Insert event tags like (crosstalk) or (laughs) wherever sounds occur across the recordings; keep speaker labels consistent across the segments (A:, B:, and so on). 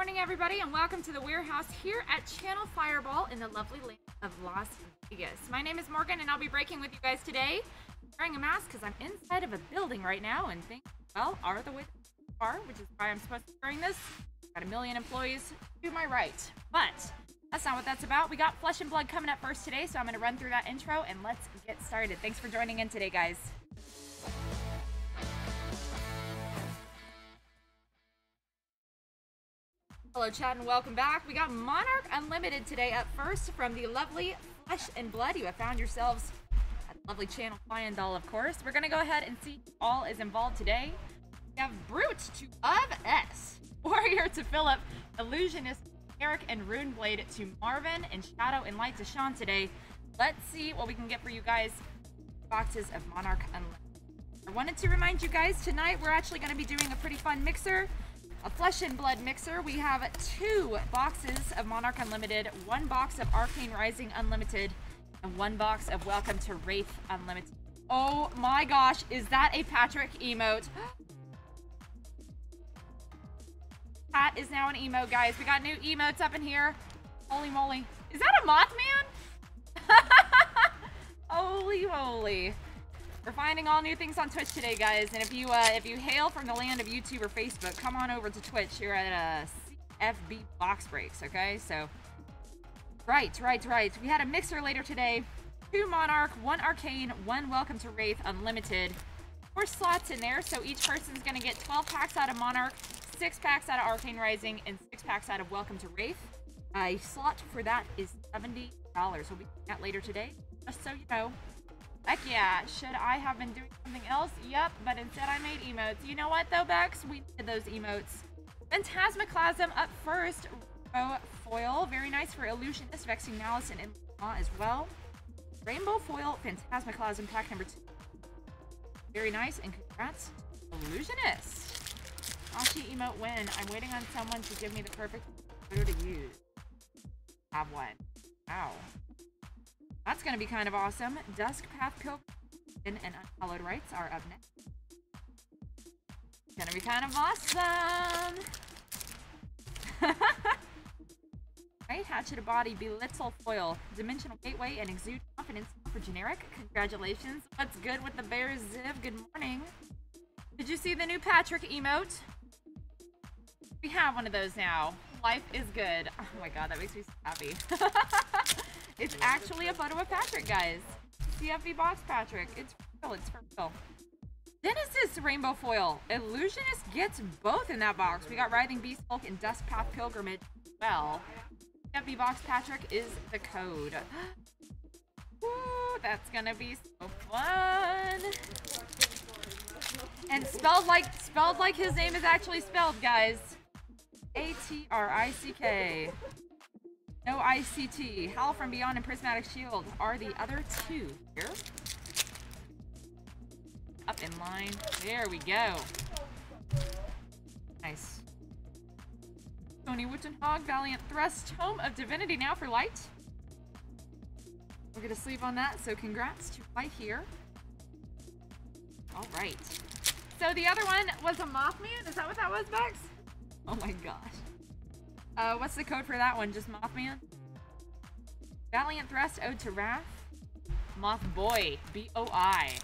A: morning, everybody, and welcome to the warehouse here at Channel Fireball in the lovely land of Las Vegas. My name is Morgan, and I'll be breaking with you guys today. wearing a mask because I'm inside of a building right now, and things, well, are the way they are, which is why I'm supposed to be wearing this. Got a million employees to my right. But that's not what that's about. We got Flesh and Blood coming up first today, so I'm going to run through that intro, and let's get started. Thanks for joining in today, guys. Chat, and welcome back. We got Monarch Unlimited today up first from the lovely Flesh and Blood. You have found yourselves a lovely channel Fireball, of course. We're going to go ahead and see all is involved today. We have Brute to of S, (laughs) Warrior to Philip, Illusionist Eric, and Runeblade to Marvin, and Shadow and Light to Sean today. Let's see what we can get for you guys. Boxes of Monarch Unlimited. I wanted to remind you guys tonight we're actually going to be doing a pretty fun mixer a flesh and blood mixer. We have two boxes of Monarch Unlimited, one box of Arcane Rising Unlimited, and one box of Welcome to Wraith Unlimited. Oh my gosh, is that a Patrick emote? (gasps) Pat is now an emote, guys. We got new emotes up in here. Holy moly. Is that a Mothman? (laughs) Holy moly. We're finding all new things on Twitch today, guys. And if you uh, if you hail from the land of YouTube or Facebook, come on over to Twitch. You're at a uh, CFB box breaks, okay? So, right, right, right. We had a mixer later today. Two Monarch, one Arcane, one Welcome to Wraith Unlimited. Four slots in there, so each person's gonna get 12 packs out of Monarch, six packs out of Arcane Rising, and six packs out of Welcome to Wraith. A slot for that is $70. We'll be doing that later today, just so you know. Heck yeah, should I have been doing something else? Yep, but instead I made emotes. You know what though, Bex? We did those emotes. Phantasmaclasm up first. Rainbow foil, very nice for Illusionist, Vexing Malice, and Law as well. Rainbow foil, Phantasmaclasm pack number two. Very nice, and congrats, Illusionist. Ashi emote win. I'm waiting on someone to give me the perfect photo to use. Have one. Wow. That's going to be kind of awesome. Dusk Path Pilgrim and Unhallowed Rites are up next. Gonna be kind of awesome. (laughs) right, Hatchet of Body, Belittle Foil, Dimensional Gateway, and Exude Confidence for generic. Congratulations. What's good with the bears, Ziv? Good morning. Did you see the new Patrick emote? We have one of those now. Life is good. Oh my god, that makes me so happy. (laughs) It's actually a photo of Patrick, guys. CFB box Patrick. It's real. It's for real. Genesis Rainbow Foil. Illusionist gets both in that box. We got Writhing Beast Hulk and Dusk Path Pilgrimage well. CFB box Patrick is the code. (gasps) Woo, that's gonna be so fun. And spelled like spelled like his name is actually spelled, guys. A T R I C K. No ICT. Howl from Beyond and Prismatic Shield are the other two here. Up in line. There we go. Nice. Tony Wittenhog, Valiant Thrust, Tome of Divinity now for Light. We're gonna sleep on that, so congrats to Light here. All right. So the other one was a Mothman? Is that what that was, Bex? Oh my gosh. Uh, what's the code for that one? Just Mothman? Valiant Thrust, Ode to Wrath. Moth Boy, B-O-I.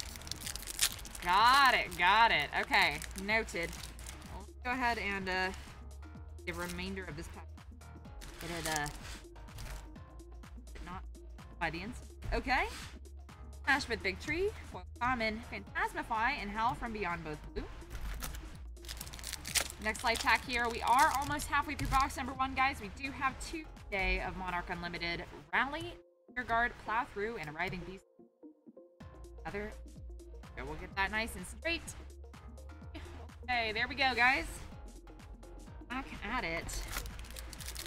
A: Got it, got it. Okay, noted. let's go ahead and, uh, the remainder of this pack. Get it, uh, not by the instant. Okay. Smash with Big Tree, Foil Common, Phantasmify, and Howl from Beyond both blue. Next life pack here. We are almost halfway through box number one, guys. We do have two day of Monarch Unlimited. Rally, Rear Guard, Plow Through, and Arriving Beast. Other. we'll get that nice and straight. Okay, there we go, guys. Back at it.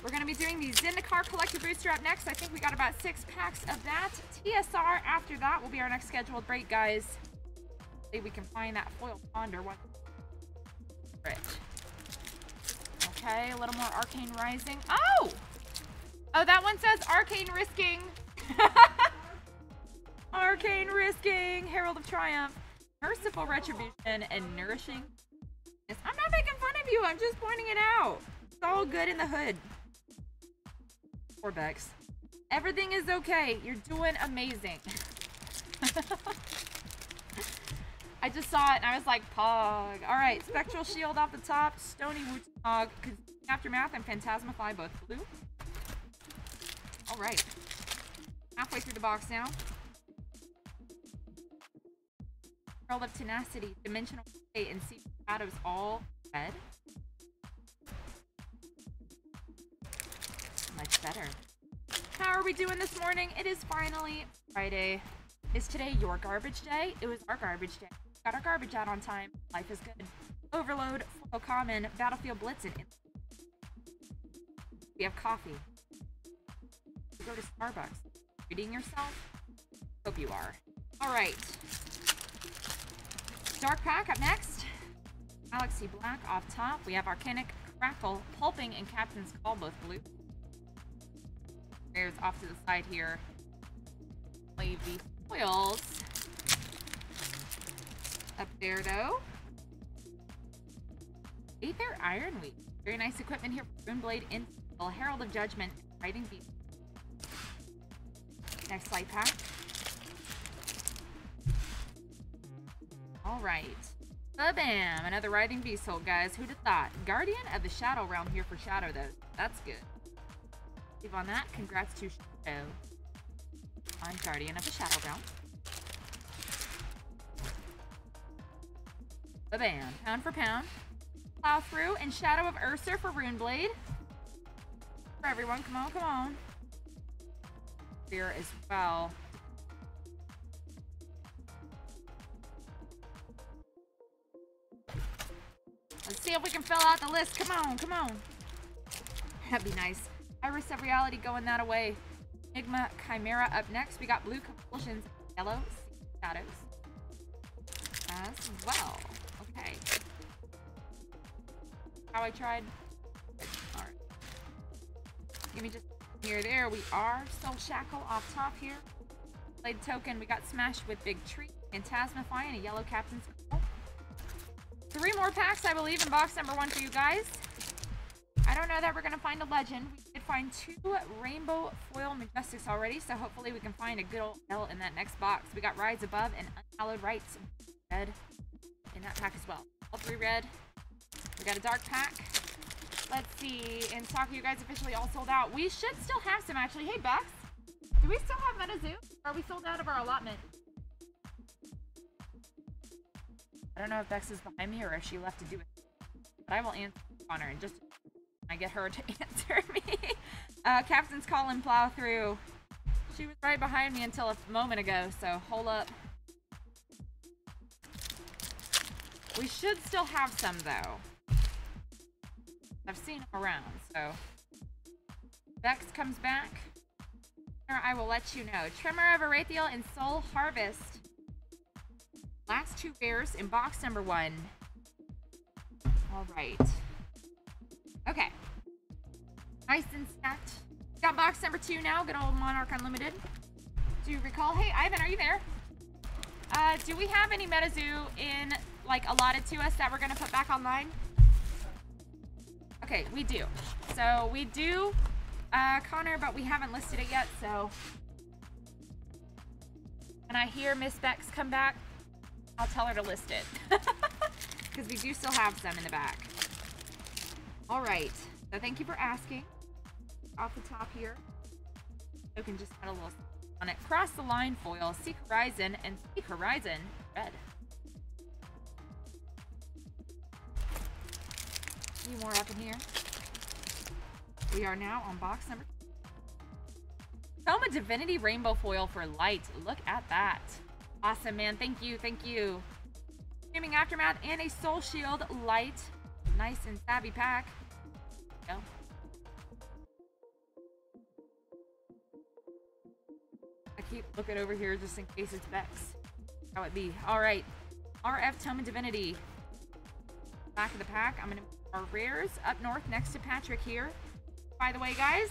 A: We're going to be doing the Zendikar Collector Booster up next. I think we got about six packs of that. TSR after that will be our next scheduled break, guys. See if we can find that foil ponder one. Rich. Okay, a little more Arcane Rising. Oh! Oh, that one says Arcane Risking. (laughs) Arcane Risking. Herald of Triumph. Merciful Retribution and Nourishing. I'm not making fun of you. I'm just pointing it out. It's all good in the hood. Poor Bex. Everything is okay. You're doing amazing. (laughs) I just saw it and I was like, Pog. Alright, Spectral Shield off the top. Stony Pog. Aftermath and Phantasmify both blue. Alright. Halfway through the box now. World of Tenacity, Dimensional State, and See Shadows all red. Much better. How are we doing this morning? It is finally Friday. Is today your garbage day? It was our garbage day. Got our garbage out on time. Life is good. Overload, Foil Common, Battlefield Blitz, and we have coffee. You go to Starbucks. Reading yourself? Hope you are. All right. Dark Pack up next. Galaxy Black off top. We have Arcanic Crackle, Pulping, and Captain's Call, both blue. There's off to the side here. Leave the foils. Up there, though. Aether Ironweave. Very nice equipment here for Runeblade Intel, Herald of Judgment, Writhing Beast. Next light pack. All right. Ba-bam! Another Writhing Beast hold, guys. Who'd have thought? Guardian of the Shadow Realm here for Shadow, though. That's good. Leave on that. Congrats to Shadow. I'm Guardian of the Shadow Realm. Ba-bam. Pound for pound. Plow through and Shadow of Ursur for Runeblade. For everyone. Come on, come on. Here as well. Let's see if we can fill out the list. Come on, come on. That'd be nice. Iris of Reality going that away. Enigma Chimera up next. We got Blue Compulsions, Yellow Shadows as well. Okay. How I tried. Alright. Give me just here. There we are. Soul Shackle off top here. Blade Token. We got smashed with Big Tree, Phantasmify, and a Yellow Captain's Call. Three more packs, I believe, in box number one for you guys. I don't know that we're going to find a legend. We did find two Rainbow Foil Majestics already, so hopefully we can find a good old L in that next box. We got Rise Above and Unhallowed Rites red in that pack as well. All three red. We got a dark pack. Let's see. In stock, you guys officially all sold out. We should still have some, actually. Hey, Bex. Do we still have MetaZoo? Are we sold out of our allotment? I don't know if Bex is behind me or if she left to do it. But I will answer Connor and just I get her to (laughs) answer me. Uh, Captain's call and plow through. She was right behind me until a moment ago, so hold up. We should still have some, though. I've seen them around, so... Vex comes back. I will let you know. Tremor of Arathiel and Soul Harvest. Last two bears in box number one. All right. Okay. Nice and stacked. Got box number two now. Good old Monarch Unlimited. Do you recall? Hey, Ivan, are you there? Uh, do we have any MetaZoo in like allotted to us that we're gonna put back online? Okay, we do. So we do, uh, Connor, but we haven't listed it yet, so. And I hear Miss Bex come back, I'll tell her to list it. (laughs) Because we do still have some in the back. All right, so thank you for asking. Off the top here, you can just add a little on it. Cross the line foil, Seek Horizon, and Seek Horizon red. Few more up in here. We are now on box number Tome of Divinity Rainbow Foil for Light. Look at that. Awesome, man. Thank you. Thank you. Screaming Aftermath and a Soul Shield Light. Nice and savvy pack. Go. I keep looking over here just in case it's Bex. How it be. All right. RF Tome of Divinity. Back of the pack. I'm going to our rares up north next to Patrick here. By the way, guys,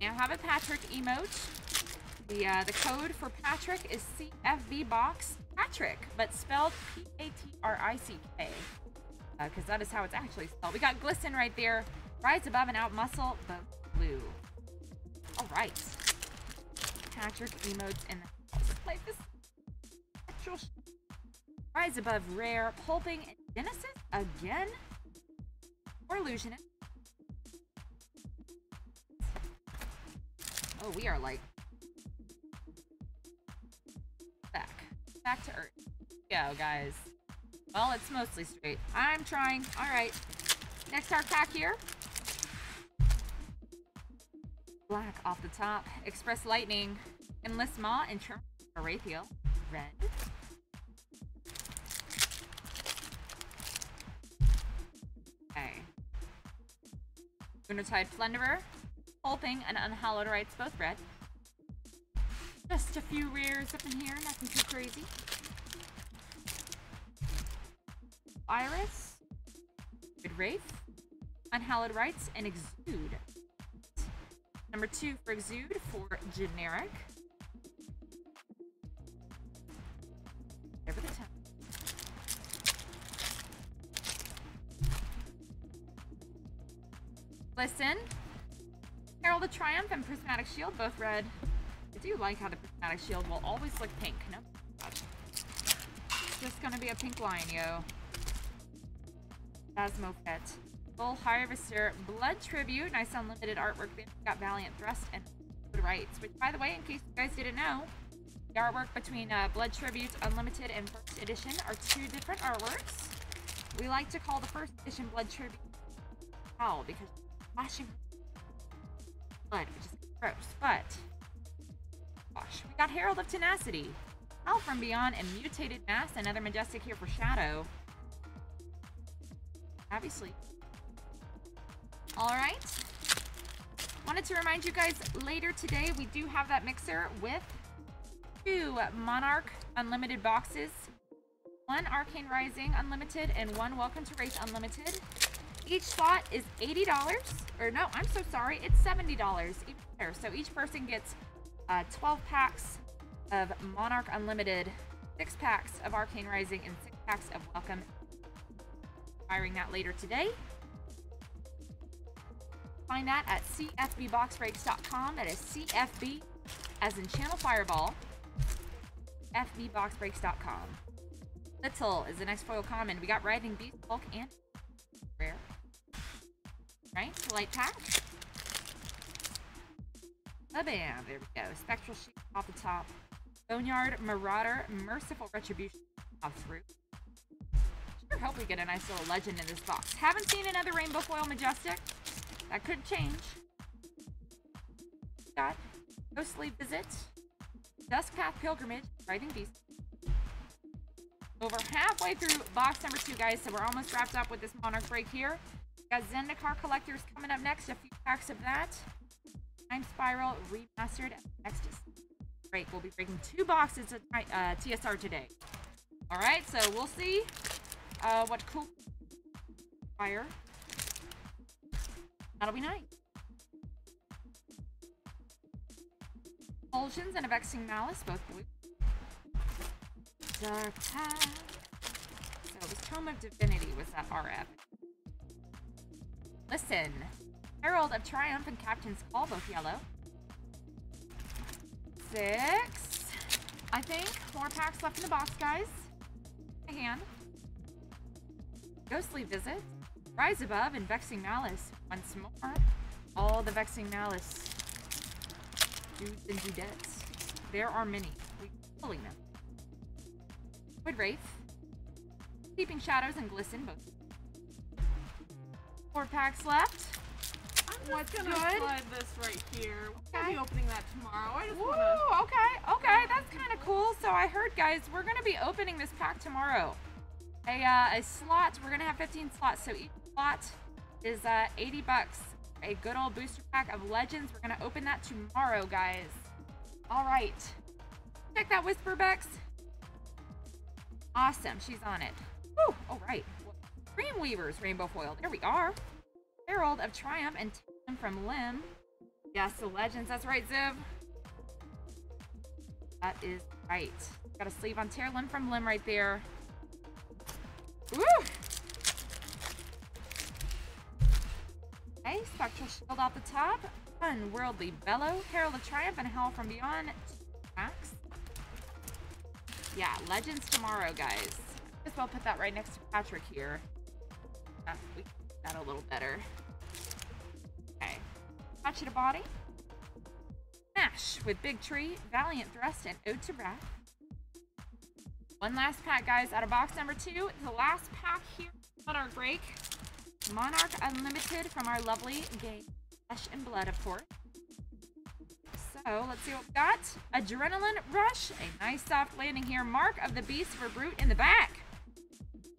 A: now have a Patrick emote. The uh, the code for Patrick is CFB box Patrick, but spelled P-A-T-R-I-C-K. Because uh, that is how it's actually spelled. We got Glisten right there. Rise above and out muscle the blue. All right. Patrick emotes the. Play this. Rise above rare, pulping Genesis again. Or. Oh, we are like back, back to earth. Go, guys. Well, it's mostly straight. I'm trying. All right. Next card pack here. Black off the top. Express Lightning. Endless Maw and Trim Arathiel. Red. Unitide Plunderer. Pulping and Unhallowed Rites, both red. Just a few rares up in here, nothing too crazy. Iris. Good Wraith. Unhallowed Rites and Exude. Number two for Exude for generic. Over the. Listen. Herald of Triumph and Prismatic Shield, both red. I do like how the Prismatic Shield will always look pink. No, just gonna be a pink line, yo. Phasmo Pet. Bull Harvester Blood Tribute. Nice unlimited artwork. Got Valiant Thrust and Good Rights. Which, by the way, in case you guys didn't know, the artwork between uh, Blood Tribute Unlimited and First Edition are two different artworks. We like to call the First Edition Blood Tribute Owl because it's flashing blood, which is gross. But, gosh, we got Herald of Tenacity. Howl from Beyond and Mutated Mass. Another Majestic here for Shadow. Obviously. Alright. Wanted to remind you guys later today we do have that mixer with two Monarch Unlimited boxes. One Arcane Rising Unlimited and one Welcome to Wraith Unlimited. Each slot is $80. Or no, I'm so sorry. It's $70 each. So each person gets uh, 12 packs of Monarch Unlimited, 6 packs of Arcane Rising, and 6 packs of Welcome. Firing that later today. Find that at cfbboxbreaks.com. That is CFB as in Channel Fireball. fbboxbreaks.com. Little is the next foil common. We got Writhing Beast, Bulk, and Rare. Right? Light pack. A bam. There we go. Spectral Shield off the top. Boneyard Marauder, Merciful Retribution off through. Sure hope we get a nice little legend in this box. Haven't seen another Rainbow Foil Majestic. That could change. Got Ghostly Visit, Duskpath Pilgrimage, Writhing Beast. Over halfway through box number two, guys, so we're almost wrapped up with this Monarch break here. Got Zendikar Collectors coming up next, a few packs of that. Time Spiral Remastered next break. We'll be breaking two boxes of uh, TSR today. All right, so we'll see uh, what cool fire. That'll be nice. Fulsions and a Vexing Malice, both blue. Dark Path. So it was Tome of Divinity was that RF. Listen. Herald of Triumph and Captain's Call, both yellow. Six. I think. More packs left in the box, guys. A hand. Ghostly Visit. Rise Above and Vexing Malice. Once more. All the Vexing Malice. Dudes and dudettes. There are many. We pulling them. Wood Wraith. Seeping Shadows and Glisten, both. Four packs left.
B: I'm just
A: What's
B: gonna
A: good?
B: slide this right here. We'll
A: Okay.
B: be opening that tomorrow. I just
A: Woo,
B: wanna.
A: okay, okay, that's kind of cool. So I heard, guys, we're gonna be opening this pack tomorrow. A uh, a slot. We're gonna have 15 slots, so each slot is uh 80 bucks. A good old booster pack of Legends. We're gonna open that tomorrow, guys. All right. Check that Whisper Bex. Awesome, she's on it. Woo, all right. Dreamweavers Rainbow Foil. There we are. Herald of Triumph and Tim from Lim. Yes, the Legends. That's right, Ziv. That is right. Got a sleeve on Tear Limb from Limb right there. Woo! Okay. Spectral Shield off the top. Unworldly Bellow. Herald of Triumph and Howl from Beyond. Max. Yeah, Legends tomorrow, guys. Guess I'll put that right next to Patrick here. Uh, we that a little better. Okay. It a body. Smash with Big Tree, Valiant Thrust, and Ode to Wrath. One last pack, guys, out of box number two. The last pack here on our break. Monarch Unlimited from our lovely game. Flesh and Blood, of course. So, let's see what we've got. Adrenaline Rush. A nice soft landing here. Mark of the Beast for Brute in the back.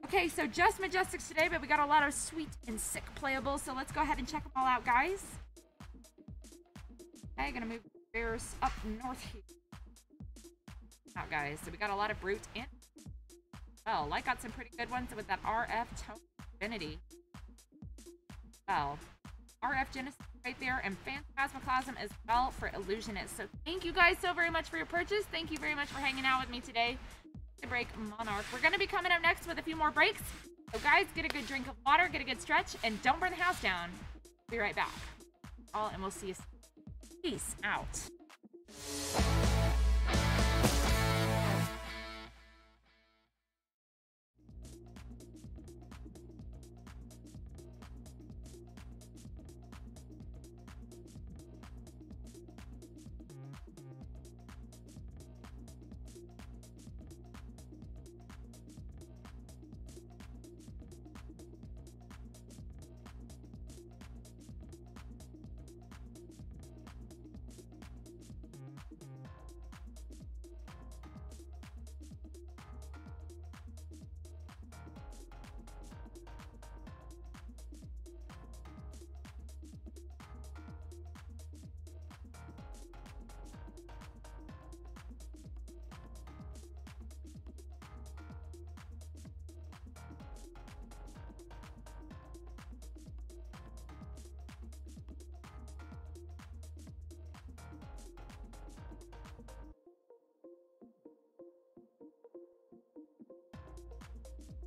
A: Okay, so just Majestics today, but we got a lot of sweet and sick playables. So let's go ahead and check them all out, guys. Okay, gonna move bears up north here. Out, guys. So we got a lot of Brute and well, like got some pretty good ones with that RF Tone Infinity. Well, RF Genesis right there, and Phantasmaclasm as well for Illusionist. So thank you guys so very much for your purchase. Thank you very much for hanging out with me today. To break Monarch. We're going to be coming up next with a few more breaks. So guys, get a good drink of water, get a good stretch, and don't burn the house down. Be right back. All, and we'll see you soon. Peace out.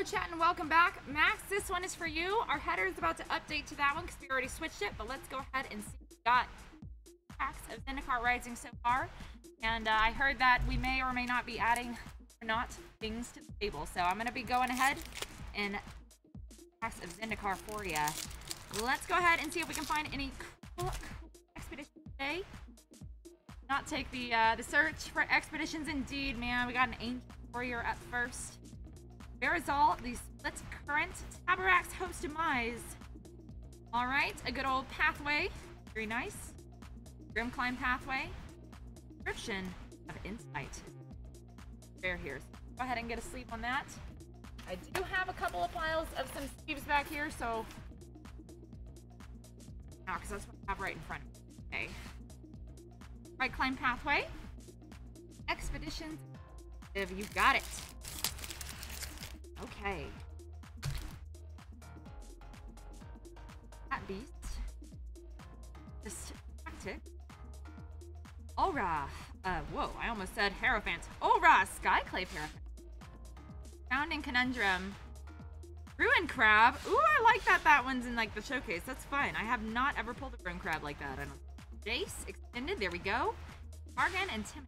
A: Hello, chat, and welcome back. Max, this one is for you. Our header is about to update to that one because we already switched it, but let's go ahead and see what we got packs of Zendikar Rising so far. And uh, I heard that we may or may not be adding or not things to the table. So I'm going to be going ahead and packs of Zendikar for you. Let's go ahead and see if we can find any cool, cool expeditions today. Not take the uh, the search for expeditions indeed, man. We got an ancient warrior up first. Verazol, the Split Current, Tabarrak's Host Demise. All right, a good old pathway. Very nice. Grim Climb pathway. Inscription of Insight. Fair here. So go ahead and get a sleep on that. I do have a couple of piles of some sleeves back here, so. Now, because that's what I have right in front of me. Okay. Right climb pathway. Expeditions. If you got it. Okay. That beast. This tactic. Orah. Uh, whoa, I almost said Hierophant. Orah, Skyclave Hierophant. Found in Conundrum. Ruin Crab. Ooh, I like that that one's in like the showcase. That's fine. I have not ever pulled a Ruin Crab like that. I don't Jace, extended. There we go. Argan and Tim.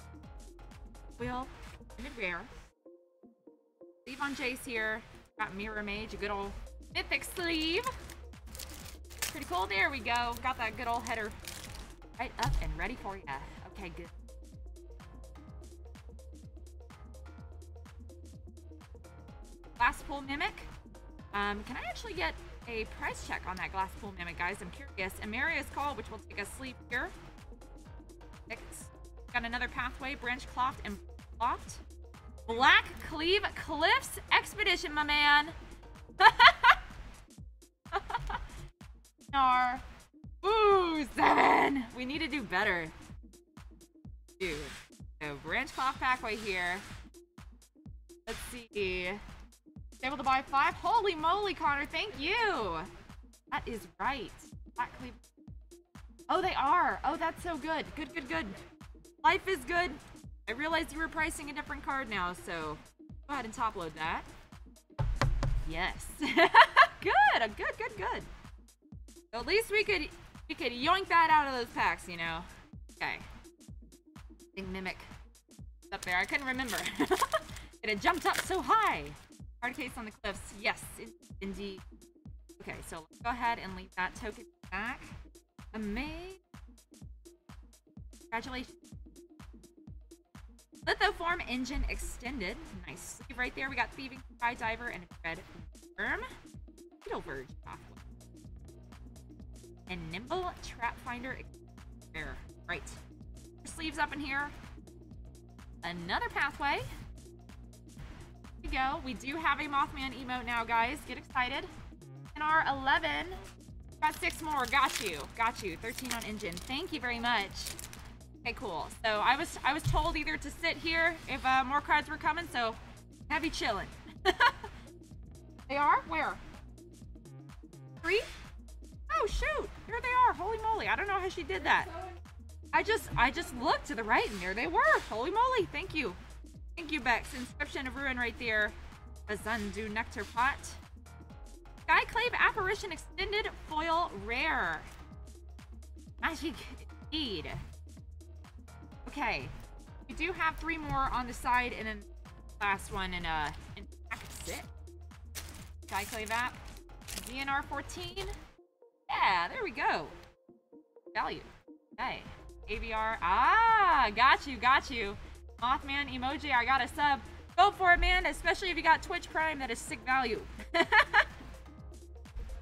A: Will, extended rare. Leave on Jace here. Got Mirror Mage, a good old mythic sleeve. Pretty cool. There we go. Got that good old header right up and ready for you. Okay, good. Glass Pool Mimic. Um, can I actually get a price check on that Glass Pool Mimic, guys? I'm curious. Emeria's Call, which will take a sleep here. Got another pathway, Branch Cloft and Cloft. Black Cleave Cliffs Expedition, my man. (laughs) Nar. Ooh, seven. We need to do better. Dude. So, Branch Cloth pack right here. Let's see. Able to buy five? Holy moly, Connor, thank you! That is right. Black Cleave. Oh, they are. Oh, that's so good. Good, good, good. Life is good. I realized you were pricing a different card now, so go ahead and top load that. Yes. (laughs) good, uh, good, good, good. So at least we could we could yoink that out of those packs, you know. Okay. Think Mimic up there. I couldn't remember. (laughs) it had jumped up so high. Hard case on the cliffs. Yes, indeed. Okay, so let's go ahead and leave that token back. Amazing. Congratulations. Lithoform engine extended. Nice sleeve right there. We got Thieving Sky Diver and a Red Worm. Needle Verge And Nimble Trap Finder. There. Right. Sleeves up in here. Another pathway. Here we go. We do have a Mothman emote now, guys. Get excited. And our 11. Got six more. Got you. Got you. 13 on engine. Thank you very much. Okay, cool. So I was I was told either to sit here if uh, more cards were coming, so you chilling. (laughs) they are? Where? Three? Oh shoot! Here they are. Holy moly! I don't know how she did that. I just I just looked to the right and there they were. Holy moly! Thank you. Thank you, Bex. Inscription of Ruin right there. A Nectar Pot. Skyclave Apparition Extended Foil Rare. Magic indeed. Okay. We do have three more on the side and then last one in uh in six. App. DNR 14. Yeah, there we go. Value. Okay. AVR. Ah, got you, got you. Mothman emoji, I got a sub. Go for it, man, especially if you got Twitch Prime, that is sick value. (laughs)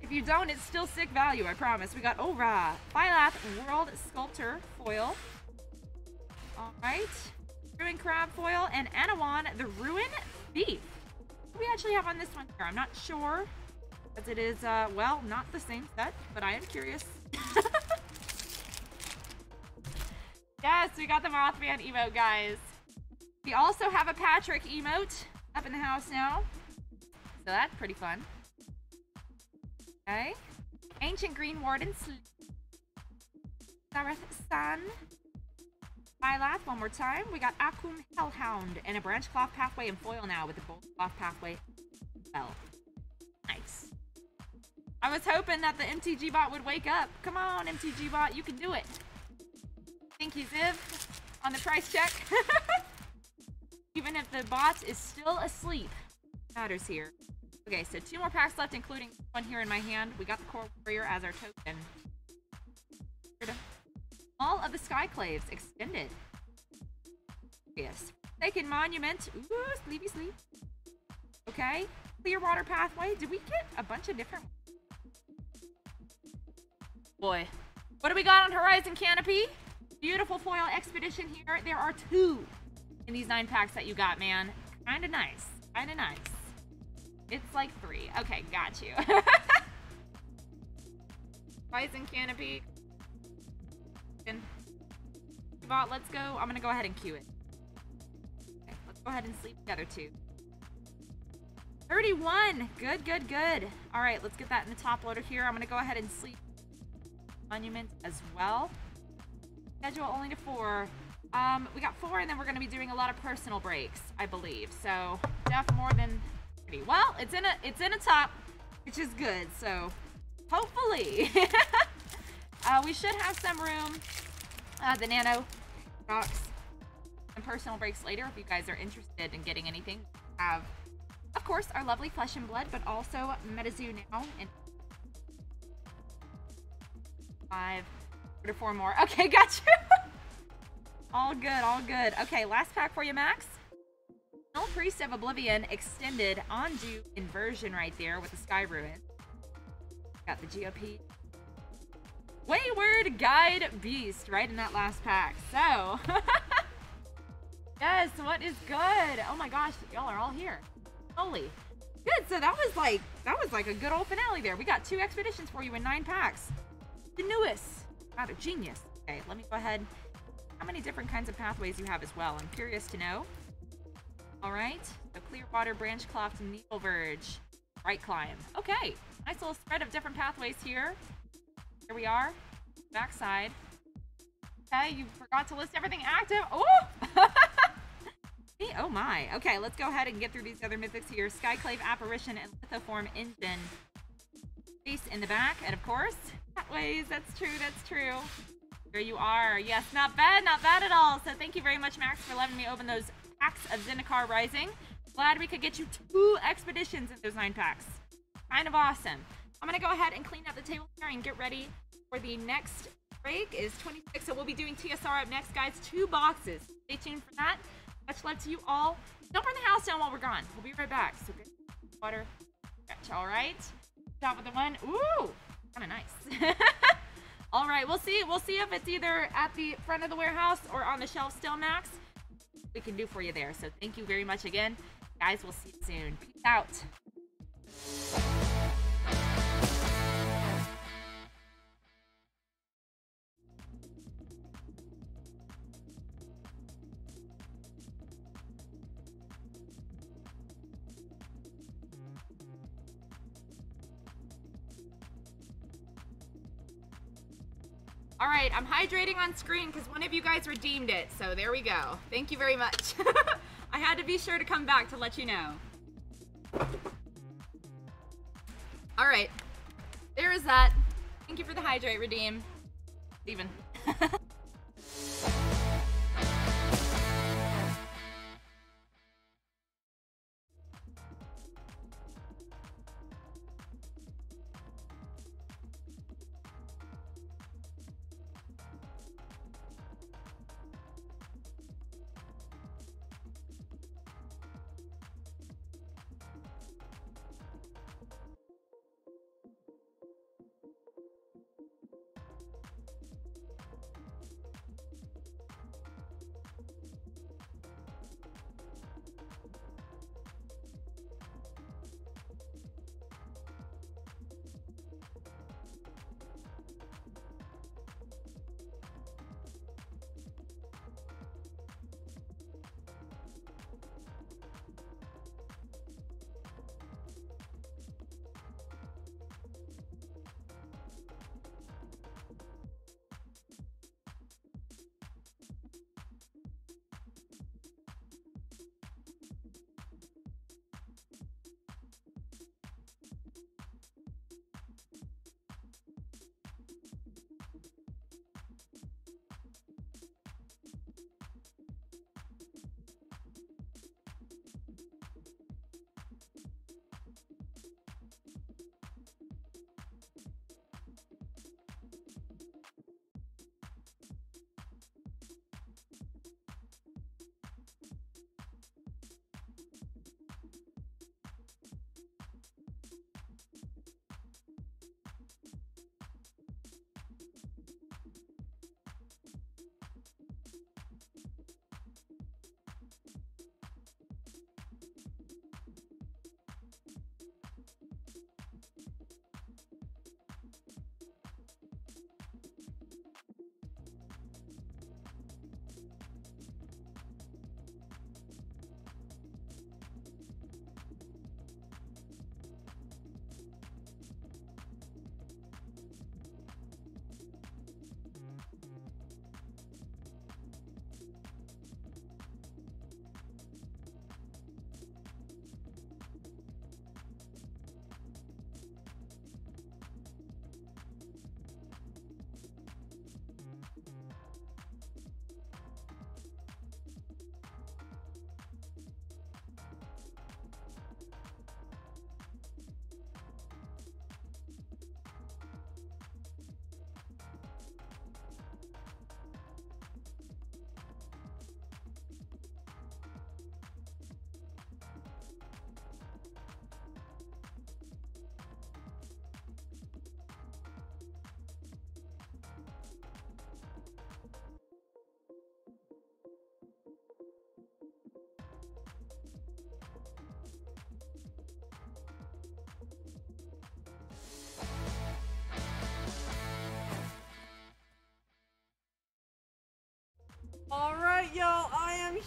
A: if you don't, it's still sick value, I promise. We got Ora, Phylath, World Sculptor, Foil. Alright. Ruin Crab Foil and Anawan, the Ruin do we actually have on this one here? I'm not sure. As it is, uh, well, not the same set, but I am curious. (laughs) yes, we got the Mothman emote, guys. We also have a Patrick emote up in the house now. So that's pretty fun. Okay. Ancient Green Warden. Sareth Sun. Byleth, one more time. We got Akum Hellhound and a branch cloth pathway and foil now with the gold cloth pathway. Well, nice. I was hoping that the MTG bot would wake up. Come on, MTG bot, you can do it. Thank you, Ziv, on the price check. (laughs) Even if the bot is still asleep, matters here. Okay, so two more packs left, including one here in my hand. We got the Core Warrior as our token. All of the Skyclaves extended. Yes. Forsaken Monument. Ooh, sleepy sleep. Okay. Clearwater Pathway. Did we get a bunch of different... Boy. What do we got on Horizon Canopy? Beautiful foil expedition here. There are two in these nine packs that you got, man. Kinda nice. Kinda nice. It's like three. Okay, got you. (laughs) Horizon Canopy. Bot, let's go. I'm gonna go ahead and cue it. Okay, let's go ahead and sleep together too. 31. Good, good, good. All right, let's get that in the top loader here. I'm gonna go ahead and sleep monument as well. Schedule only to four. Um, we got four, and then we're gonna be doing a lot of personal breaks, I believe. So, def more than 30. Well, it's in a it's in a top, which is good. So, hopefully. (laughs) Uh, we should have some room. Uh, the nano rocks and personal breaks later if you guys are interested in getting anything. Have, of course, our lovely Flesh and Blood, but also MetaZoo now. And five, or four more. (laughs) Okay, got you. (laughs) all good, all good. Okay, last pack for you, Max. Null Priest of Oblivion extended onto inversion right there with the Sky Ruin. Got the GOP. Wayward Guide Beast right in that last pack. So, (laughs) yes, what is good? Oh my gosh, y'all are all here. Holy. Good, so that was like, that was like a good old finale there. We got two expeditions for you in nine packs. The newest. A genius. Okay, let me go ahead. How many different kinds of pathways you have as well? I'm curious to know. All right, the Clearwater, Branchcloft, Needle Verge, Right Climb. Okay, nice little spread of different pathways here. Here we are, backside. Okay, you forgot to list everything active. Oh! (laughs) oh my. Okay, let's go ahead and get through these other mythics here. Skyclave Apparition and Lithoform Engine. Face in the back, and of course, pathways. That's true, that's true. There you are. Yes, not bad, not bad at all. So thank you very much, Max, for letting me open those packs of Zendikar Rising. Glad we could get you two expeditions in those nine packs. Kind of awesome. I'm to go ahead and clean up the table here and get ready for the next break is 26. So we'll be doing TSR up next, guys. Two boxes. Stay tuned for that. Much love to you all. Don't burn the house down while we're gone. We'll be right back. So get water. Stretch, all right. Start with the one. Ooh, kind of nice. (laughs) all right, we'll see. We'll see if it's either at the front of the warehouse or on the shelf still, Max we can do for you there. So thank you very much again. Guys, we'll see you soon. Peace out. All right, I'm hydrating on screen because one of you guys redeemed it. So there we go. Thank you very much. (laughs) I had to be sure to come back to let you know. All right, there is that. Thank you for the hydrate redeem. Steven. (laughs)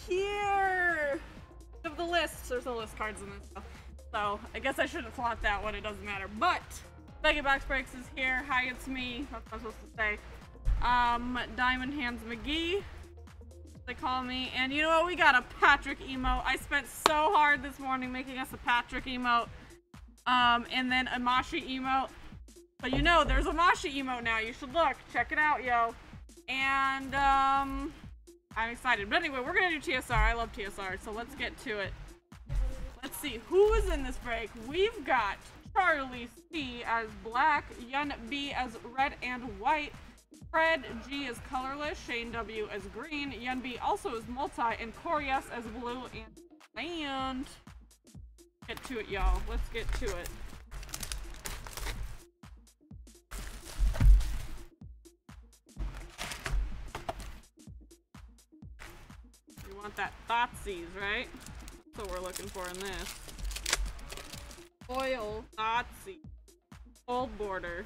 B: here. Of the lists, there's no list cards in this stuff. So I guess I shouldn't flaunt that one. It doesn't matter. But Becky Box Breaks is here. Hi, it's me. That's what I'm supposed to say. Um, Diamond Hands McGee. They call me. And you know what? We got a Patrick emote. I spent so hard this morning making us a Patrick emote. Um, and then a Mashi emote. But you know, there's a Mashi emote now. You should look. Check it out, yo. And, um, I'm excited. But anyway, we're gonna do TSR. I love TSR, so let's get to it. Let's see who is in this break. We've got Charlie C as black, Yun B as red and white, Fred G is colorless, Shane W as green, Yun B also is multi, and Corey S as blue and sand. Get to it, y'all. Let's get to it. Want that Thoughtseize, right? That's what we're looking for in this. Oil Thoughtseize. Old border.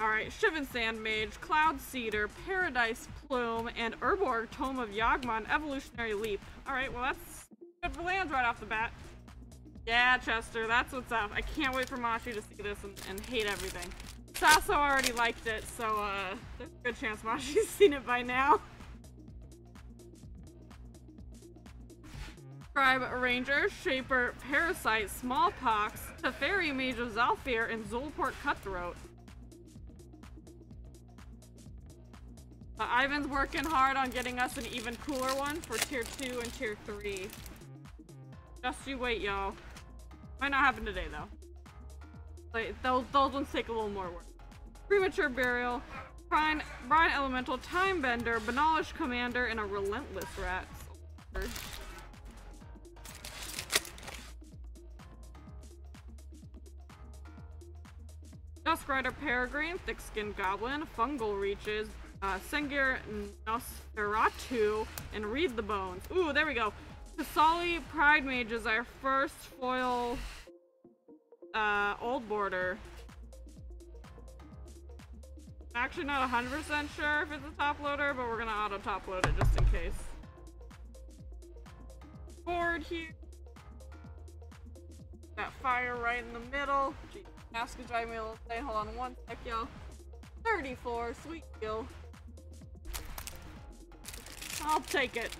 B: Alright, Shivan Sand Mage, Cloud Seeder, Paradise Plume, and Urborg Tomb of Yawgmoth Evolutionary Leap. Alright, well that's good for lands right off the bat. Yeah, Chester, that's what's up. I can't wait for Mashi to see this and, and hate everything. Sasso already liked it, so uh, there's a good chance Mashi's (laughs) seen it by now. Scryb Ranger, Shaper, Parasite, Smallpox, Teferi Mage of Zhalfir, and Zulaport Cutthroat. Uh, Ivan's working hard on getting us an even cooler one for tier 2 and tier 3. Just you wait, y'all. Might not happen today, though. Like, those, those ones take a little more work. Premature Burial, Brian, Brine Elemental, Time Bender, Benalish Commander, and a Relentless Rat. Duskrider Peregrine, Thick-Skinned Goblin, Fungal Reaches, uh, Sengir Nosferatu, and Read the Bones. Ooh, there we go. Kasali Pride Mage is our first foil uh, old border. I'm actually not 100% sure if it's a top loader, but we're gonna auto top load it just in case. Board here. That fire right in the middle. Gee, Ask is driving me a little insane. Hold on one sec, y'all. 34, sweet kill. I'll take it.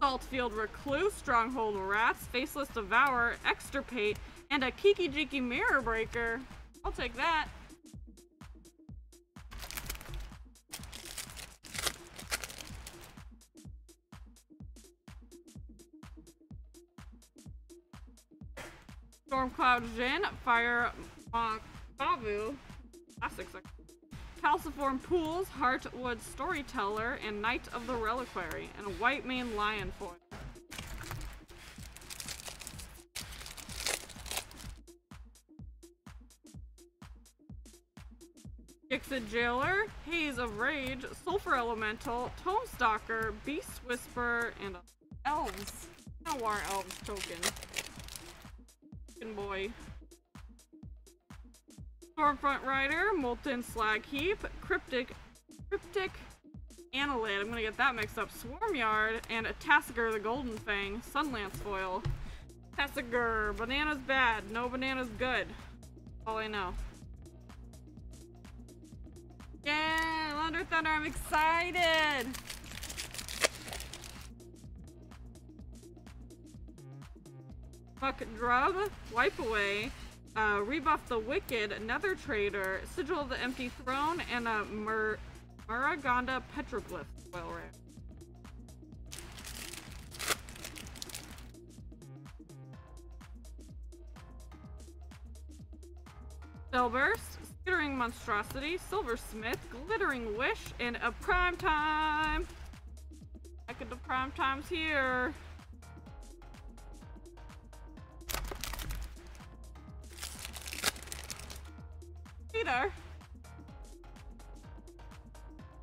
B: Saltfield Recluse, Stronghold Rats, Faceless Devourer, Extirpate, and a Kiki Jiki Mirror Breaker. I'll take that. Stormcloud Djinn, Firemaw Kavu, classics. Calciform Pools, Heartwood Storyteller, and Knight of the Reliquary, and a White Mane Lion foil. Gixid Jailer, Haze of Rage, Sulfur Elemental, Tome Stalker, Beast Whisper, and Elves. How are Elves token? Fucking boy. Stormfront Rider, Molten Slag Heap, Cryptic, Cryptic Annelid, I'm gonna get that mixed up, Swarmyard, and a Tassiger the Golden Fang, Sunlance Foil. Tassiger, banana's bad, no banana's good. All I know. Yeah, Thunder Thunder, I'm excited! Fuck Drub, Wipe Away, uh, Rebuff the Wicked, Nether Traitor, Sigil of the Empty Throne, and a Mur Muraganda Petroglyph foil rare. Spellburst, Skittering Monstrosity, Silversmith, Glittering Wish, and a Prime Time! Back the Prime Time's here! Peter.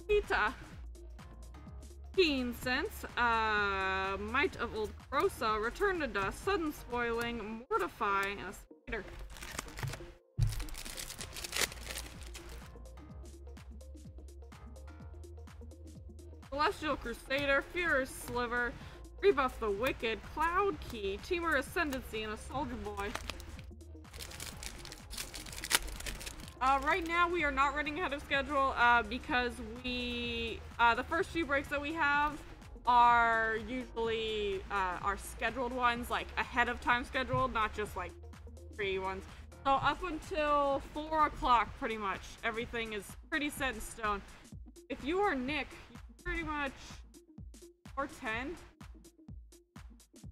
B: Pita. keen cents. Uh, Might of Old Krosa, Return to Dust, Sudden Spoiling, Mortify, and a Spider. Celestial Crusader, Fierce Sliver, Rebuff the Wicked, Cloud Key, Teamer Ascendancy, and a Soldier Boy. Uh, right now we are not running ahead of schedule uh, because we uh, the first few breaks that we have are usually uh, our scheduled ones, like ahead of time scheduled, not just like free ones. So up until four o'clock, pretty much everything is pretty set in stone. If you are Nick, you pretty much or ten.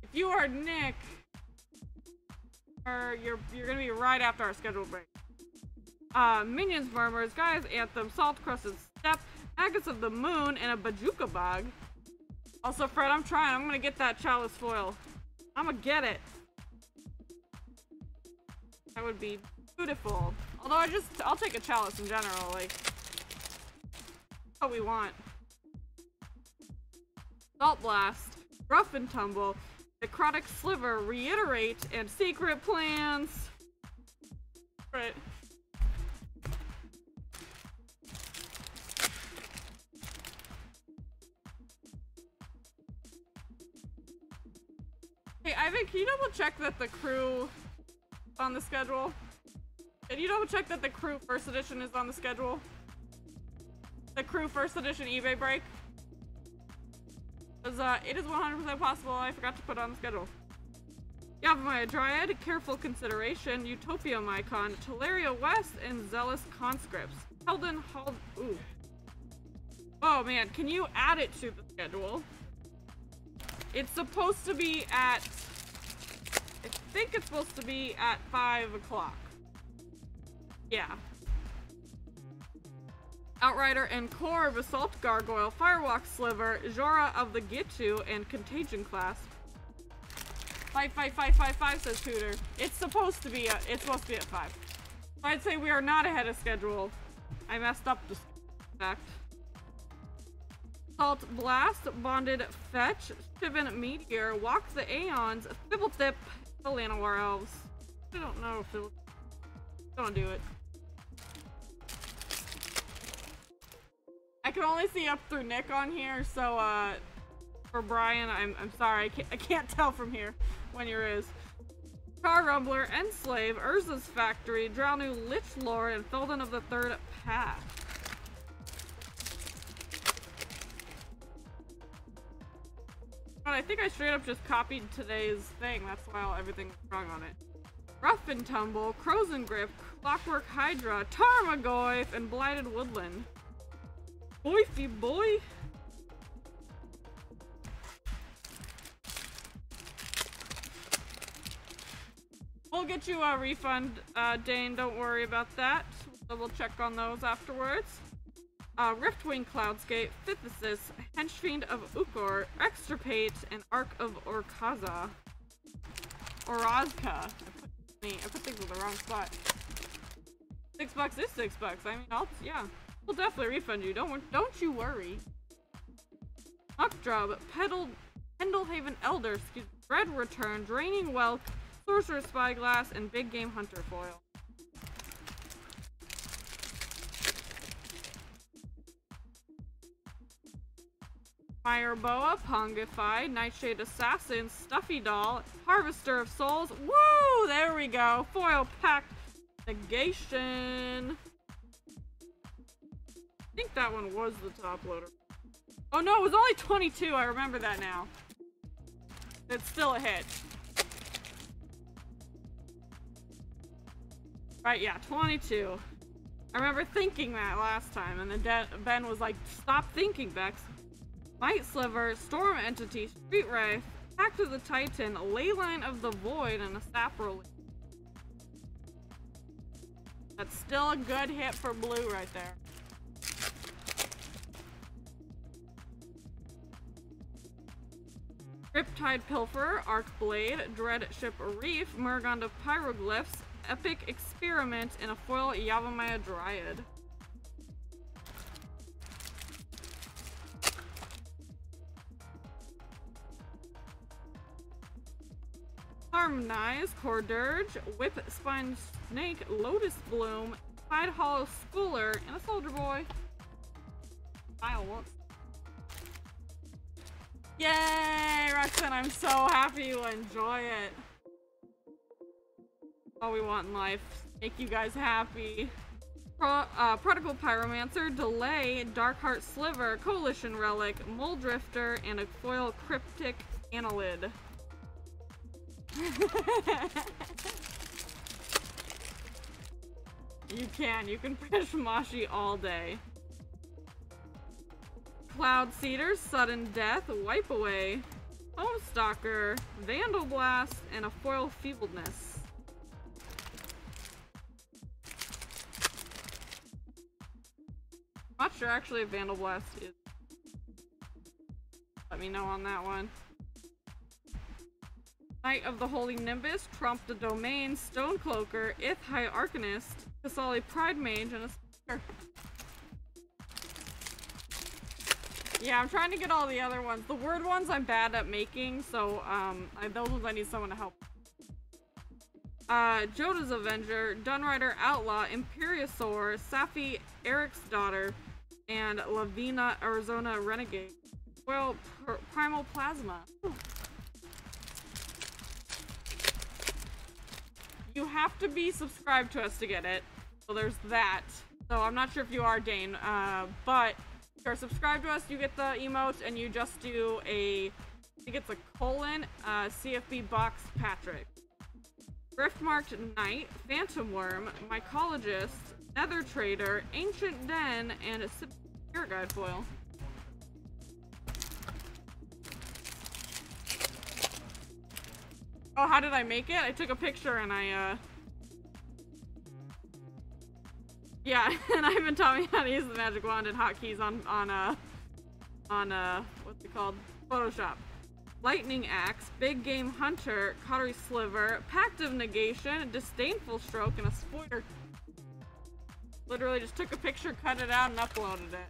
B: If you are Nick, you're you're gonna be right after our scheduled break uh, Minions Murmurs, Gaea's Anthem, Salt Crusted Step, Agates of the Moon, and a Bojuka Bog. Also, Fred, I'm trying. I'm gonna get that Chalice Foil. I'm gonna get it. That would be beautiful. Although I just, I'll take a Chalice in general, like, what we want. Salt Blast, Rough and Tumble, Necrotic Sliver, Reiterate, and Secret Plans. Right. Hey, Ivan, can you double check that the crew on the schedule? Can you double check that the crew first edition is on the schedule? The crew first edition eBay break? Because uh, it is 100% possible I forgot to put on the schedule. Yavimaya Dryad, Careful Consideration, Utopia Mycon, Tolaria West, and Zealous Conscripts. Helden Hald- ooh. Oh man, can you add it to the schedule? It's supposed to be at... I think it's supposed to be at 5 o'clock. Yeah. Outrider en-Kor, Basalt Gargoyle, Firewake Sliver, Jhoira of the Ghitu, and Contagion Clasp. Five, five, five, five, five, says Hooter. It's supposed to be, a, it's supposed to be at 5. So I'd say we are not ahead of schedule. I messed up the fact. Salt Blast, Bonded Fetch, Shivan Meteor, Walk the Aeons, Thibblethip, the Llanowar Elves. I don't know if it'll... Don't do it. I can only see up through Nick on here, so, uh... For Brian, I'm, I'm sorry, I can't, I can't tell from here when you're is. Car Rumbler, Enslave, Urza's Factory, Dralnu Lich Lord, and Feldon of the Third Path. I think I straight up just copied today's thing. That's why everything's wrong on it. Rough and Tumble, Crows and Grip, Clockwork Hydra, Tarmogoyf, and Blighted Woodland. Boyfy boy! We'll get you a refund, uh, Dane. Don't worry about that. We'll check on those afterwards uh, Riftwing Cloudskate, Phthisis, Henchfiend of Ukor, Extirpate, and Ark of Orkaza. Orazka. I put, I put things in the wrong spot. Six bucks is six bucks. I mean, I'll, yeah. We'll definitely refund you. Don't, don't you worry. Muckdrub, Pedal, Pendlehaven Elder, Dread Return, Draining Whelk, Sorcerer's Spyglass, and Big Game Hunter Foil. Fire Boa, Pongify, Nightshade Assassin, Stuffy Doll, Harvester of Souls. Woo! There we go. Foil Pact Negation. I think that one was the top loader. Oh no, it was only 22. I remember that now. It's still a hit. Right, yeah, 22. I remember thinking that last time, and then Ben was like, stop thinking, Bex. Might Sliver, Storm Entity, Street Wraith, Pact of the Titan, Leyline of the Void, and a Saproling. That's still a good hit for blue right there. Riptide Pilfer, Arc Blade, Dread Ship Reef, Murgond of Pyroglyphs, Epic Experiment, and a foil Yavimaya Dryad. Harmonize, Dirge, Whip Spine Snake, Lotus Bloom, Tide Hollow Schooler, and a Soldier Boy. Kyle wants. Yay, Roxanne, I'm so happy you enjoy it. All we want in life. Make you guys happy. Pro uh, Prodigal Pyromancer, Delay, Darkheart Sliver, Coalition Relic, Mole Drifter, and a Foil Cryptic Annelid. (laughs) you can. You can push Mashi all day. Cloud Seeder, Sudden Death, Wipe Away, Homestalker, Vandal Blast, and a Foil Feebleness. I'm Not sure actually if Vandal Blast is. Let me know on that one. Knight of the Holy Nimbus, Tromp the Domain, Stonecloaker, Ith High Arcanist, Kasali Pride Mage, and a Speaker. Yeah, I'm trying to get all the other ones. The word ones I'm bad at making, so um, I, those ones I need someone to help. Uh, Joda's Avenger, Dunrider Outlaw, Imperiosaur, Safi Eric's Daughter, and Lavinia Azorius Renegade. Well, pr Primal Plasma. You have to be subscribed to us to get it. So there's that. So I'm not sure if you are, Dane, uh, but if you're subscribed to us, you get the emote and you just do a, I think it's a colon, uh, CFB box Patrick. Riftmarked Knight, Phantom Wurm, Mycologist, Nether Traitor, Ancient Den, and a Spirit Guide foil. Oh, how did I make it? I took a picture and I, uh... Yeah, (laughs) and I've been taught me how to use the magic wand and hotkeys on, on, uh... On, uh... What's it called? Photoshop. Lightning Axe, Big Game Hunter, Cautery Sliver, Pact of Negation, Disdainful Stroke, and a Spoiler. Literally just took a picture, cut it out, and uploaded it.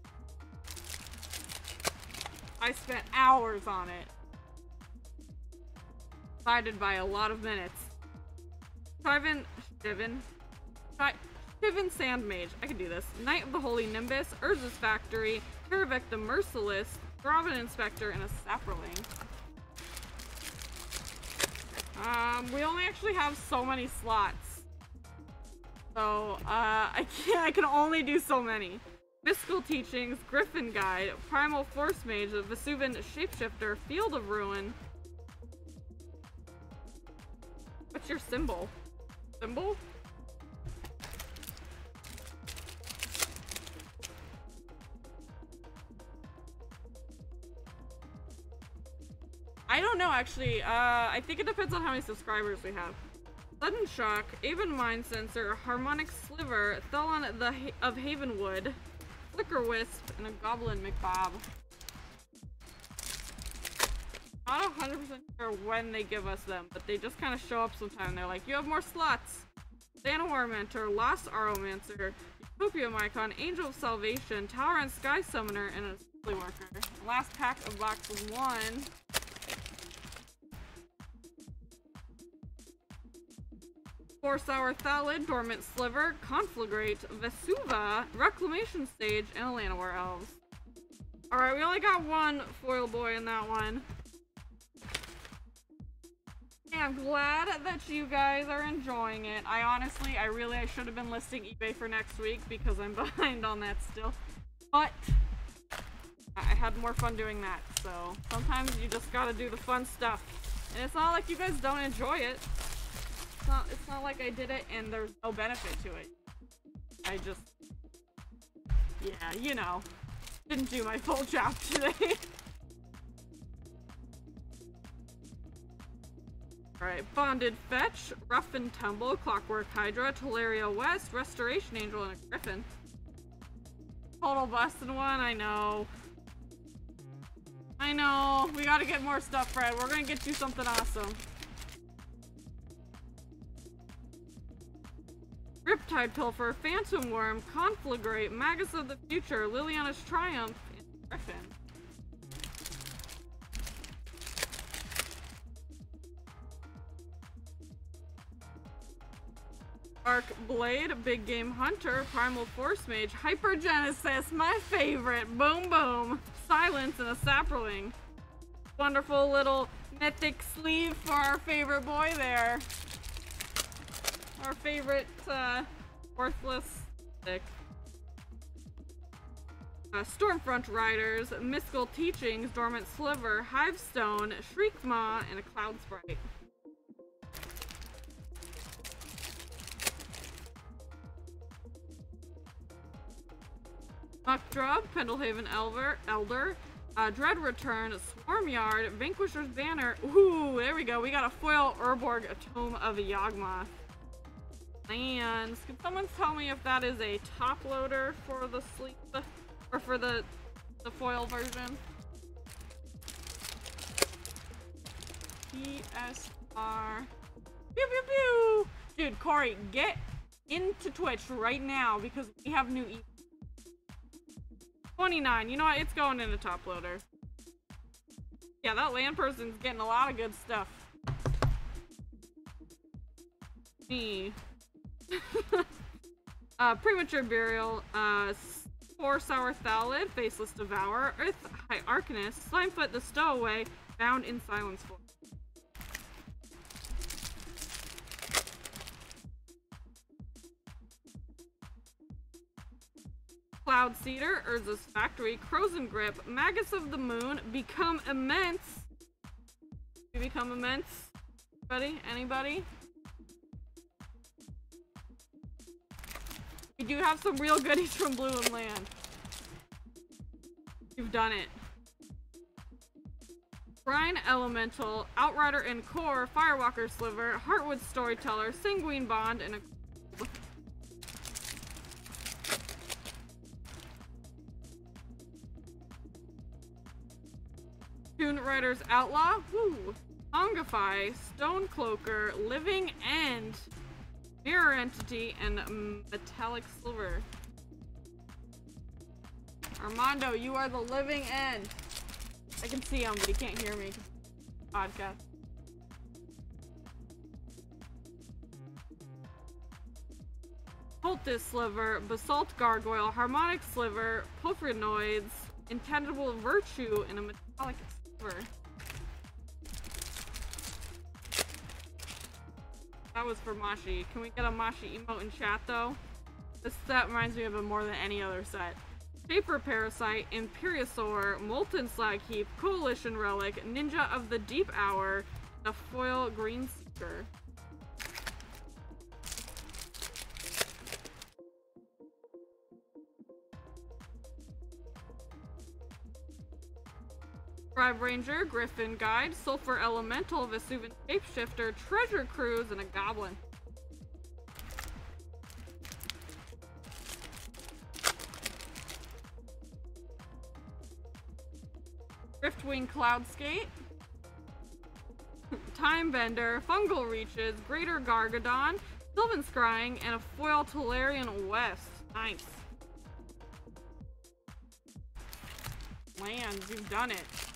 B: I spent hours on it. Divided by a lot of minutes. Shivan, Shivan, Shivan Sandmage, I can do this. Knight of the Holy Nimbus, Urza's Factory, Terravek the Merciless, Throbbing Inspector, and a Saproling. Um, we only actually have so many slots. So, uh, (laughs) I can't, I can only do so many. Mystical Teachings, Griffin Guide, Primal Force Mage, Vesuvan Shapeshifter, Field of Ruin. What's your symbol? Symbol? I don't know, actually. Uh, I think it depends on how many subscribers we have. Sudden Shock, Aven Mind Censor, Harmonic Sliver, Thelon the ha of Havenwood, Flicker Wisp, and a Goblin McBob. Not 100% sure when they give us them, but they just kind of show up sometime. They're like, you have more slots. War Mentor, Lost Auramancer, Utopia Mycon, Angel of Salvation, Tower and Sky Summoner, and a Simply Worker. Last pack of box one. Force Hour Thalid, Dormant Sliver, Conflagrate, Vesuva, Reclamation Stage, and Llanowar Elves. Alright, we only got one foil boy in that one. I'm glad that you guys are enjoying it. I honestly, I really, I should have been listing eBay for next week because I'm (laughs) behind on that still. But, I had more fun doing that, so sometimes you just gotta do the fun stuff. And it's not like you guys don't enjoy it. It's not, it's not like I did it and there's no benefit to it. I just, yeah, you know, didn't do my full job (laughs) today. Alright, Bonded Fetch, Rough and Tumble, Clockwork Hydra, Teleria West, Restoration Angel, and a Griffin. Total bust busted one, I know. I know. We gotta get more stuff, Fred. We're gonna get you something awesome. Riptide Pilfer, Phantom Wurm, Conflagrate, Magus of the Future, Liliana's Triumph, and Griffin. Arc Blade, Big Game Hunter, Primal Force Mage, Hypergenesis, my favorite, Boom Boom, Silence, and a Saproling. wonderful little mythic sleeve for our favorite boy there. Our favorite, uh, worthless stick. Uh, Stormfront Riders, Mystical Teachings, Dormant Sliver, Hivestone, Shriekmaw, and a Cloud Sprite. Muck Drubb, Pendlehaven Elver, Elder, uh, Dread Return, Swarmyard, Vanquisher's Banner. Ooh, there we go. We got a foil Urborg, a Tomb of Yawgmoth. And Can someone tell me if that is a top loader for the sleep or for the the foil version? PSR. Pew pew pew! Dude, Corey, get into Twitch right now because we have new e 29. You know what? It's going in the top loader. Yeah, that land person's getting a lot of good stuff. Me. (laughs) uh, premature burial. Uh, Sporesower Thallid, Faceless Devourer, Ith High Arcanist, Slimefoot the Stowaway, Bound in Silence Force. Cloud Seeder, Urza's Factory, Krosan Grip, Magus of the Moon, Become Immense. You become immense? Anybody? Anybody? We do have some real goodies from Blue and Land. You've done it. Brine Elemental, Outrider and Core, Firewake Sliver, Heartwood Storyteller, Sanguine Bond, and a Toon Riders Outlaw, woo! Hongify, Stonecloaker, Living End, Mirror Entity, and Metallic Sliver. Armando, you are the living end. I can see him, but he can't hear me. Podcast. Poultice Sliver, Basalt Gargoyle, Harmonic Sliver, Porphyry Nodes, Intangible Virtue, and a Metallic That was for Mashi. Can we get a Mashi emote in chat though? This set reminds me of it more than any other set. Shaper Parasite, Imperiosaur, Molten Slag Heap, Coalition Relic, Ninja of the Deep Hour, a Foil Green Seeker. Thrive Ranger, Griffin Guide, Sulfur Elemental, Vesuvan Shapeshifter, Treasure Cruise, and a Goblin. Riftwing Cloudskate, (laughs) Time Bender, Fungal Reaches, Greater Gargadon, Sylvan Scrying, and a Foil Tolaria West. Nice. Lands, you've done it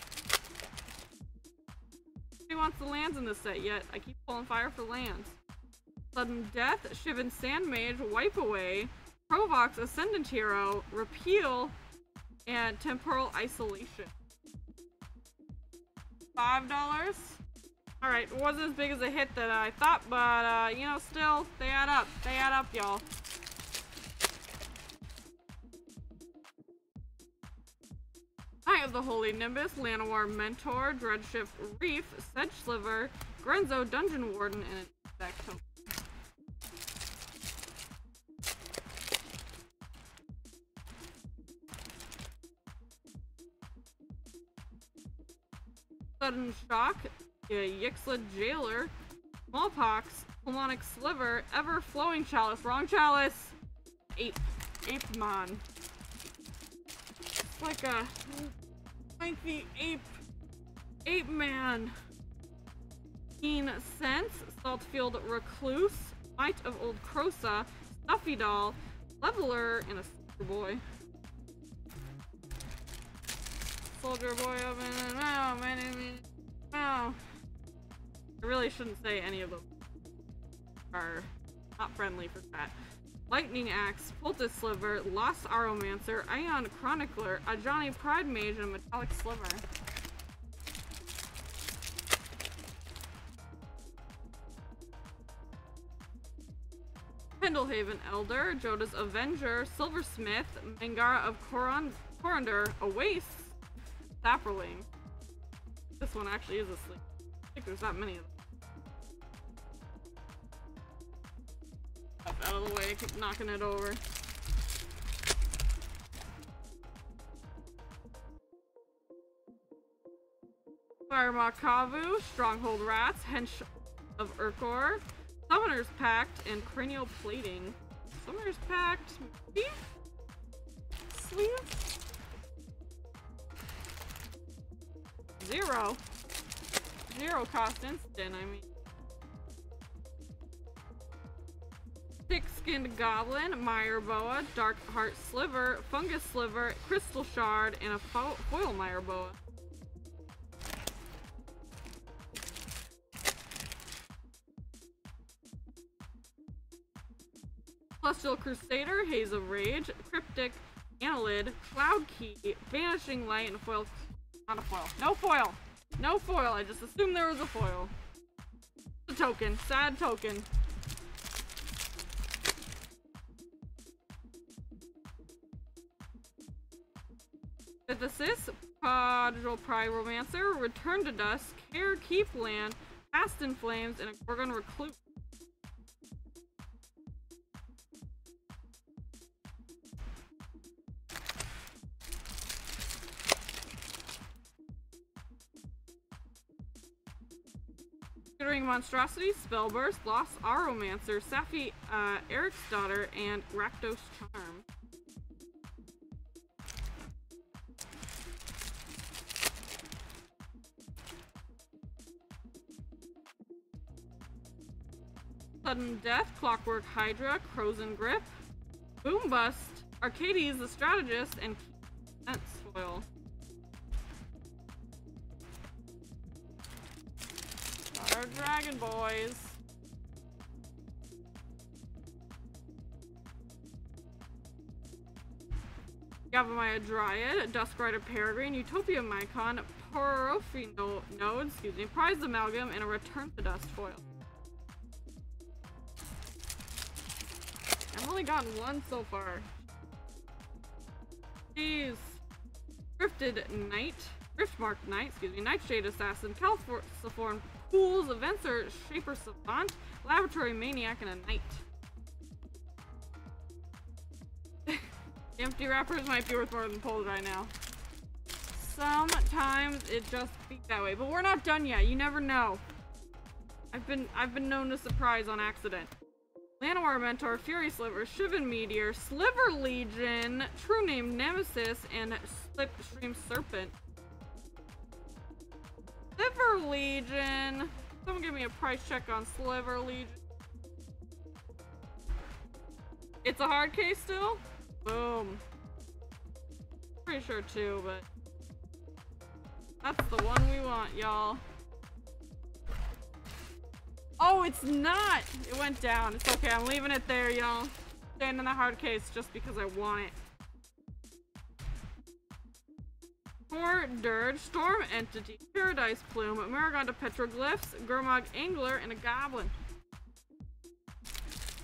B: wants the lands in this set yet. I keep pulling fire for lands. Sudden Death, Shivan Sand Mage, Wipe Away, Provox, Ascendant Hero, Repeal, and Temporal Isolation. Five dollars? Alright, wasn't as big as a hit that I thought, but, uh, you know, still, they add up. They add up, y'all. Of the Holy Nimbus, Llanowar Mentor, Dreadship Reef, Sedge Sliver, Grenzo Dungeon Warden, and an Insect Sudden Shock, Yixla Jailer, Smallpox, Pulmonic Sliver, Ever Flowing Chalice, wrong chalice, Ape, Ape Mon. It's like a like the ape, ape man. Keen Sense, Saltfield Recluse, Might of Old Krosa, Stuffy Doll, Leveler, and a Soldier Boy. Soldier Boy open and wow, man, wow. I really shouldn't say any of them are not friendly for that. Lightning Axe, Poultice Sliver, Lost Auramancer, Aeon Chronicler, a Johnny Pride Mage, and a Metallic Sliver. Pendlehaven Elder, Joda's Avenger, Silversmith, Mangara of Corond a Waste, Sapperling. This one actually is asleep. I think there's that many of them. Up out of the way, keep knocking it over. Fire Kavu, Stronghold Rats, Hench of Urkor, Summoner's Pact, and Cranial Plating. Summoner's Pact, maybe? Zero. Zero cost instant, I mean. Thick-skinned Goblin, Mire Boa, Dark Heart Sliver, Fungus Sliver, Crystal Shard, and a fo foil Mire Boa. Celestial Crusader, Haze of Rage, Cryptic, Annelid, Cloud Key, Vanishing Light, and Foil. Not a foil. No foil! No foil, I just assumed there was a foil. It's a token. Sad token. Synthesis, Prodigal Pyromancer, Return to Dust, Care Keep Land, Fast in Flames, and a Gorgon Recluse. Skittering Monstrosity, Spellburst, Lost Auramancer, Saffi uh, Eric's Daughter, and Rakdos Charm. Sudden Death, Clockwork Hydra, Krosan Grip, Boom Bust, Arcades the Strategist, and Sense Foil. Our Dragon Boys. Gavamaya Dryad, Duskrider Peregrine, Utopia Mycon, Porphy no excuse me, Prize Amalgam, and a Return to Dust foil. I've only gotten one so far. Jeez. Drifted Knight, Driftmark Knight, excuse me, Nightshade Assassin, Calciform Pools, Avencer, Shaper Savant, Laboratory Maniac, and a Knight. (laughs) Empty wrappers might be worth more than poles right now. Sometimes it just be that way, but we're not done yet. You never know. I've been I've been known to surprise on accident. Llanowar Mentor, Fury Sliver, Shivan Meteor, Sliver Legion, True Name Nemesis, and Slipstream Serpent. Sliver Legion! Someone give me a price check on Sliver Legion. It's a hard case still? Boom. Pretty sure too, but that's the one we want, y'all. Oh, it's not! It went down. It's okay. I'm leaving it there, y'all. Staying in the hard case just because I want it. For Dirge, Storm Entity, Paradise Plume, Maragonda Petroglyphs, Gurmag Angler, and a Goblin.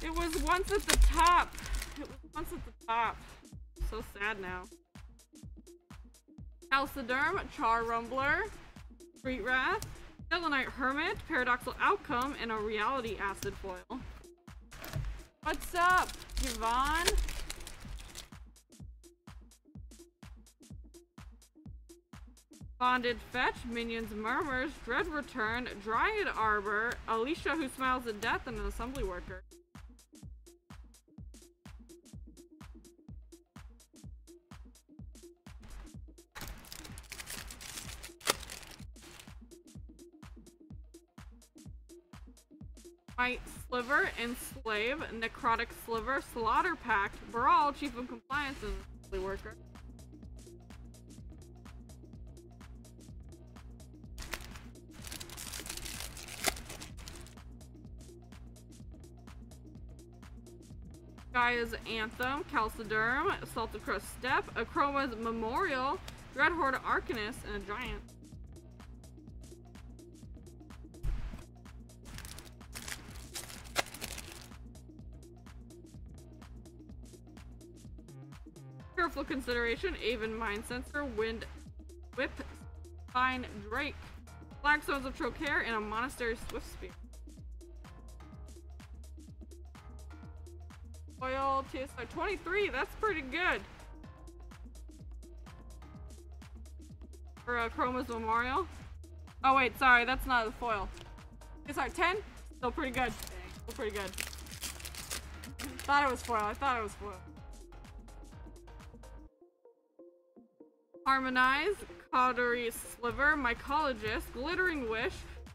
B: It was once at the top. It was once at the top. So sad now. Calciderm, Char Rumbler, Street Wraith, Selenite Hermit, Paradoxal Outcome, and a Reality Acid Foil. What's up, Yvonne? Bonded Fetch, Minions Murmurs, Dread Return, Dryad Arbor, Alesha who smiles at death, and an Assembly Worker. Might Sliver, Enslave, Necrotic Sliver, Slaughter Pact, Baral, Chief of Compliance, and Worker. Gaea's Anthem, Calciderm, Salted Crust Step, Akroma's Memorial, Dreadhorde Arcanist, and a Giant. Careful consideration, Aven Mind Censor, Wind Whip, Fine Drake, Flagstones of Trokair, and a Monastery Swift Spear. Oil TSI 23, that's pretty good. For a Chroma's Memorial. Oh wait, sorry, that's not the foil. TSI 10, still pretty good. Still pretty good. Thought it was foil, I thought it was foil. Harmonize, Cautery Sliver, Mycologist, Glittering Wish,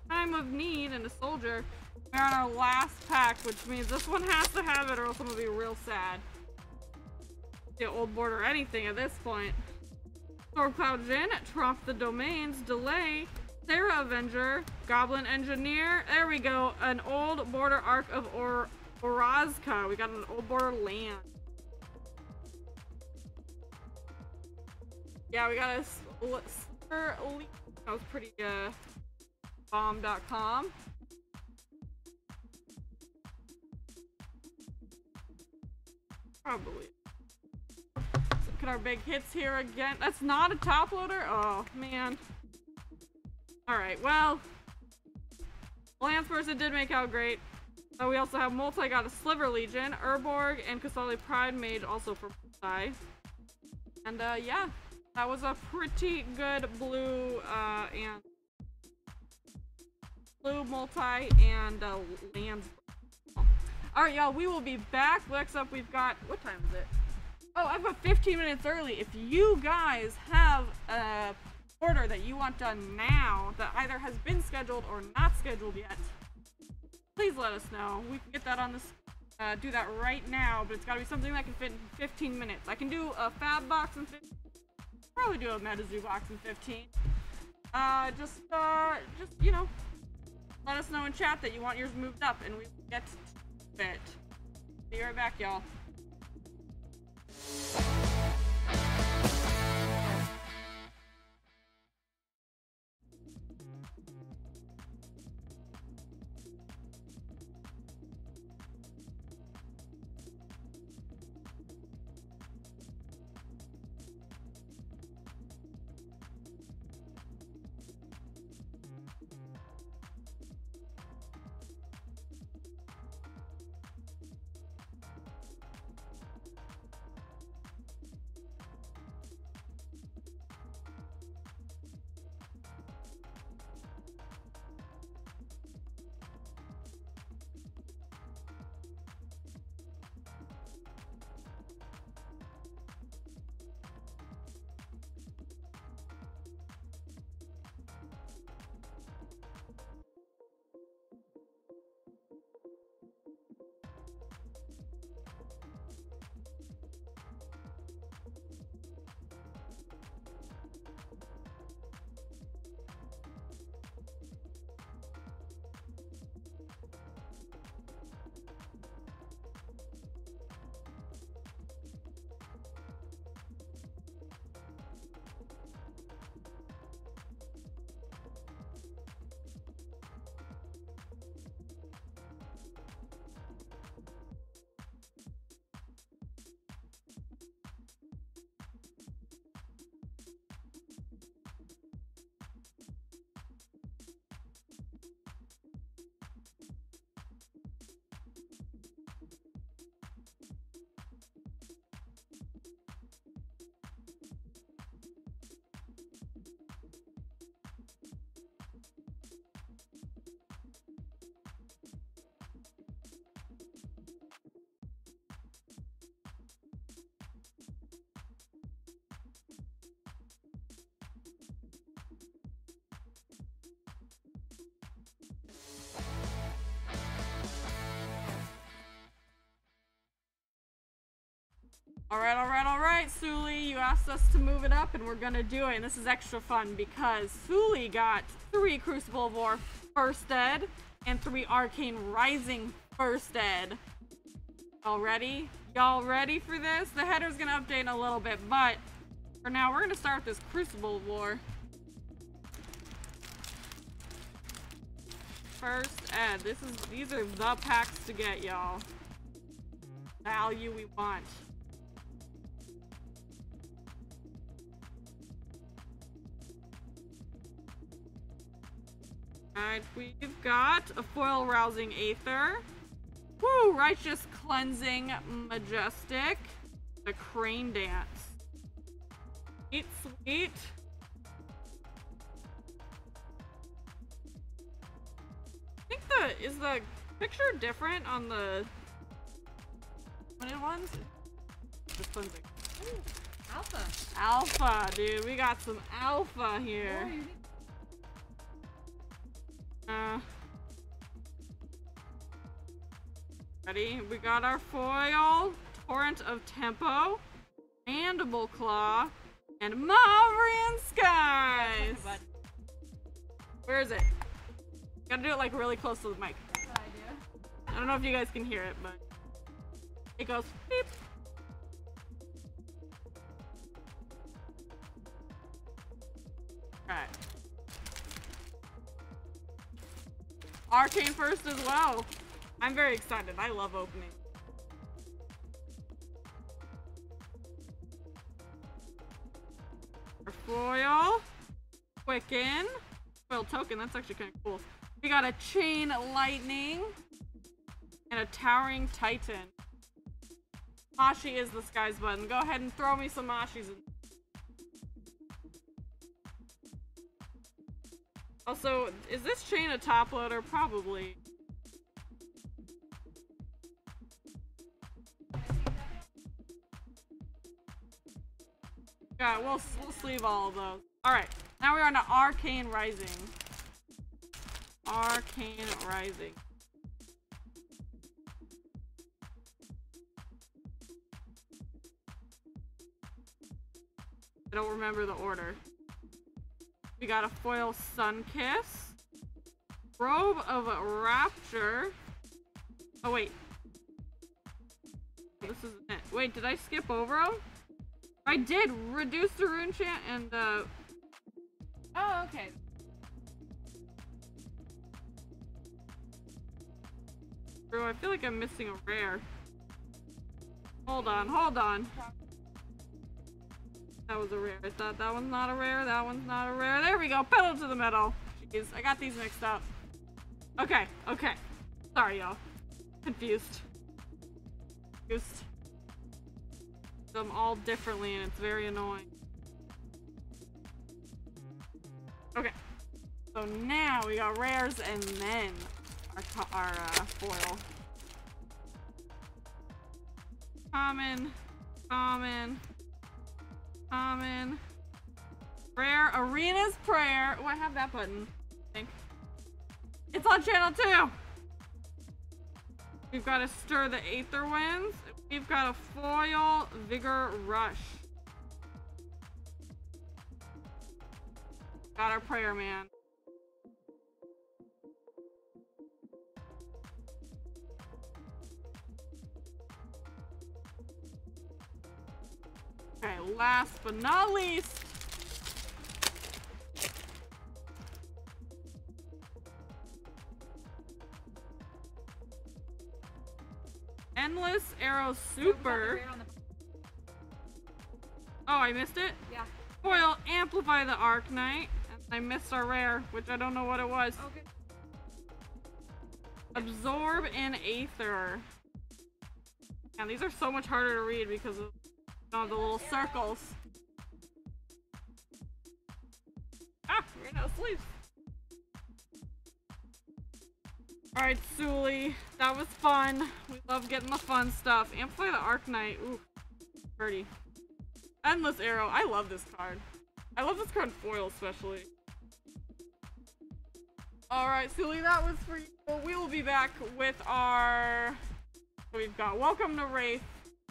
B: Time of Need, and a Soldier. We're on our last pack, which means this one has to have it or else I'm gonna be real sad. The old board or anything at this point. Stormcloud Djinn, Tromp the Domains, Delay, Serra Avenger, Goblin Engineer. There we go. An old border arc of or Orazka. We got an old border land. Yeah, we got a slipper That was pretty uh bomb.com. Probably. Look at our big hits here again. That's not a top loader? Oh, man. Alright, well. Lance person did make out great. So we also have multi got a Sliver Legion, Urborg, and Kasali Pride Mage also for multi. And uh yeah, that was a pretty good blue uh and blue multi and uh lands. Alright y'all, we will be back. Next up we've got what time is it? Oh, I've got 15 minutes early. If you guys have a order that you want done now that either has been scheduled or not scheduled yet, please let us know. We can get that on this, uh, do that right now, but it's gotta be something that can fit in 15 minutes. I can do a fab box in 15, probably do a MetaZoo box in 15. Uh, just, uh, just, you know, let us know in chat that you want yours moved up and we get to it. Be right back, y'all. Alright, alright, alright, Suli. You asked us to move it up, and we're gonna do it. And this is extra fun because Suli got three Crucible of War First Ed and three Arcane Rising First Ed. Y'all ready? Y'all ready for this? The header's gonna update in a little bit, but for now, we're gonna start this Crucible of War. First Ed. This is these are the packs to get, y'all. Value we want. Got a foil rousing Aether. Woo! Righteous cleansing majestic. The crane dance. Sweet, sweet. I think the is the picture different on the limited ones? This one's like
A: Alpha.
B: alpha, dude. We got some alpha here.
A: Oh,
B: got our foil, Torrent of Tempo, Mandible Claw, and Mauvrion Skies. Where is it? Gotta do it like really close to the mic.
A: I do.
B: I don't know if you guys can hear it, but it goes beep. Alright. Arcane first as well. I'm very excited. I love opening. Foil. Quicken. Foil token. That's actually kind of cool. We got a chain lightning and a towering titan. Mashi is the sky's button. Go ahead and throw me some Mashis in. Also, is this chain a top loader? Probably. Yeah, we'll, we'll sleeve all of those. Alright, now we're on to Arcane Rising. Arcane Rising. I don't remember the order. We got a foil sun kiss. Robe of rapture. Oh wait. This is it. Wait, did I skip over them? I did reduce the rune chant and uh
A: Oh, okay.
B: bro, I feel like I'm missing a rare. Hold on, hold on. That was a rare. I thought that one's not a rare. That one's not a rare. There we go. Pedal to the metal. Jeez, I got these mixed up. Okay, okay. Sorry, y'all. Confused. Confused. Them all differently, and it's very annoying. Okay. So now we got rares and then our, our uh, foil. Common, common, common. Rare Arena's Prayer. Oh, I have that button. I think. It's on channel two. We've got to stir the Aether Winds. We've got a foil Vigor Rush. Got our prayer man. Okay, last but not least. Endless Arrow Super. Oh, I missed it?
A: Yeah.
B: Foil Amplify the Arknight. And I missed our rare, which I don't know what it was.
A: Okay.
B: Absorb in Aether. Man, these are so much harder to read because of all the little circles. Ah, we're no Alright, Suli. That was fun. We love getting the fun stuff. Amplify the Arknight. Ooh. Pretty. Endless Arrow. I love this card. I love this card foil especially. Alright, Suli, that was for you. We will be back with our... We've got Welcome to Rathe,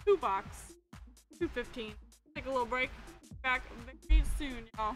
B: two box, 215. Take a little break. Back very soon, y'all.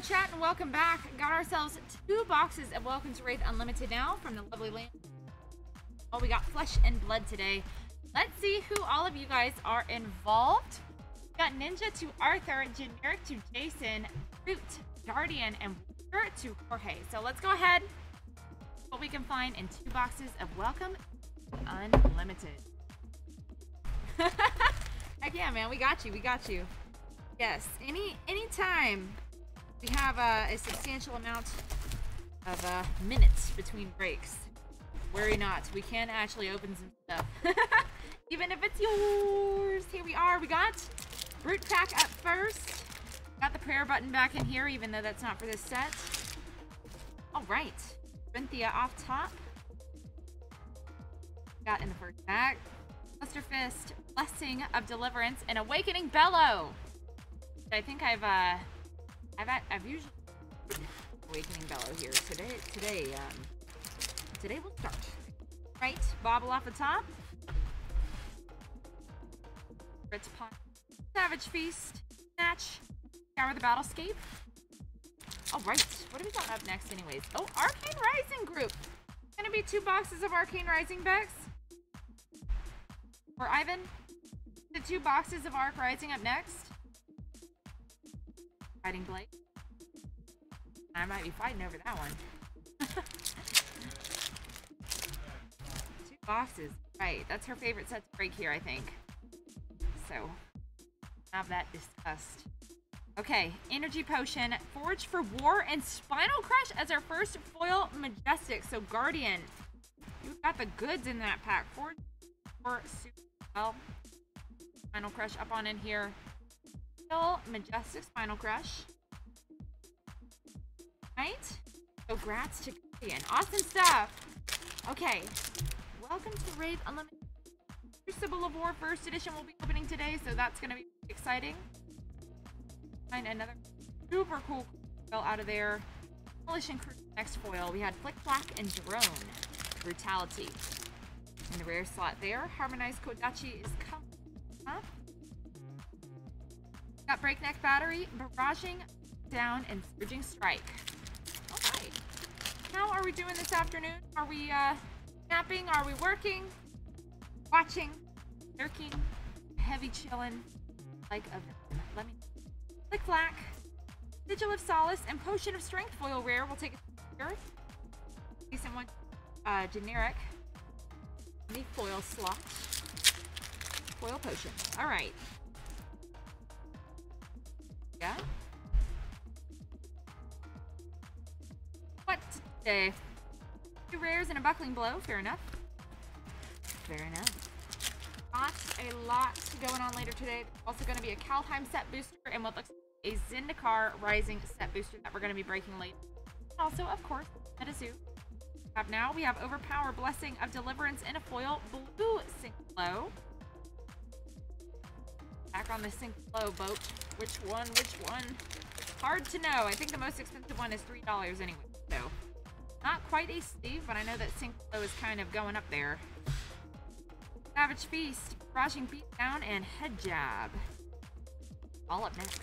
A: Chat and welcome back. Got ourselves two boxes of Welcome to Rathe Unlimited now from the lovely land. Oh, we got flesh and blood today. Let's see who all of you guys are involved. We got Ninja to Arthur, Generic to Jason, Root, Guardian, and Walker to Jorge. So let's go ahead. What we can find in two boxes of Welcome Unlimited. (laughs) Heck yeah, man. We got you. We got you. Yes. Any anytime we have uh, a substantial amount of uh, minutes between breaks. Worry not. We can actually open some stuff. (laughs) Even if it's yours. Here we are. We got Brute Pack up first. Got the prayer button back in here, even though that's not for this set. All right. Brinthia off top. Got in the first pack. Buster Fist, Blessing of Deliverance, and Awakening Bellow. I think I've uh I've I've usually Awakening Bellow here today. Today, um, today we'll start. Right, bobble off the top. Ritz Savage Feast, Snatch, Scour the Battlescape. All right, what do we got up next, anyways? Oh, Arcane Rising Group. Gonna be two boxes of Arcane Rising Bex. For Ivan, the two boxes of Arc Rising up next. Fighting Blade. I might be fighting over that one. (laughs) Two boxes. Right, that's her favorite set to break here, I think. So, have that discussed. Okay, Energy Potion, Forge for War, and Spinal Crush as our first foil Majestic. So, Guardian, you've got the goods in that pack. Forge for super well. Spinal Crush up on in here. Majestic Spinal Crush. Right? So, grats to Guardian. Awesome stuff. Okay, welcome to Rathe Unlimited. Crucible of War First Edition will be opening today, so that's going to be exciting. Find another super cool foil out of there. Demolition Crew next foil. We had Flick Flack and Drone. Brutality. In the rare slot there. Harmonized Kodachi is coming up. Got Breakneck Battery, Barraging Down, and Surging Strike. Alright. How are we doing this afternoon? Are we uh, napping? Are we working? Watching? Lurking? Heavy chilling? Like a Let me Flick Flack, Sigil of Solace, and Potion of Strength foil rare. We'll take here. Decent one. Uh, generic. The foil slot. Foil potion. All right. Yeah. What today? Two rares and a buckling blow. Fair enough. Fair enough. Not a lot going on later today. Also going to be a Kaldheim set booster and what looks like a Zendikar Rising set booster that we're going to be breaking later. Also, of course, Metazoo. Have now we have Overpower Blessing of Deliverance in a foil blue Syncflow. Back on the Syncflow boat. Which one? Which one? Hard to know. I think the most expensive one is $3 anyway. So, not quite a Steve, but I know that Syncflow is kind of going up there. Savage Feast, Rushing Beatdown, and Head Jab. All up next.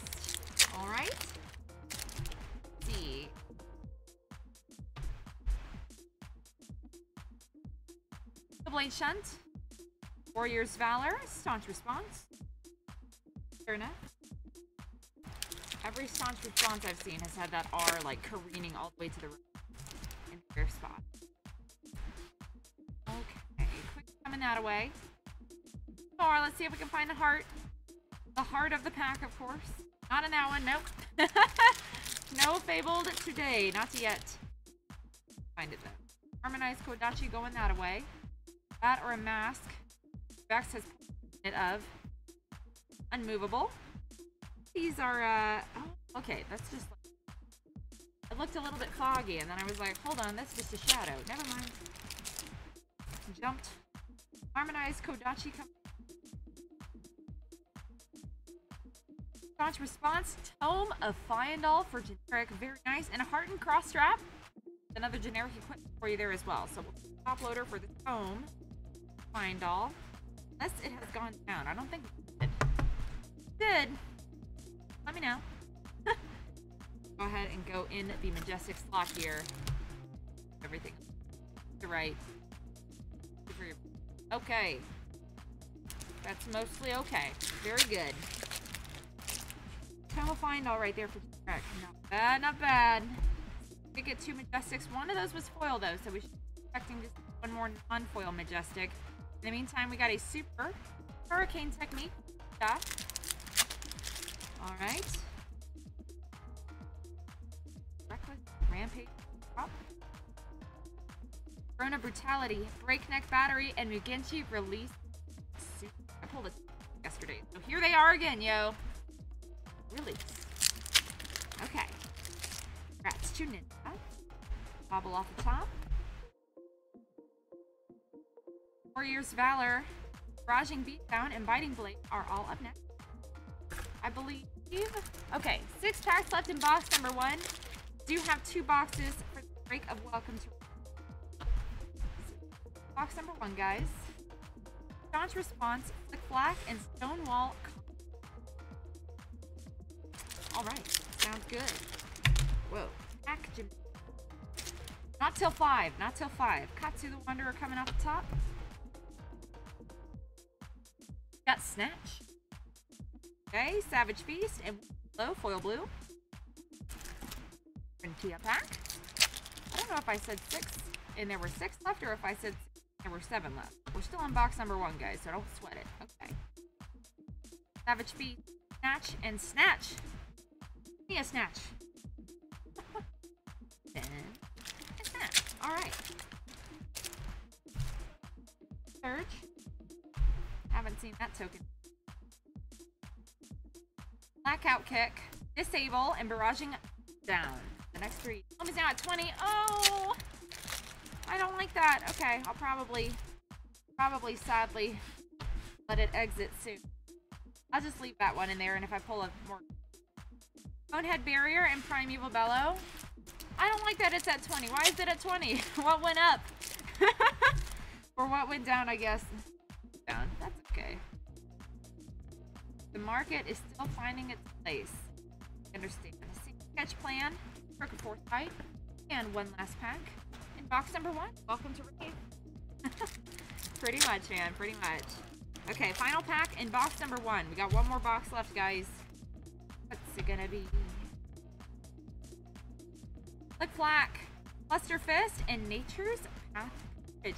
A: Alright. see. The Blade Shunt. Warrior's Valor. Staunch Response. Fair enough. Every staunch response I've seen has had that R like careening all the way to the in their spot. Okay, quick coming that away. Or let's see if we can find the heart. The heart of the pack, of course. Not in that one, nope. (laughs) no fabled today, not yet. Find it though. Harmonized Kodachi going that away. That or a mask. Vex has it of. Unmovable. These are, uh, oh, okay, that's just, it looked a little bit foggy, and then I was like, hold on, that's just a shadow. Never mind. Jumped. Harmonized Kodachi Staunch response, Tome of Fyendal for generic, very nice, and a Heartened Cross Strap. Another generic equipment for you there as well. So top loader for the Tome, Fyendal. Unless it has gone down. I don't think it did. Did. Let me know. (laughs) go ahead and go in the Majestic slot here. Everything. to right. Okay. That's mostly okay. Very good. Tome of Fyendal right there for Jack. Not bad, not bad. We get two Majestics. One of those was foil though, so we should be expecting just one more non-foil Majestic. In the meantime, we got a super Hurricane Technique stuff. Alright. Reckless Rampage. Oh. Corona Brutality, Breakneck Battery, and Mugenshi Release. I pulled it yesterday. So here they are again, yo. Release. Okay. Rats to Ninja. Bobble off the top. Warrior's Valor, Barraging Beatdown, and Biting Blade are all up next. I believe. Okay, six packs left in box number one. Do have two boxes for the break of Welcome to Box number one, guys. Staunch Response, Flick Flack, and Stonewall. All right, sounds good. Whoa, Not till five, not till five. Katsu the Wanderer coming off the top. Got Snatch. Okay, Savage Feast and low foil blue. And Tia pack. I don't know if I said six and there were six left or if I said there were seven left. We're still on box number one, guys, so don't sweat it. Okay. Savage Feast, Snatch, and Snatch. Give me a Snatch. (laughs) and Snatch. All right. Surge. Haven't seen that token. Blackout kick, disable, and barraging down. The next three. Oh, Almost now at 20. Oh! I don't like that. Okay, I'll probably, probably sadly let it exit soon. I'll just leave that one in there, and if I pull a more Bonehead Barrier and Primeval Bellow. I don't like that it's at 20. Why is it at 20? (laughs) what went up? (laughs) or what went down, I guess. Down. That's okay. The market is still finding its place. Understand. Sketch plan, Crook of Foresight, and one last pack. In box number one, welcome to Rave. (laughs) pretty much, man, pretty much. Okay, final pack in box number one. We got one more box left, guys. What's it gonna be? Look Flack, Fluster Fist, and Nature's Path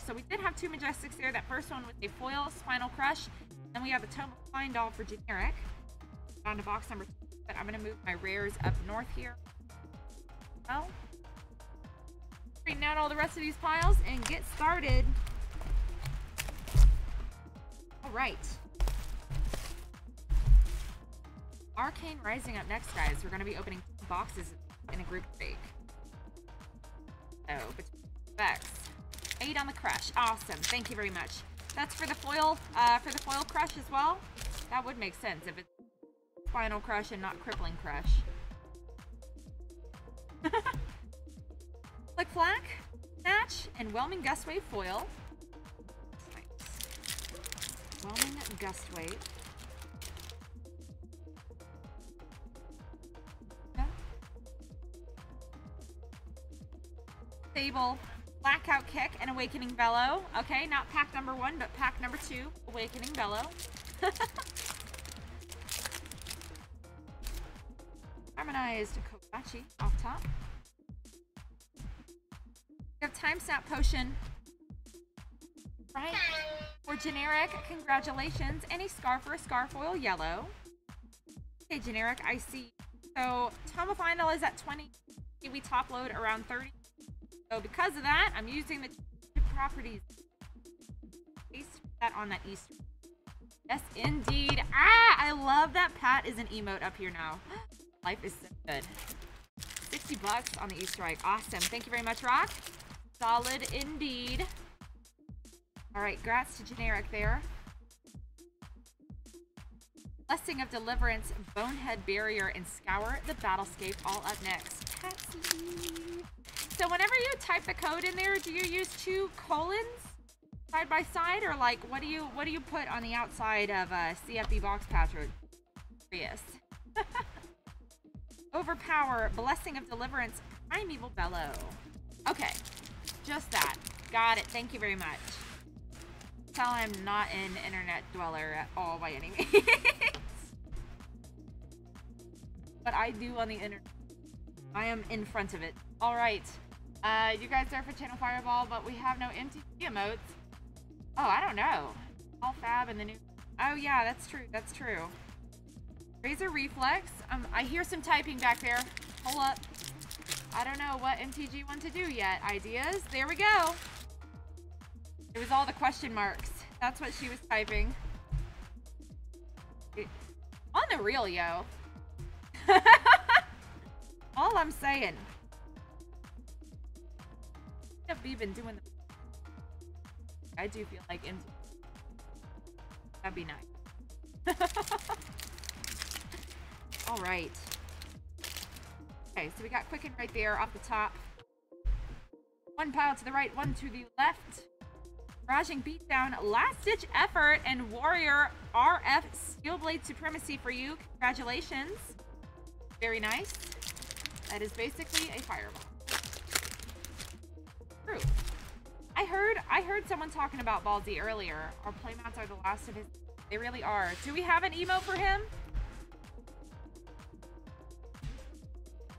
A: so we did have two Majestics there. That first one was a foil Spinal Crush. Then we have a of Fyendal for generic. On to box number two. But I'm going to move my rares up north here. Well, straighten out all the rest of these piles and get started. All right. Arcane Rising up next, guys. We're going to be opening boxes in a group break. So, between specs. Eight on the crush. Awesome. Thank you very much. That's for the foil, uh, for the foil crush as well. That would make sense if it's final crush and not crippling crush. (laughs) Flick Flack, Snatch, and Whelming Gustwave foil. Nice. Whelming Gustwave. Stable Blackout Kick and Awakening Bellow. Okay, not pack number one, but pack number two, Awakening Bellow. (laughs) Harmonized Kodachi off top. We have Time Snap Potion. Right. For generic, congratulations. Any scarf or a scarf oil yellow. Okay, generic, I see. So, Tome of Fyendal is at 20. We top load around 30. So because of that, I'm using the properties. Paste that on that Easter. Yes, indeed. Ah, I love that Pat is an emote up here now. (gasps) Life is so good. 60 bucks on the Easter egg. Awesome. Thank you very much, Rock. Solid indeed. All right, grats to generic there. Blessing of Deliverance, Bonehead Barrier, and Scour the Battlescape all up next. Patsy. So whenever you type the code in there, do you use two colons side by side, or like what do you what do you put on the outside of a CFB box patch? Curious. (laughs) Overpower, Blessing of Deliverance, Primeval Bellow. Okay, just that. Got it. Thank you very much. Tell I'm not an internet dweller at all by any (laughs) means. but I do on the internet. I am in front of it. All right. Uh, you guys are for Channel Fireball, but we have no MTG emotes. Oh, I don't know. All fab and the new. Oh yeah, that's true. That's true. Razor Reflex. Um, I hear some typing back there. Hold up. I don't know what MTG want to do yet. Ideas? There we go. It was all the question marks. That's what she was typing. On the real, yo. (laughs) all I'm saying. Have we been doing the I do feel like MTG. That'd be nice. (laughs) all right. Okay, so we got Quicken right there off the top. One pile to the right, one to the left. Rajing beatdown, last ditch effort, and Warrior RF Steelblade Supremacy for you. Congratulations. Very nice. That is basically a fireball. True. I heard I heard someone talking about Baldy earlier. Our playmats are the last of his. They really are. Do we have an emo for him?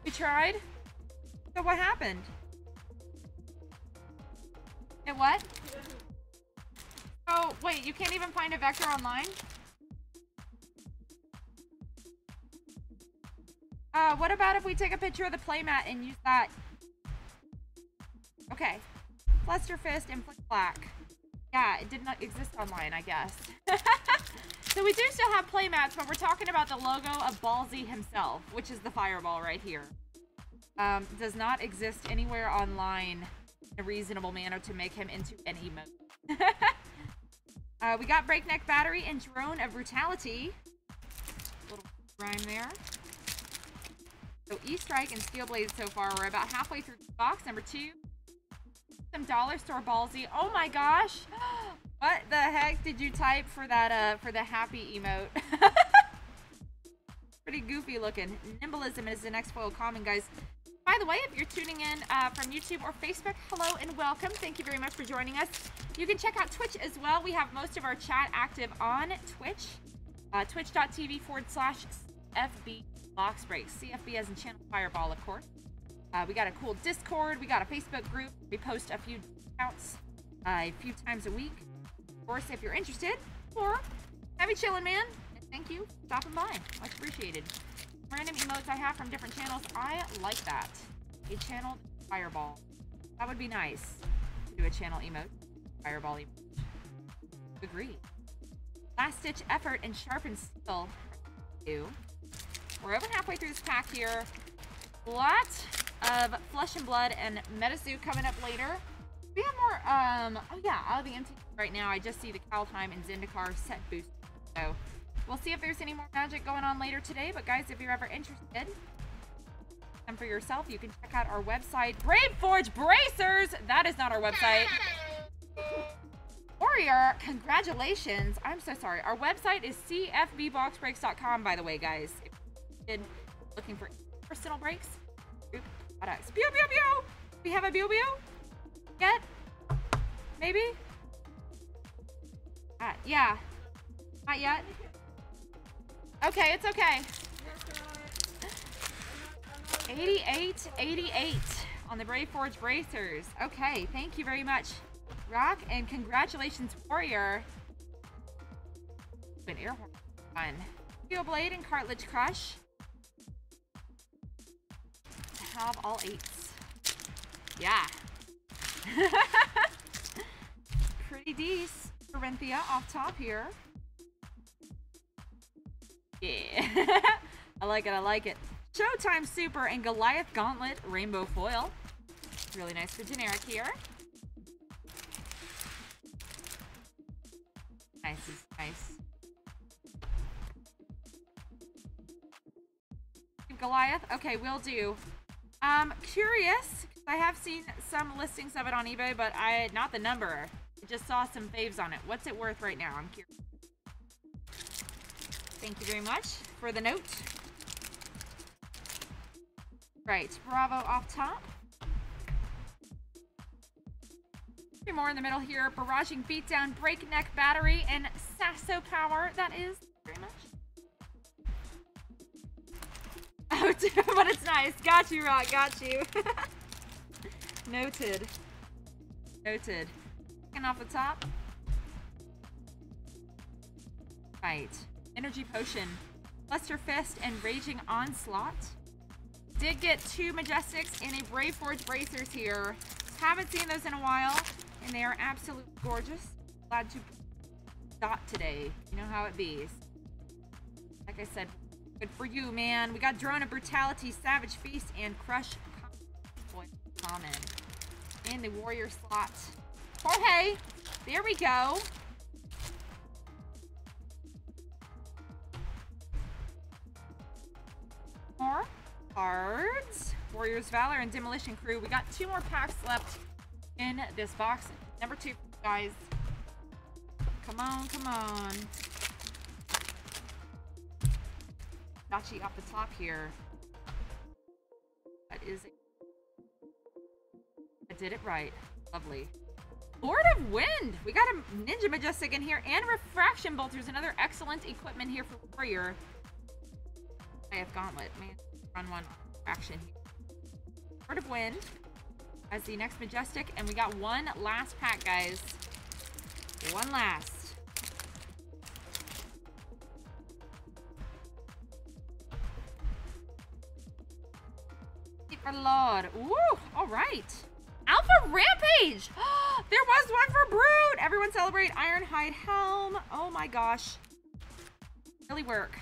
A: We tried. So what happened? And what? Oh, wait, you can't even find a vector online? Uh, what about if we take a picture of the playmat and use that? Okay. Fluster Fist and Flick Flack. Yeah, it did not exist online, I guess. (laughs) so we do still have playmats, but we're talking about the logo of Ballsy himself, which is the fireball right here. Um, does not exist anywhere online in a reasonable manner to make him into an emote. (laughs) uh, we got Breakneck Battery and Drone of Brutality. Little rhyme there. So E-Strike and Steel Blade so far. We're about halfway through box. Number two. Some dollar store ballsy. Oh my gosh. (gasps) What the heck did you type for that uh for the happy emote? (laughs) Pretty goofy looking. Nimbleism is the next foil common, guys. By the way, if you're tuning in uh, from YouTube or Facebook, hello and welcome. Thank you very much for joining us. You can check out Twitch as well. We have most of our chat active on Twitch. Uh, Twitch.tv forward slash FB box breaks. CFB as in Channel Fireball, of course. Uh, we got a cool Discord. We got a Facebook group. We post a few accounts uh, a few times a week. Of course, if you're interested, or happy chilling, man. Thank you for stopping by. Much appreciated. Random emotes I have from different channels. I like that. A channel fireball. That would be nice. Do a channel emote. Fireball emote. Agree. Last ditch effort and sharpened steel. We're over halfway through this pack here. Lot of Flesh and Blood and Metazoo coming up later. We have more, um, oh yeah, out of the empty right now, I just see the Kaldheim and Zendikar set boost. So, we'll see if there's any more magic going on later today. But guys, if you're ever interested, and for yourself, you can check out our website, Brave Forge Bracers. That is not our website. Warrior, congratulations. I'm so sorry. Our website is cfbboxbreaks.com, by the way, guys. If you're looking for personal breaks, products. Pew, pew, pew! We have a pew, pew? Yet? Maybe? Uh, yeah. Not yet? Okay, it's okay. 88, 88 on the Brave Forge Bracers. Okay, thank you very much, Rock, and congratulations, Warrior. An air horn. Fun. Steel Blade and Cartilage Crush. Have all eights. Yeah. (laughs) Pretty decent. Corinthia off top here. Yeah. (laughs) I like it, I like it. Showtime Super and Goliath Gauntlet Rainbow Foil. Really nice for generic here. Nice, nice. Goliath? Okay, we'll do. Um, curious. I have seen some listings of it on eBay, but I not the number. I just saw some faves on it. What's it worth right now? I'm curious. Thank you very much for the note. Right, Bravo off top. Three more in the middle here. Barraging beatdown, breakneck battery, and Sasso power. That is very much. Oh, (laughs) but it's nice. Got you, Rock. Got you. (laughs) Noted. Noted. And off the top. Right. Energy Potion. Fluster Fist and Raging Onslaught. Did get two Majestics and a Brave Forge Bracers here. Haven't seen those in a while, and they are absolutely gorgeous. Glad to dot today. You know how it be. Like I said, good for you, man. We got Drone of Brutality, Savage Feast, and Crush Common in the Warrior slot. Oh, Jorge, there we go. More cards. Warriors Valor and Demolition Crew. We got two more packs left in this box. Number two, guys. Come on, come on. Dachi off the top here. That is. I did it right. Lovely. Lord of Wind! We got a Ninja Majestic in here and Refraction Bolters. Another excellent equipment here for Warrior. I have Gauntlet. Run one action. Lord of Wind as the next Majestic. And we got one last pack, guys. One last. For Lord. Woo! All right. Alpha Rampage! (gasps) there was one for Brood! Everyone celebrate Ironhide Helm. Oh my gosh. Really work.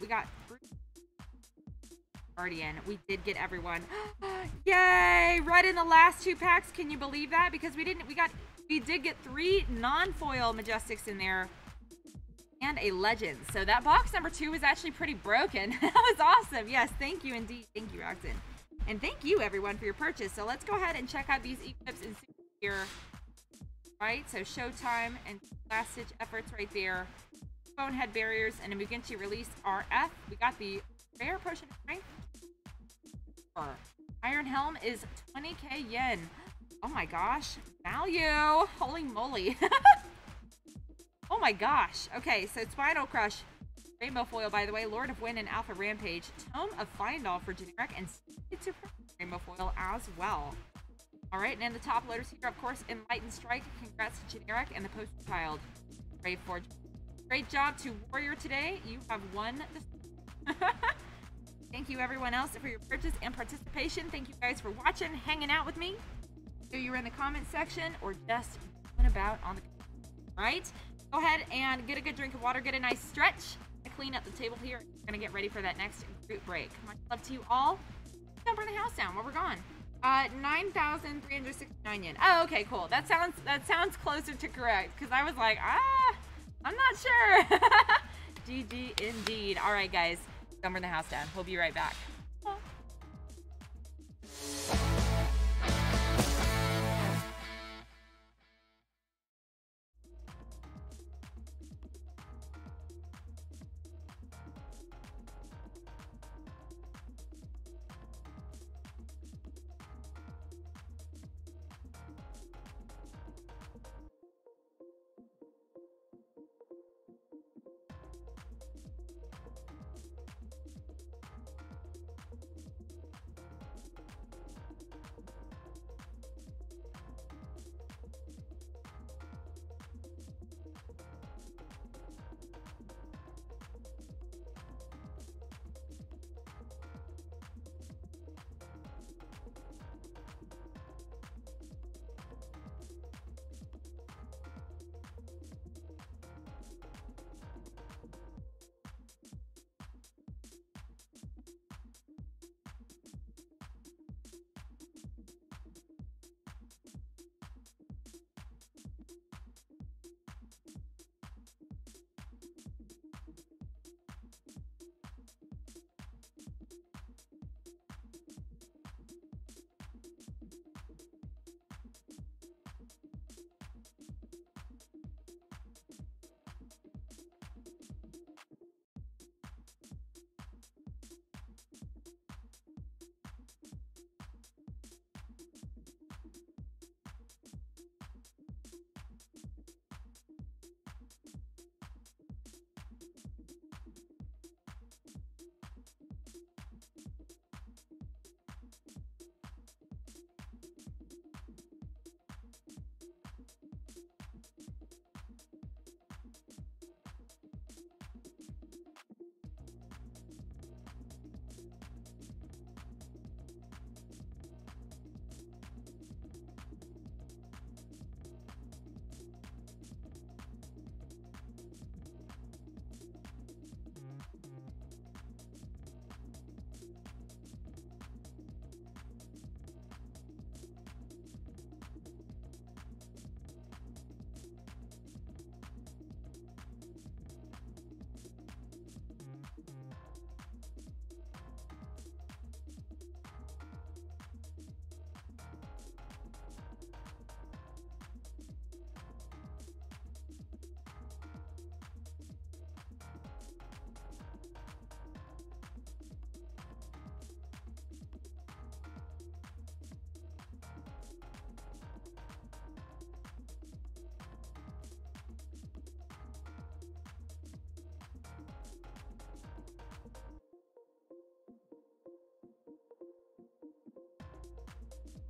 A: We got Guardian. We did get everyone. (gasps) Yay! Right in the last two packs. Can you believe that? Because we didn't, we got, we did get three non-foil Majestics in there and a legend. So that box number two was actually pretty broken. (laughs) that was awesome. Yes, thank you indeed. Thank you, Roxanne. And thank you everyone for your purchase. So let's go ahead and check out these equips in here. Right, so Showtime and Last Stitch Efforts right there. Bonehead Barriers and a Mugenshi Release RF. We got the Rare Potion Strength. Iron Helm is 20k yen. Oh my gosh. Value. Holy moly. (laughs) oh my gosh. Okay, so Spinal Crush. Rainbow Foil, by the way. Lord of Wind and Alpha Rampage. Tome of Fyendal for generic and Super Rainbow Foil as well. All right, and then the top loaders here, of course, Enlightened Strike. Congrats to Generic and the Poster Child. Brave Forge. Great job to Warrior today. You have won. (laughs) Thank you everyone else for your purchase and participation. Thank you guys for watching, hanging out with me. Whether you're in the comment section or just going about on the... All right? Go ahead and get a good drink of water, get a nice stretch, clean up the table here. We're gonna get ready for that next group break. Much love to you all. Don't burn the house down while we're gone. Uh, 9,369 yen. Oh, okay, cool. That sounds that sounds closer to correct because I was like, ah, I'm not sure. (laughs) GG indeed. All right, guys, don't burn the house down. We'll be right back.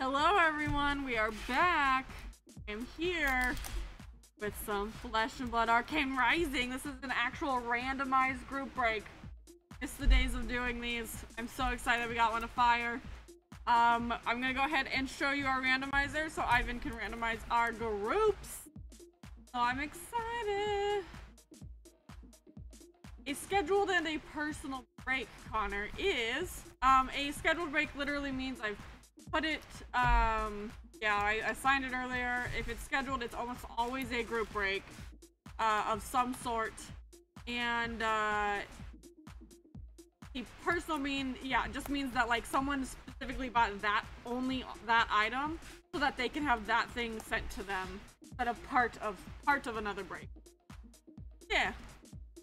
B: Hello everyone, we are back. I'm here with some Flesh and Blood Arcane Rising. This is an actual randomized group break. It's the days of doing these. I'm so excited we got one to fire. Um, I'm gonna go ahead and show you our randomizer so Ivan can randomize our groups. So I'm excited. A scheduled and a personal break, Connor, is um, a scheduled break literally means I've put it, um, yeah, I, signed it earlier. If it's scheduled, it's almost always a group break uh, of some sort. And uh, the personal mean, yeah, it just means that like someone specifically bought that, only that item, so that they can have that thing sent to them instead of part of, part of another break. Yeah.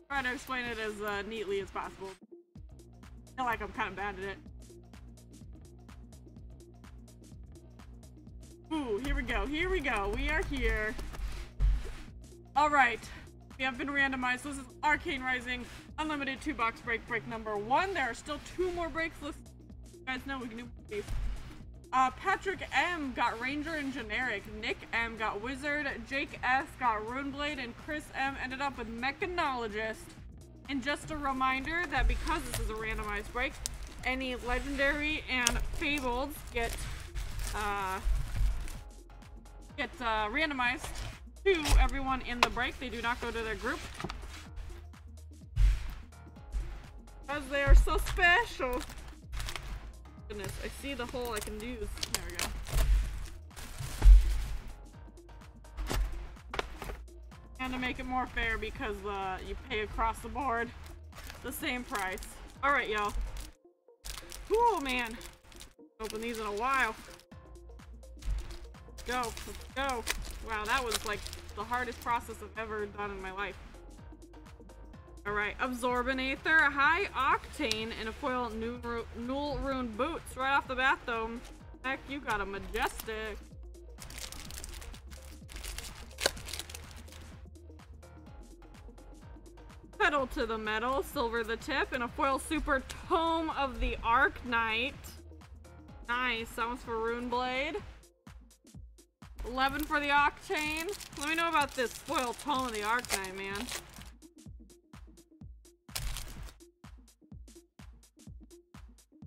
B: Try to explain it as uh, neatly as possible. I feel like I'm kind of bad at it. Ooh, here we go. Here we go. We are here. All right. We have been randomized. This is Arcane Rising Unlimited two box break break number one. There are still two more breaks. Let's you guys know we can do these. Uh, Patrick M got Ranger and Generic. Nick M got Wizard. Jake S got Runeblade. And Chris M ended up with Mechanologist. And just a reminder that because this is a randomized break, any Legendary and Fabled get uh, get uh, randomized to everyone in the break. They do not go to their group. Because they are so special. Goodness, I see the hole I can use. There we go. And to make it more fair because uh, you pay across the board the same price. Alright, y'all. Oh man. Open these in a while go. Let's go. Wow, that was like the hardest process I've ever done in my life. Alright, Absorbinator, High Octane, and a foil Null Rune Boots. Right off the bat though, heck, you got a Majestic. Pedal to the Metal, Silver the Tip, and a foil Super Tome of the Arknight. Nice, that one's for Rune Blade. 11 for the Octane. Let me know about this foil tome of the Arknight, man.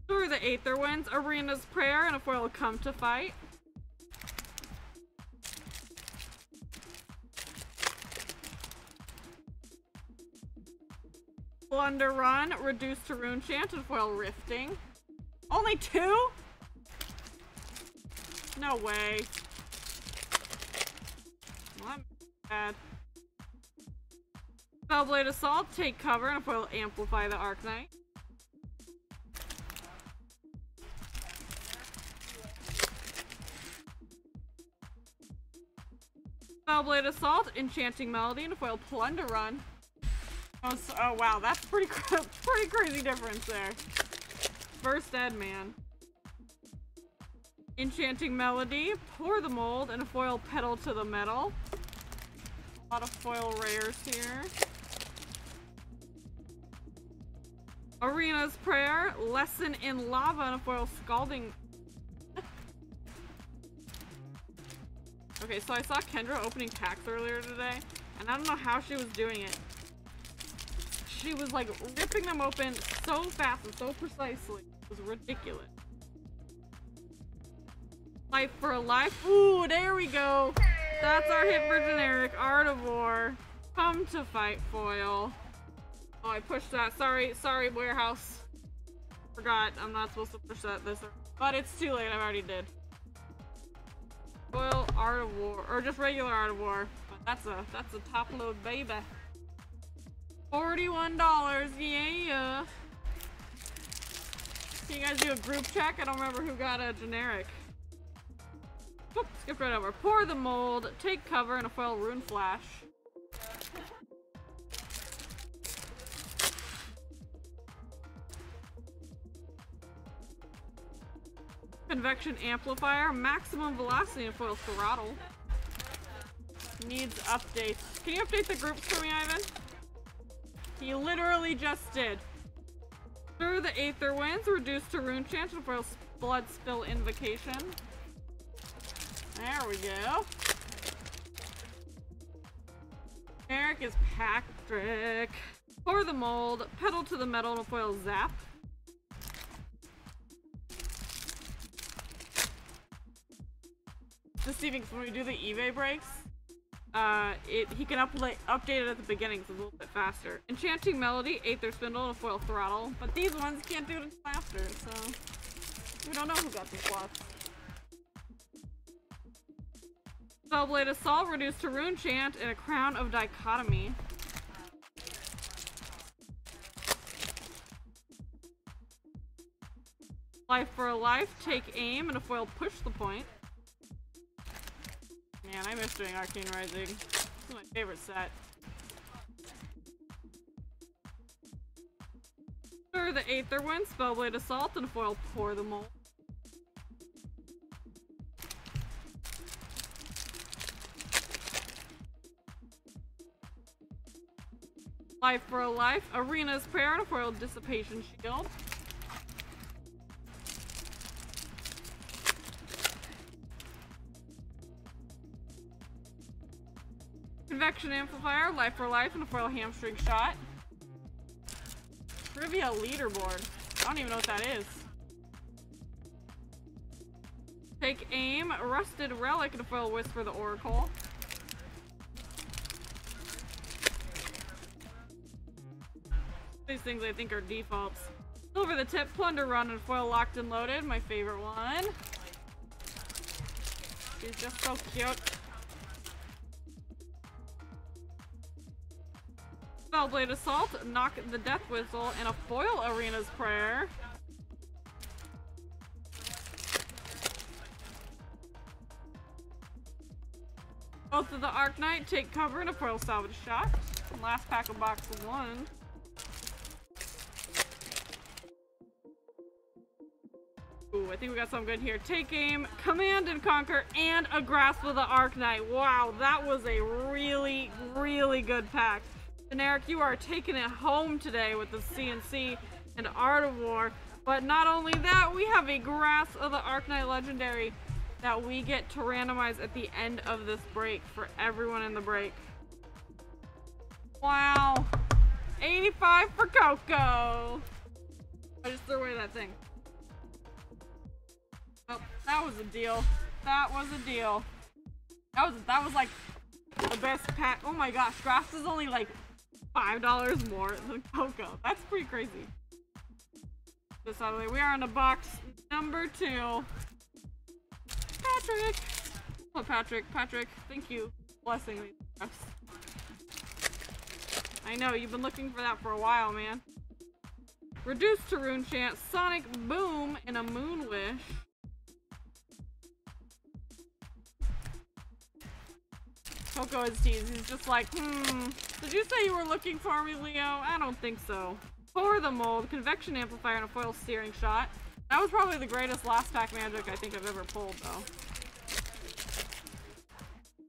B: Through the Aether Winds, Arena's Prayer, and a foil Come to Fight. Plunder Run, Reduced to Rune Chant, and foil Rifting. Only two? No way. Bad. Spellblade Assault, take cover, and we'll amplify the Arc Arknight. Spellblade Assault, Enchanting Melody, and a foil Plunder Run. Oh, so, oh wow, that's pretty (laughs) pretty crazy difference there. First Ed Man. Enchanting Melody, Pour the Mold, and a foil Pedal to the Metal. A lot of foil rares here. Arena's Prayer, Lesson in Lava, and a foil Scalding. okay, so I saw Kendra opening packs earlier today, and I don't know how she was doing it. She was like ripping them open so fast and so precisely. It was ridiculous. Life for a life. Ooh, there we go. That's our hit for generic. Art of War. Come to fight foil. Oh, I pushed that. Sorry, sorry, warehouse. Forgot. I'm not supposed to push that this. But it's too late. I already did. Foil Art of War, or just regular Art of War. But that's a that's a top load baby. Forty-one dollars. Yeah. Can you guys do a group check? I don't remember who got a generic. Oop, (laughs) skip right over. Pour the mold, take cover, and a foil rune flash. Convection amplifier, maximum velocity, and foil throttle. Needs updates. Can you update the groups for me, Ivan? He literally just did. Through the Aether Winds, reduced to Rune Chant and foil Blood Spill Invocation. There we go. Eric is Patrick. Pour the mold, pedal to the metal, and foil zap. Deceiving when we do the eBay breaks, uh, it he can update it at the beginning, so it's a little bit faster. Enchanting Melody, Aether Spindle, and foil throttle, but these ones can't do it after, so we don't know who got these slots. Spellblade Assault, reduced to Rune Chant, and a Crown of Dichotomy. Life for a life, take aim, and a foil push the point. Man, I miss doing Arcane Rising. This is my favorite set. Stir the Aether Wind, Spellblade Assault, and a foil pour the mold. Life for a life, Arena's Prayer, and a foil Dissipation Shield. Convection Amplifier, Life for Life, and a foil Hamstring Shot. Trivia Leaderboard. I don't even know what that is. Take Aim, Rusted Relic, and a foil Whisper the Oracle. These things I think are defaults. Silver the Tip, Plunder Run, and foil Locked and Loaded, my favorite one. She's just so cute. Spellblade Assault, Knock the Death Whistle, and a foil Arena's Prayer. Both of the Arc Arknight take cover in a foil salvage shot. Last pack of box one. Ooh, I think we got something good here. Take aim, command and conquer, and a grasp of the Arknight. Wow, that was a really, really good pack. Generic, you are taking it home today with the CNC and Art of War. But not only that, we have a Grasp of the Arknight Legendary that we get to randomize at the end of this break for everyone in the break. Wow. 85 for Coco. I just threw away that thing. That was a deal. That was a deal. That was that was like the best pack. Oh my gosh, Grass is only like five dollars more than Coco. That's pretty crazy. This the way. We are on a box number two. Patrick. Oh, Patrick. Patrick, thank you. Blessing me. I know you've been looking for that for a while, man. Reduced to Rune Chant, Sonic Boom, and a Moon Wish. Coco is teased. He's just like, hmm. Did you say you were looking for me, Leo? I don't think so. Pour the mold, convection amplifier, and a foil steering shot. That was probably the greatest last pack magic I think I've ever pulled, though.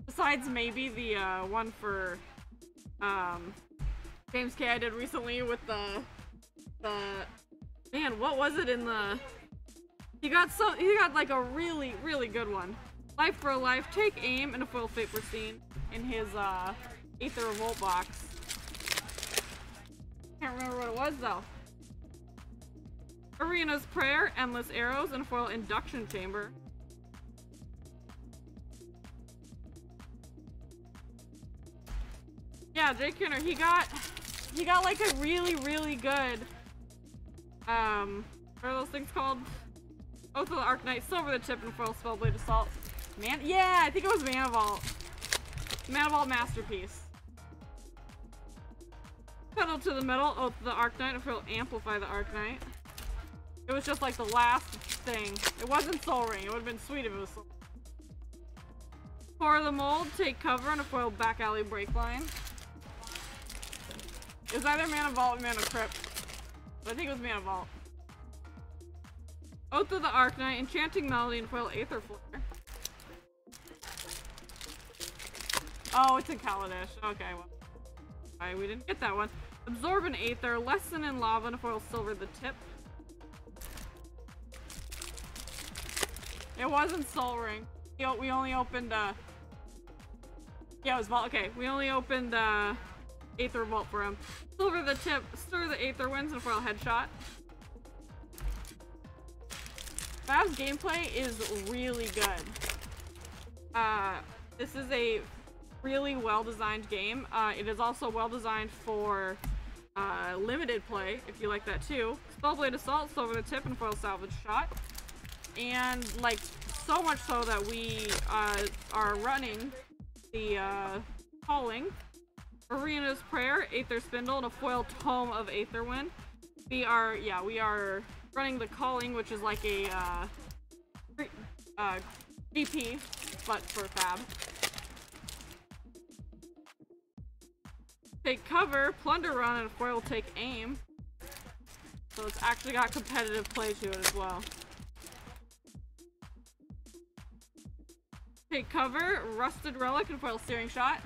B: Besides maybe the uh, one for um, James K I did recently with the the man, what was it in the? He got so he got like a really really good one. Life for a life, take aim, and a foil fate scene in his uh, Aether Revolt box. Can't remember what it was though. Arena's Prayer, Endless Arrows, and a foil Induction Chamber. Yeah, Jake Kinner, he got he got like a really, really good um what are those things called? Oath of the Arknight, Silver the Tip, and foil Spellblade Assault. Man yeah, I think it was Mana Vault. Mana Vault Masterpiece. Pedal to the metal, of the Arknight, and foil Amplify the Arknight. It was just like the last thing. It wasn't Sol Ring. It would have been sweet if it was Soul Pour the mold, take cover, and a foil back alley break line. It was either Mana Vault or Mana Crypt. But I think it was Mana Vault. Oath of the Arknight, Enchanting Melody, and foil Aether Flare. Oh, it's in Kaladesh. Okay, well. Alright, we didn't get that one. Absorb in Aether, Lesson in Lava, and a foil Silver the Tip. It wasn't Soul Ring. we only opened, uh... Yeah, it was Vault. Okay, we only opened, uh... Aether Vault for him. Silver the tip, Stir the Aetherwinds and foil headshot. Fab's gameplay is really good. Uh, this is a really well-designed game. Uh, it is also well-designed for uh, limited play, if you like that too. Spellblade Assault, Silver the Tip, and Foil Salvage Shot. And, like, so much so that we uh, are running the uh, Calling, Arena's Prayer, Aether Spindle, and a Foil Tome of Aetherwind. We are, yeah, we are running the Calling, which is like a uh, uh, DP, but for Fab. Take cover, plunder run, and foil take aim. So it's actually got competitive play to it as well. Take cover, rusted relic, and foil steering shot.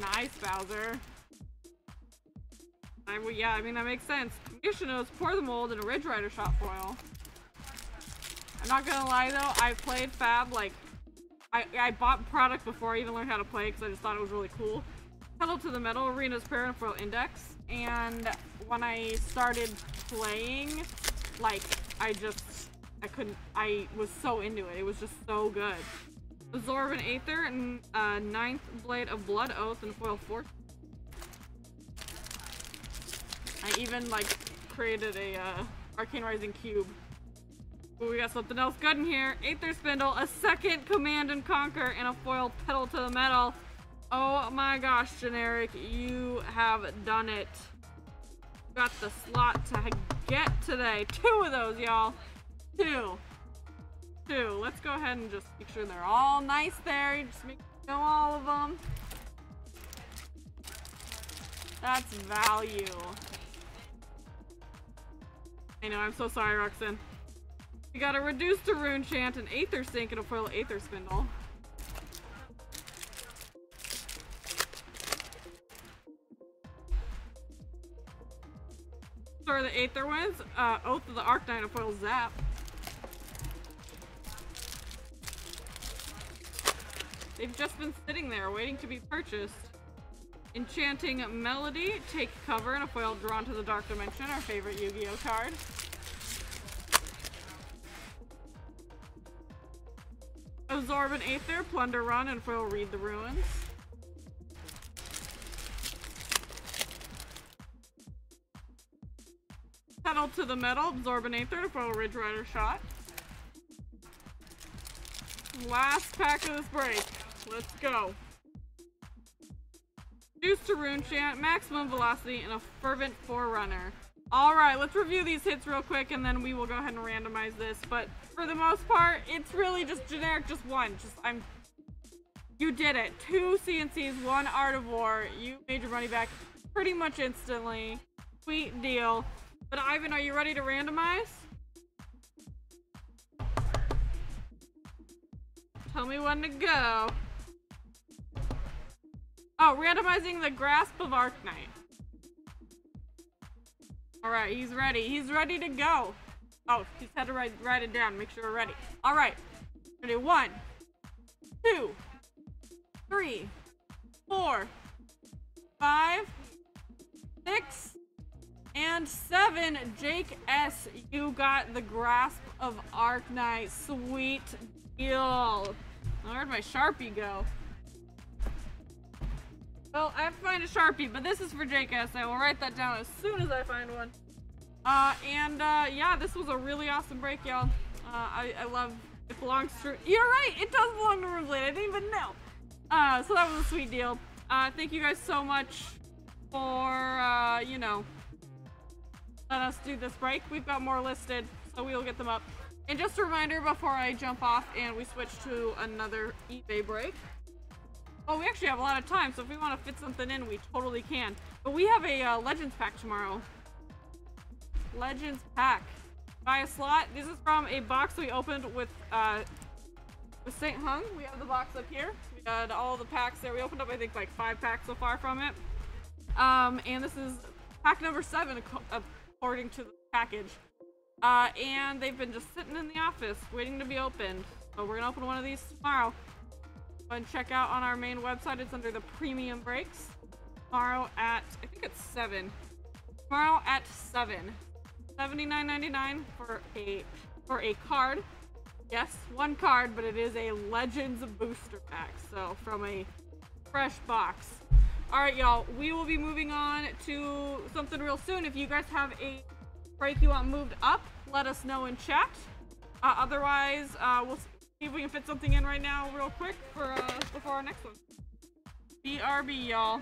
B: Nice, Bowser. I, yeah, I mean, that makes sense. Missionos, pour the mold, and a Ridge Rider shot foil. I'm not gonna lie though, I played Fab, like, I, I bought product before I even learned how to play because I just thought it was really cool. Pedal to the Metal, Arena's Foil Index. And when I started playing, like, I just, I couldn't, I was so into it. It was just so good. Absorb in Aether and uh, Ninth Blade of Blood Oath and Foil Force. I even, like, created a uh, Arcane Rising Cube. We got something else good in here. Aether Spindle, a second Command and Conquer, and a foil Pedal to the Metal. Oh my gosh, Generic, you have done it. Got the slot to get today. Two of those, y'all. Two. Two. Let's go ahead and just make sure they're all nice there. You just make know all of them. That's value. I know, I'm so sorry, Roxanne. We got a Reduce to Runechant, an aether sink, and a foil aether spindle. Star the Aether ones. uh, Oath of the Arknight, a foil zap. They've just been sitting there waiting to be purchased. Enchanting Melody, take cover, and a foil drawn to the Dark Dimension, our favorite Yu-Gi-Oh card. Absorb in Aether, Plunder Run, and foil Read the Runes. Pedal to the Metal, Absorb in Aether, and foil Ridge Rider Shot. Last pack of this break. Let's go. Reduce to Runechant, Maximum Velocity, and a Fervent Forerunner. Alright, let's review these hits real quick and then we will go ahead and randomize this. But for the most part, it's really just generic, just one. Just, I'm... You did it. Two CNCs, one Art of War. You made your money back pretty much instantly. Sweet deal. But Ivan, are you ready to randomize? Tell me when to go. Oh, randomizing the Grasp of Arknight. Alright, he's ready. He's ready to go. Oh, he's had to write, write it down. Make sure we're ready. Alright. Ready? One, two, three, four, five, six, and seven. Jake S., you got the Grasp of Arknight. Sweet deal. Where'd my Sharpie go? Well, I have to find a Sharpie, but this is for Jake S. I will write that down as soon as I find one. Uh, and, uh, yeah, this was a really awesome break, y'all. Uh, I, I love, it belongs to, you're right, it does belong to RuneBlade, I didn't even know. Uh, so that was a sweet deal. Uh, thank you guys so much for, uh, you know, let us do this break. We've got more listed, so we will get them up. And just a reminder before I jump off and we switch to another eBay break. Oh, we actually have a lot of time, so if we want to fit something in, we totally can. But we have a uh, Legends pack tomorrow. Legends pack. Buy a slot. This is from a box we opened with uh, with St. Hung. We have the box up here. We got all the packs there. We opened up, I think, like five packs so far from it. Um, and this is pack number seven, according to the package. Uh, and they've been just sitting in the office waiting to be opened. So we're gonna open one of these tomorrow. Go and check out on our main website. It's under the premium breaks. Tomorrow at I think it's seven. Tomorrow at seven. $79.99 for a for a card. Yes, one card, but it is a Legends booster pack. So from a fresh box. All right, y'all. We will be moving on to something real soon. If you guys have a break you want moved up, let us know in chat. Uh, otherwise, uh, we'll see if we can fit something in right now, real quick, for uh, before our next one. BRB, y'all.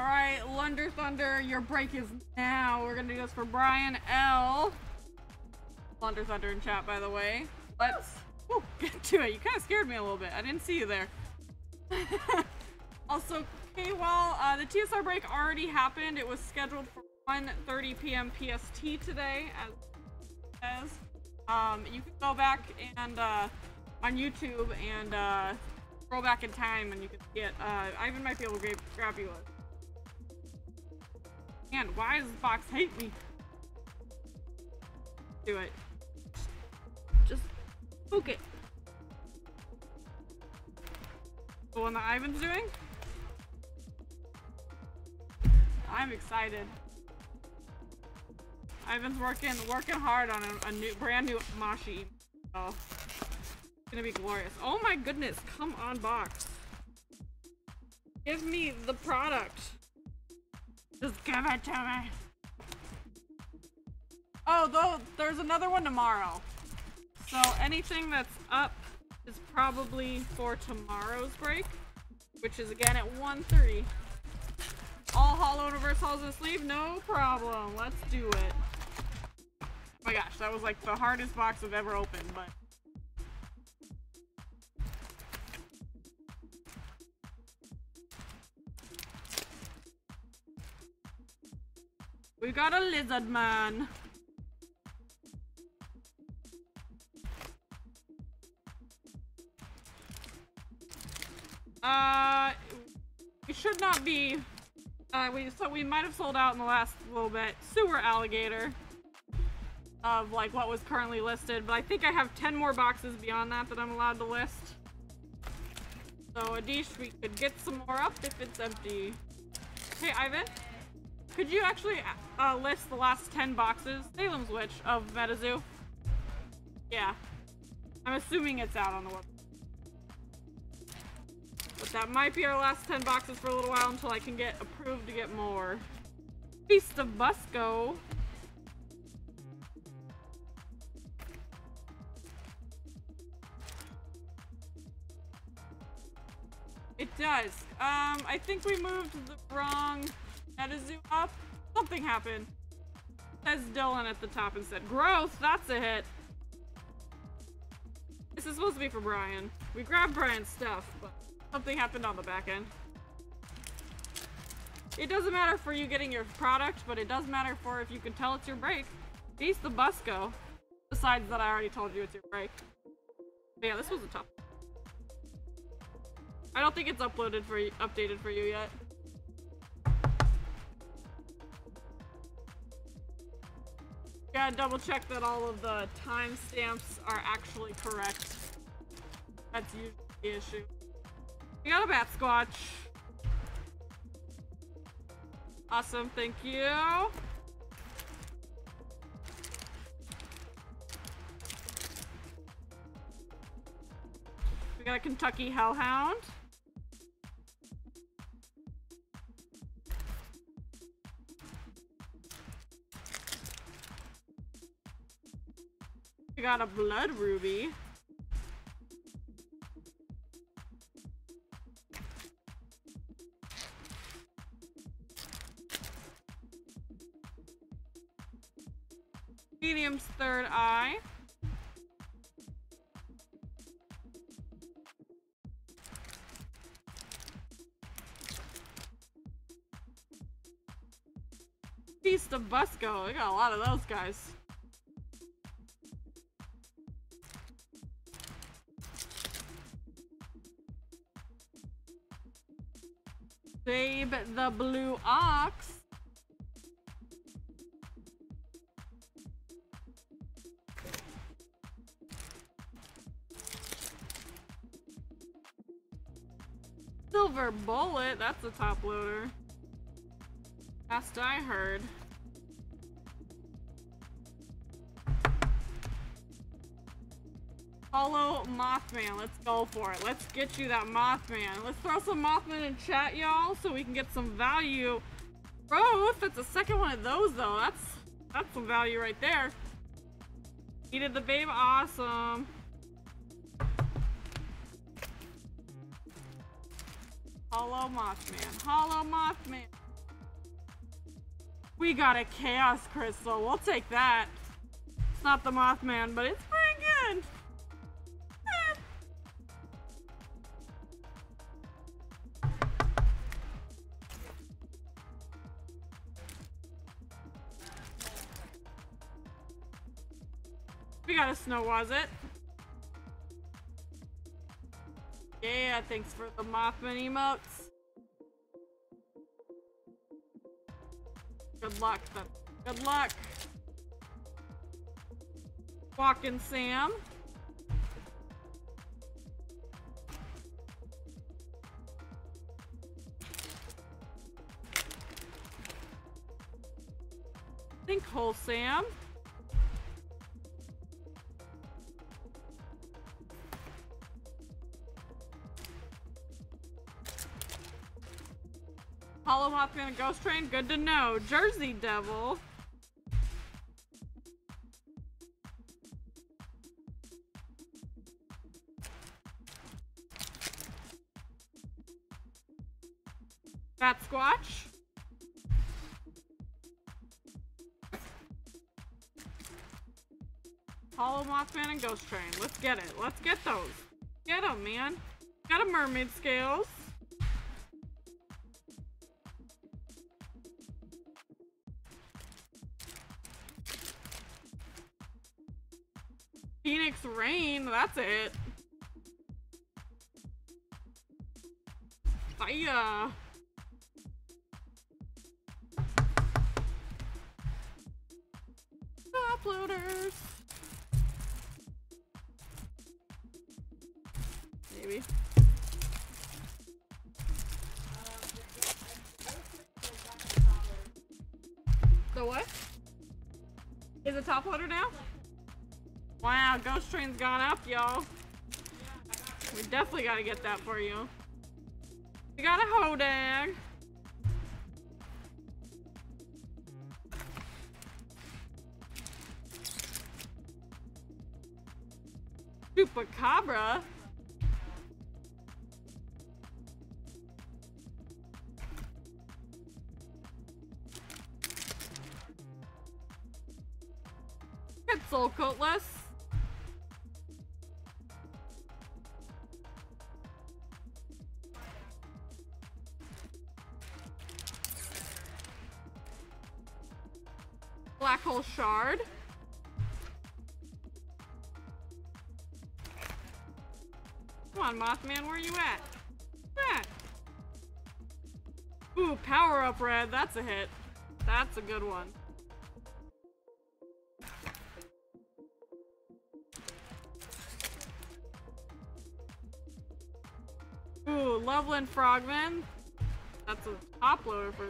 B: Alright, Lunder Thunder, your break is now. We're gonna do this for Brian L. Lunder Thunder in chat, by the way. Let's whew, (laughs) get to it. You kind of scared me a little bit. I didn't see you there. (laughs) also, okay, well, uh, the TSR break already happened. It was scheduled for 1.30 p.m. PST today, as, as um, you can go back and uh, on YouTube and uh, scroll back in time and you can see it. Uh, Ivan might be able to grab, grab you a Man, why does this box hate me? Do it. Just poke it. The one that Ivan's doing? I'm excited. Ivan's working working hard on a, a new brand new Mashi. So oh, it's gonna be glorious. Oh my goodness, come on box. Give me the product. Just give it to me. Oh, though, there's another one tomorrow. So anything that's up is probably for tomorrow's break, which is again at 1.30. All Hollow Universe Halls Sleeve? No problem. Let's do it. Oh my gosh, that was like the hardest box I've ever opened, but We got a lizard man. Uh, we should not be. Uh, we so we might have sold out in the last little bit. Sewer alligator of like what was currently listed, but I think I have 10 more boxes beyond that that I'm allowed to list. So Adish, we could get some more up if it's empty. Hey, Ivan? Could you actually uh, list the last 10 boxes, Salem's Witch, of MetaZoo? Yeah. I'm assuming it's out on the web. But that might be our last 10 boxes for a little while until I can get approved to get more. Beast of Busco. It does. Um, I think we moved the wrong Something happened. Says Dylan at the top and said, Growth, that's a hit. This is supposed to be for Brian. We grabbed Brian's stuff, but something happened on the back end. It doesn't matter for you getting your product, but it does matter for if you can tell it's your break. Beast the Busco. Besides that, I already told you it's your break. But yeah, this was a tough. I don't think it's uploaded for updated for you yet. Gotta double check that all of the timestamps are actually correct. That's usually the issue. We got a bat squatch. Awesome, thank you. We got a Kentucky Hellhound. We got a blood ruby. Medium's third eye. Beast of Busco. We got a lot of those guys. Babe the Blue Ox. Silver Bullet, that's a top loader. Last I heard. Follow Mothman. Let's go for it. Let's get you that Mothman. Let's throw some Mothman in chat, y'all, so we can get some value. Growth. That's a second one of those, though. That's that's some value right there. Needed the babe. Awesome. Hollow Mothman. Hollow Mothman. We got a Chaos Crystal. We'll take that. It's not the Mothman, but it's pretty good. We got a snow, was it? Yeah, thanks for the Mothman emotes. Good luck. Then. Good luck. Walking Sam. Sinkhole Sam. Hollow Mothman and Ghost Train, good to know. Jersey Devil. Bat Squatch. Hollow Mothman and Ghost Train. Let's get it. Let's get those. Get them, man. Got a mermaid scales. That's it. Fire. Ghost Train's gone up, y'all. We definitely gotta get that for you. We got a Hodag. Chupacabra? Mothman, where are you at? At. Ooh, power up red. That's a hit. That's a good one. Ooh, Loveland Frogman. That's a top loader for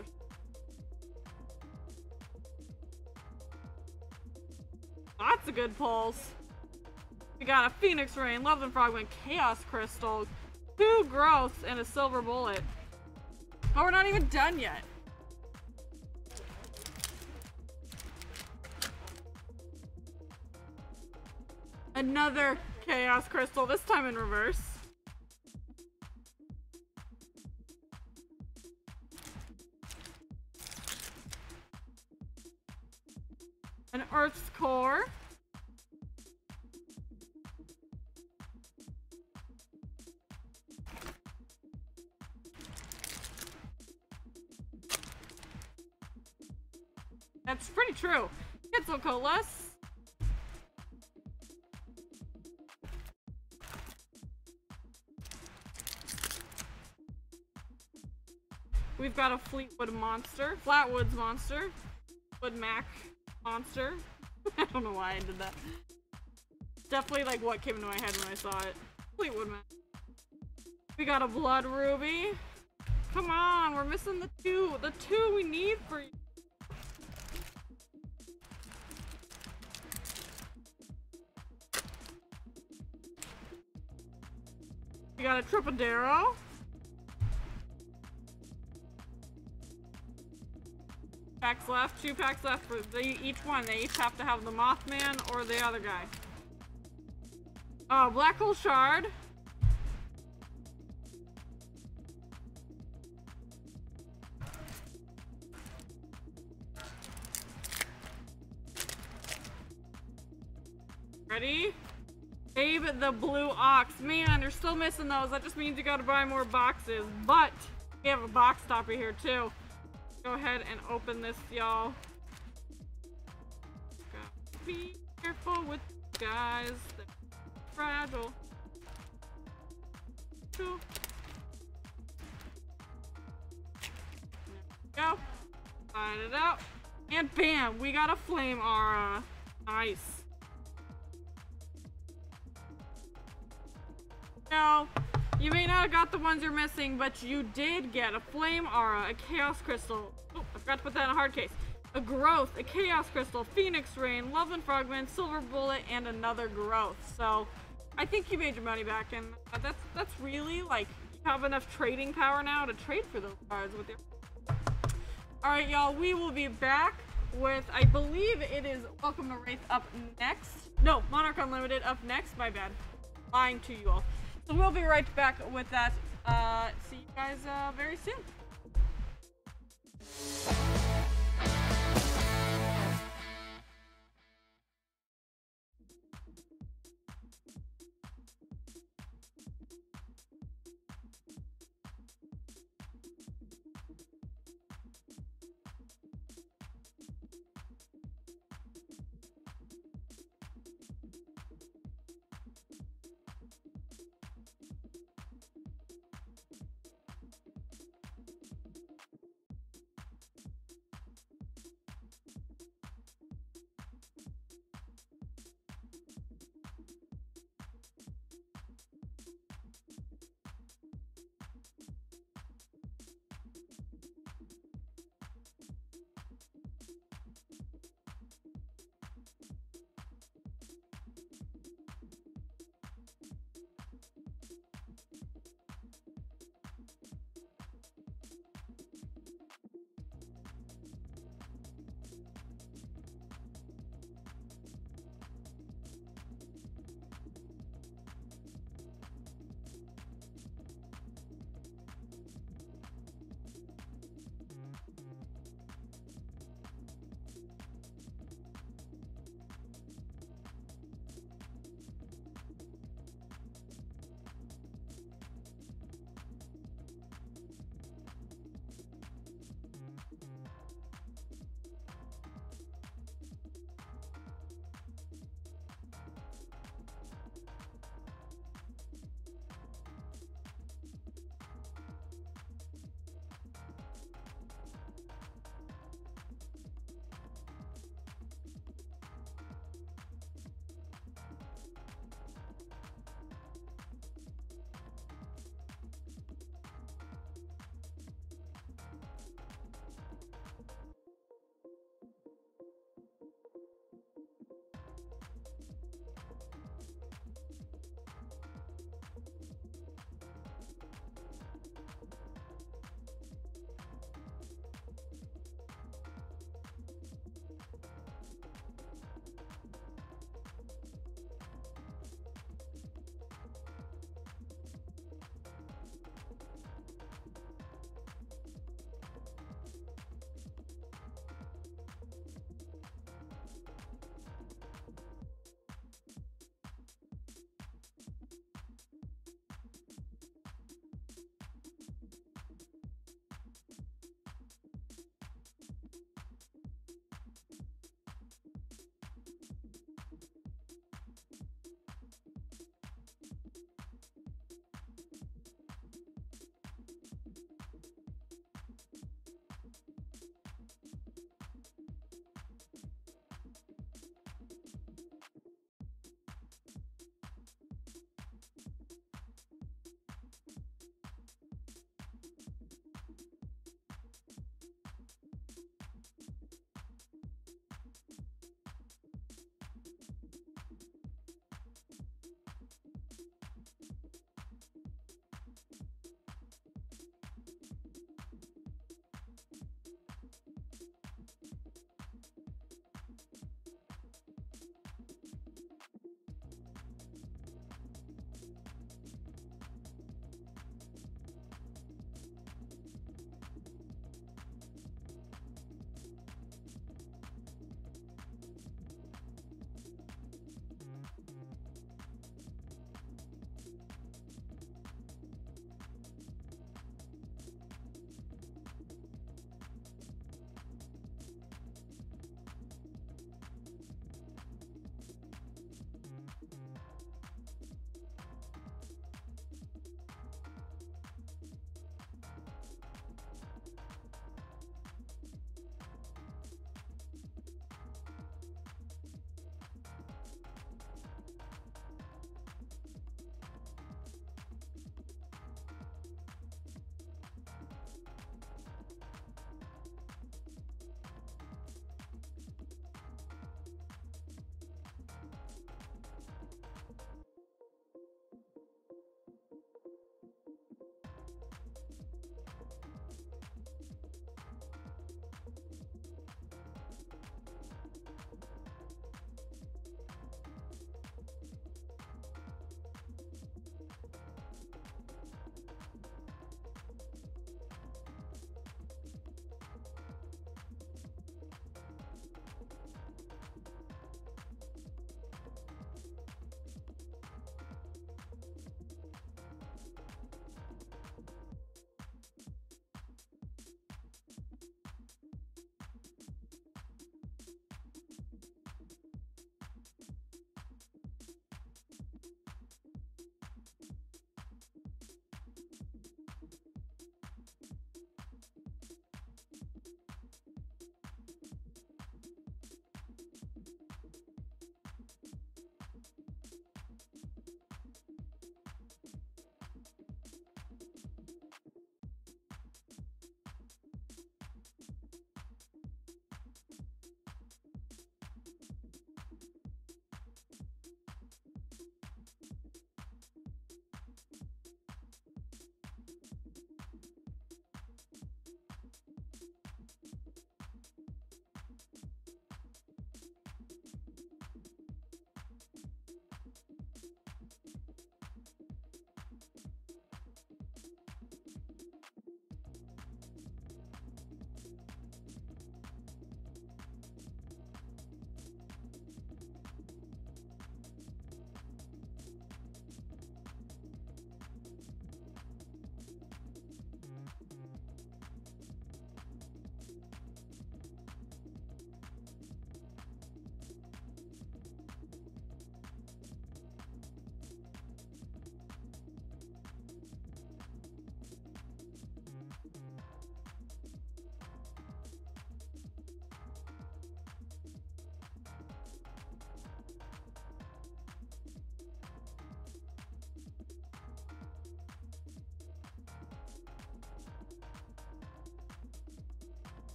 B: That's a good pulse. We got a Phoenix Rain, Loveland Frogman, Chaos Crystal, two growths, and a Silver Bullet. Oh, we're not even done yet. Another Chaos Crystal, this time in reverse. Quetzalcoatlus. We've got a Fleetwood monster, Flatwoods monster, Wood Mac monster. (laughs) I don't know why I did that. Definitely like what came into my head when I saw it. Fleetwood Mac. We got a Blood Ruby. Come on, we're missing the two. The two we need for you. Tripodero. Packs left, two packs left for the, each one. They each have to have the Mothman or the other guy. Oh, Black Hole Shard. The Blue Ox. Man, you're still missing those. That just means you gotta buy more boxes. But we have a box stopper here too. Go ahead and open this, y'all. Be careful with guys. They're fragile. Cool. Go. Find it out. And bam, we got a flame aura. Nice. Now, you may not have got the ones you're missing, but you did get a flame aura, a chaos crystal. Oh, I forgot to put that in a hard case. A growth, a chaos crystal, phoenix rain, Loveland Frogman, silver bullet, and another growth. So, I think you made your money back, and uh, that's that's really like you have enough trading power now to trade for those cards with your. All right, y'all. We will be back with I believe it is Welcome to Wraith up next. No, Monarch Unlimited up next. My bad. Lying to you all. So we'll be right back with that. Uh, see you guys uh, very soon.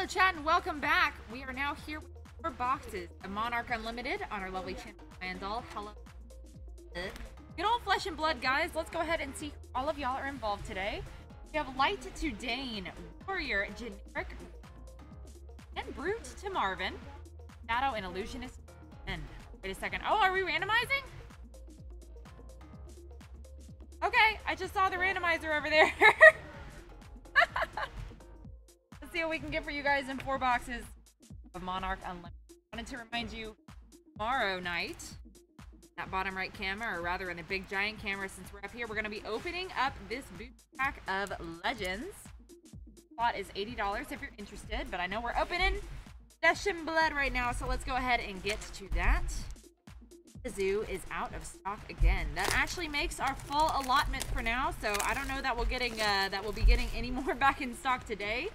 A: Hello, chat, and welcome back. We are now here with four boxes The Monarch Unlimited on our lovely channel, Mandal. Hello. Good old flesh and blood, guys. Let's go ahead and see all of y'all are involved today. We have Light to Dane, Warrior, Generic, and Brute to Marvin, Shadow, and Illusionist. And wait a second. Oh, are we randomizing? Okay, I just saw the randomizer over there. (laughs) we can get for you guys in four boxes of Monarch Unlimited. Wanted to remind you tomorrow night, that bottom right camera, or rather in the big giant camera since we're up here, we're going to be opening up this boot pack of Legends. Spot is $80 if you're interested, but I know we're opening and Blood right now, so let's go ahead and get to that. The zoo is out of stock again. That actually makes our full allotment for now, so I don't know that we'll getting uh, that we'll be getting any (laughs) more back in stock today,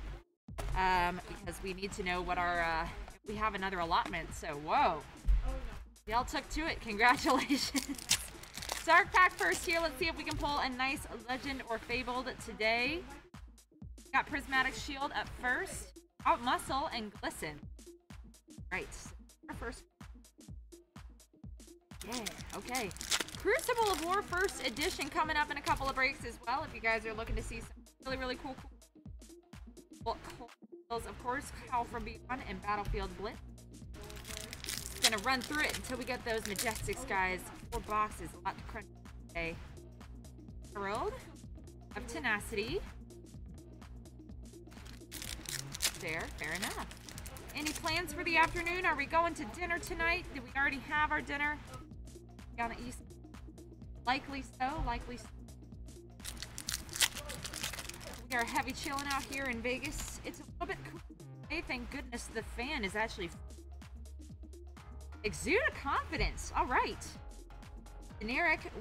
A: um, because we need to know what our uh, we have another allotment. So whoa, y'all took to it. Congratulations. (laughs) Dark pack first here. Let's see if we can pull a nice legend or fabled today. Got prismatic shield up first. Out muscle and glisten. Right. Our first yeah, okay. Crucible of War First Edition coming up in a couple of breaks as well. If you guys are looking to see some really, really cool, cool of course, Call from Beyond and Battlefield Blitz. Gonna run through it until we get those Majestics, guys. Four boxes, a lot to crunch today. Herald of Tenacity. Fair, fair enough. Any plans for the afternoon? Are we going to dinner tonight? Did we already have our dinner? down the east. Likely so, likely so. We are heavy chilling out here in Vegas. Little bit. Hey, thank goodness the fan is actually exude confidence. All right. Generic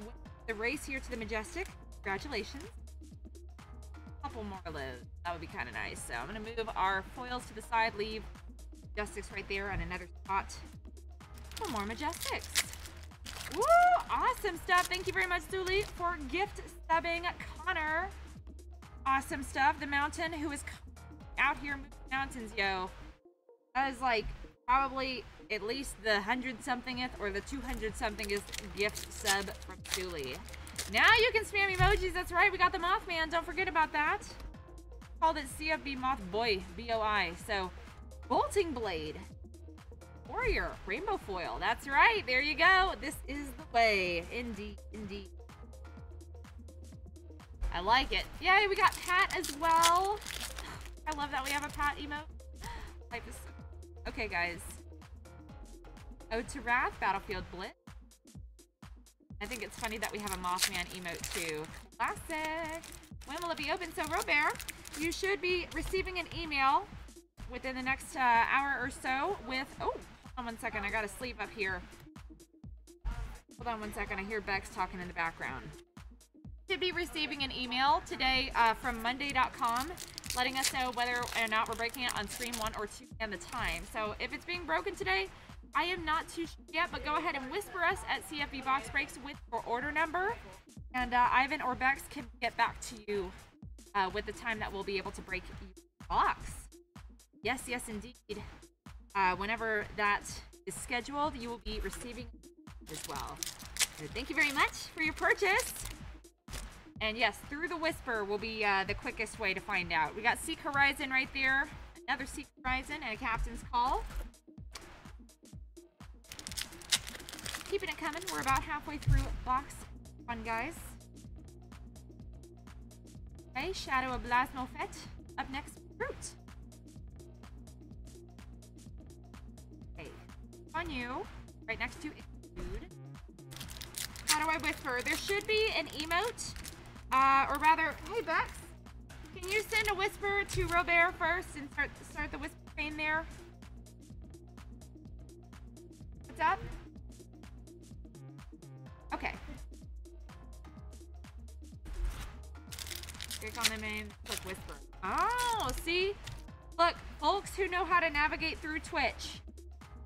A: the race here to the Majestic. Congratulations. A Couple more loads. That would be kind of nice. So I'm going to move our foils to the side, leave Majestics right there on another spot. One more Majestics. Woo! Awesome stuff. Thank you very much, Zuli, for gift subbing Connor. Awesome stuff. The mountain who is out here mountains, yo. That is like probably at least the hundred somethingth or the two hundred somethingth gift sub from Zuli. Now you can spam emojis. That's right. We got the Mothman. Don't forget about that. Called it CFB Moth Boy, B-O-I. So, Bolting Blade. Warrior, rainbow foil. That's right. There you go. This is the way. Indeed, indeed. I like it. Yay, we got Pat as well. I love that we have a Pat emote. Okay, guys. Ode to Wrath, Battlefield Blitz. I think it's funny that we have a Mothman emote too. Classic. When will it be open? So, Robert, you should be receiving an email within the next uh, hour or so with... Oh, hold on one second. I got to sleep up here. Hold on one second. I hear Bex talking in the background. Should be receiving an email today uh, from Monday.com letting us know whether or not we're breaking it on stream 1 or 2 and the time. So if it's being broken today, I am not too sure yet, but go ahead and whisper us at CFB Box Breaks with your order number. And uh, Ivan or Bex can get back to you uh, with the time that we'll be able to break your box. Yes, yes, indeed uh, whenever that is scheduled, you will be receiving as well. So thank you very much for your purchase. And yes, through the whisper will be uh, the quickest way to find out. We got Seek Horizon right there. Another Seek Horizon and a Captain's Call. Keeping it coming. We're about halfway through box one, guys. Okay, Shadow of Blasmophet. Up next, Fruit. on you, right next to include. How do I whisper? There should be an emote, uh, or rather, hey Bex, can you send a whisper to Robert first and start start the whisper train there? What's up? Okay. Click on the main, click whisper. Oh, see? Look, folks who know how to navigate through Twitch.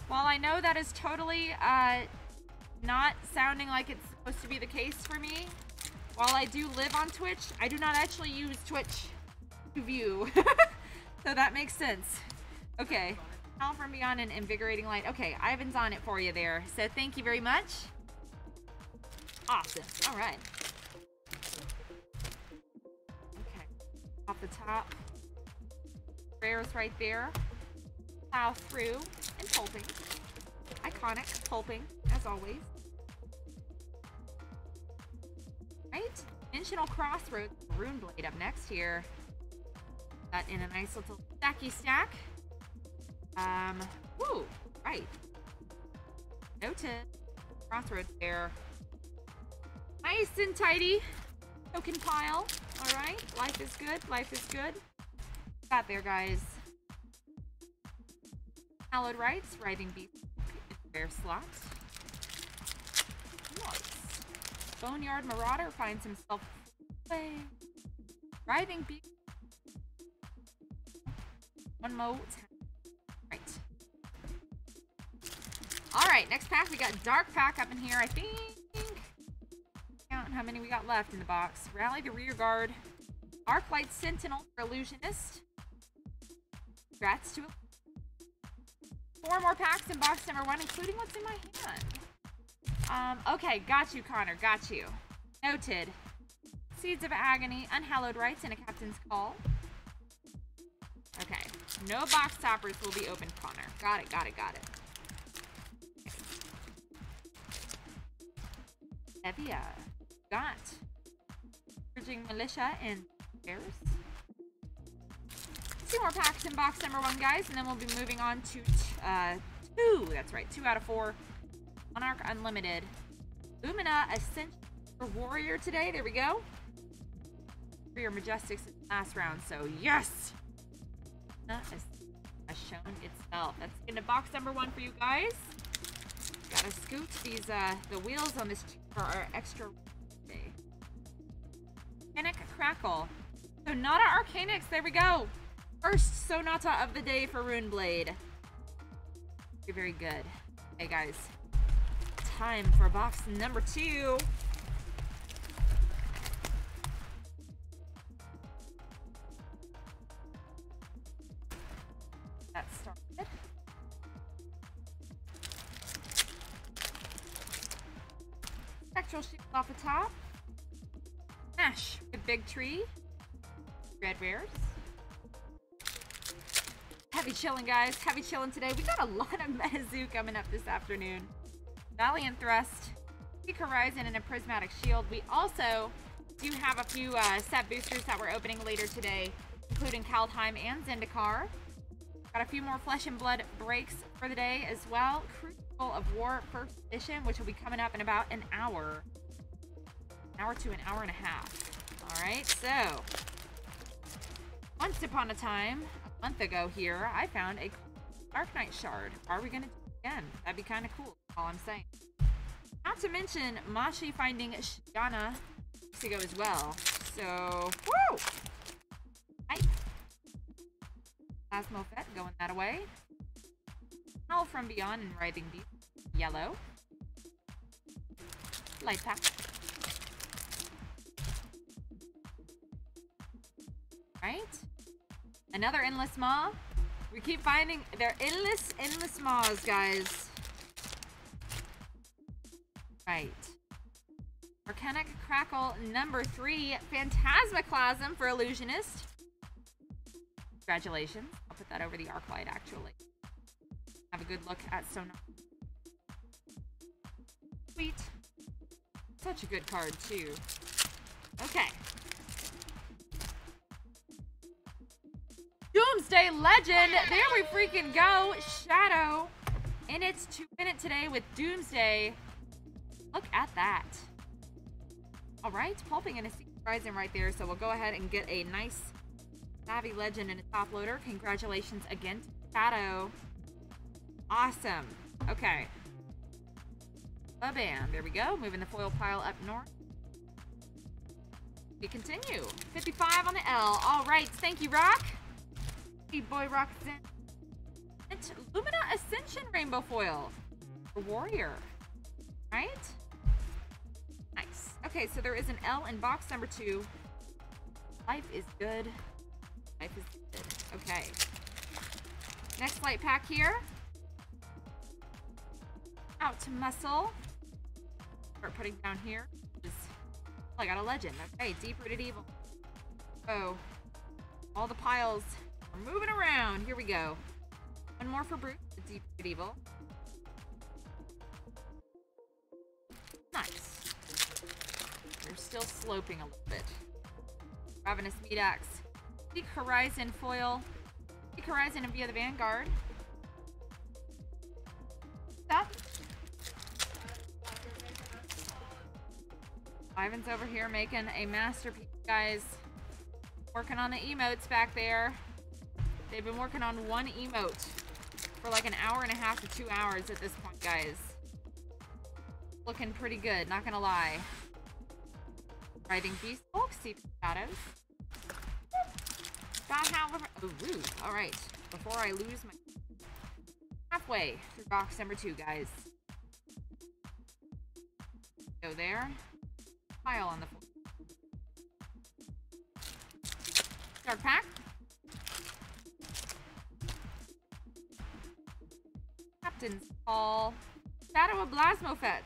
A: While I know that is totally uh, not sounding like it's supposed to be the case for me, while I do live on Twitch, I do not actually use Twitch to view. (laughs) so that makes sense. Okay. Call from Beyond an Invigorating Light. Okay, Ivan's on it for you there. So thank you very much. Awesome. All right. Okay. Off the top. Rares right there. Plow through and pulping. Iconic pulping, as always. Dimensional Crossroads. Rune Blade up next here. That in a nice little stacky stack. Um, woo, right. Noted. Crossroads there. Nice and tidy. Token pile. All right. Life is good. Life is good. Got there, guys. Hallowed Rites. Writhing Beast. Rare slot. Boneyard Marauder finds himself away. Writhing Beast. One moat. Right. Alright, next pack. We got Dark Pack up in here, I think. Count how many we got left in the box. Rally the Rear Guard. Arclight Sentinel for Illusionist. Congrats to Four more packs in box number one, including what's in my hand. Um, okay, got you, Connor. Got you. Noted. Seeds of Agony, Unhallowed Rites, and a Captain's Call. Okay. No box toppers will be open, Connor. Got it, got it, got it. Evia. Got. Urging Militia and Bears. Two more packs in box number one, guys, and then we'll be moving on to uh, two. That's right, two out of four. Monarch Unlimited. Lumina Ascension Warrior today. There we go. For your Majestics last round, so yes! Has, has shown itself. That's into box number one for you guys. Gotta scoot these, uh, the wheels on this are extra. Okay. Arcanic Crackle. Sonata Arcanix, there we go. First Sonata of the day for Runeblade. Very, very good. Hey guys, time for box number two. That started. Spectral shield off the top. Ash with big tree. Red rares. Heavy chilling, guys. Heavy chilling today. We got a lot of (laughs) MetaZoo coming up this afternoon. Valiant Thrust, Seek Horizon, and a Prismatic Shield. We also do have a few uh, set boosters that we're opening later today, including Kaldheim and Zendikar. Got a few more Flesh and Blood breaks for the day as well. Crucible of War First Edition, which will be coming up in about an hour. An hour to an hour and a half. All right, so once upon a time, a month ago here, I found a Dark Knight Shard. Are we going to again? That'd be kind of cool, all I'm saying. Not to mention Mashi finding Shigana to go as well. So, woo! Hype. Blasmophet going that away. Howl from Beyond and Writhing Beast. Yellow. Light pack. Right? Another endless maw. We keep finding they're endless, endless maws, guys. Right. Arcanic Crackle number three. Phantasmaclasm for Illusionist. Congratulations. I'll put that over the arc light actually. Have a good look at Sonar. Sweet. Such a good card too. Okay. Doomsday Legend. There we freaking go. Shadow. And it's two minute today with Doomsday. Look at that. All right, pulping in a Horizon right there. So we'll go ahead and get a nice Savvy Legend and a top loader. Congratulations again Shadow. Awesome. Okay. Bam. There we go. Moving the foil pile up north. We continue. 55 on the L. All right. Thank you, Rock. Boy, Rock. Lumina Ascension Rainbow Foil. A warrior. Right? Nice. Okay, so there is an L in box number two. Life is good. Life is good. Okay. Next light pack here. Out to muscle. Start putting down here. Oh, I got a legend. Okay, deep rooted evil. Oh, all the piles are moving around. Here we go. One more for Brute, the deep rooted evil. Nice. They're still sloping a little bit. Ravenous Meat Axe. Seek Horizon foil. Seek Horizon and via the Vanguard. That. Ivan's over here making a masterpiece, guys. Working on the emotes back there. They've been working on one emote for like an hour and a half to two hours at this point, guys. Looking pretty good, not gonna lie. Writhing Beast Hulk, see shadows. Got however. Oh, rude. Alright. Before I lose my. Halfway through box number two, guys. Go there. Pile on the floor. Start pack. Captain's Call. Shadow of Blasmophet.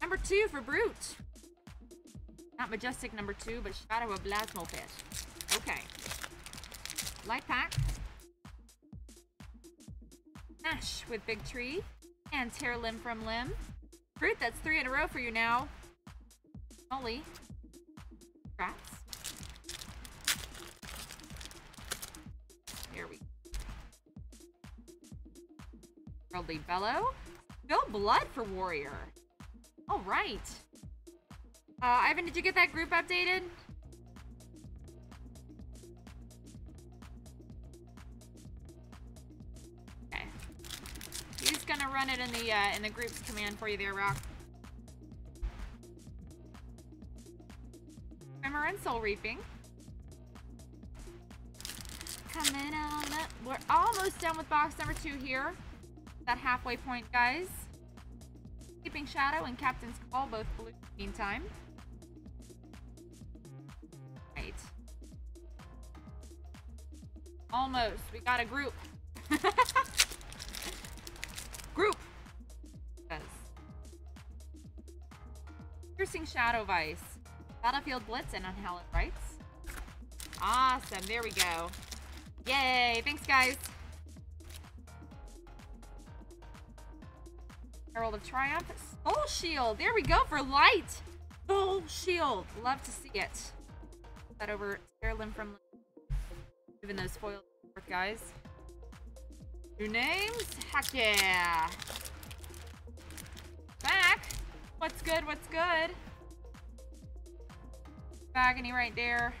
A: Number two for Brute. Not Majestic number two, but Shadow of Blasmophet. Okay. Light pack. Ash with Big Tree. And tear limb from limb. Brute, that's three in a row for you now. Molly. Congrats. Worldly Bellow. Spill blood for Warrior. All right. Uh, Ivan, did you get that group updated? Okay. He's gonna run it in the uh, in the groups command for you there, Rock. Tremor and Soul Reaping. Coming on up. We're almost done with box number two here. That halfway point, guys. Keeping Shadow and Captain's Call both blue meantime. Right. Almost. We got a group. (laughs) group! Yes. Piercing Shadow Vice. Battlefield Blitz and Unhallowed Rites. Awesome. There we go. Yay. Thanks, guys. Herald of Triumph. Soul Shield. There we go for light. Soul Shield. Love to see it. That over Limb from Even those work, guys. New names? Heck yeah. Back. What's good? What's good? Agony right there.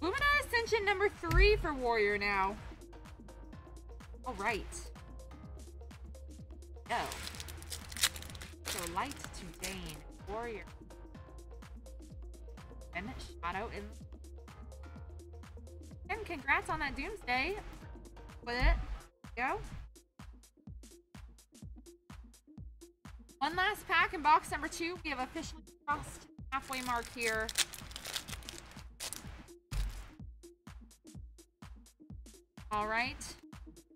A: Lumina Ascension number three for Warrior now. All right. Go. So light to Dane. Warrior. And Shadow in. And congrats on that Doomsday. With it. Go. One last pack in box number two. We have officially crossed halfway mark here. All right.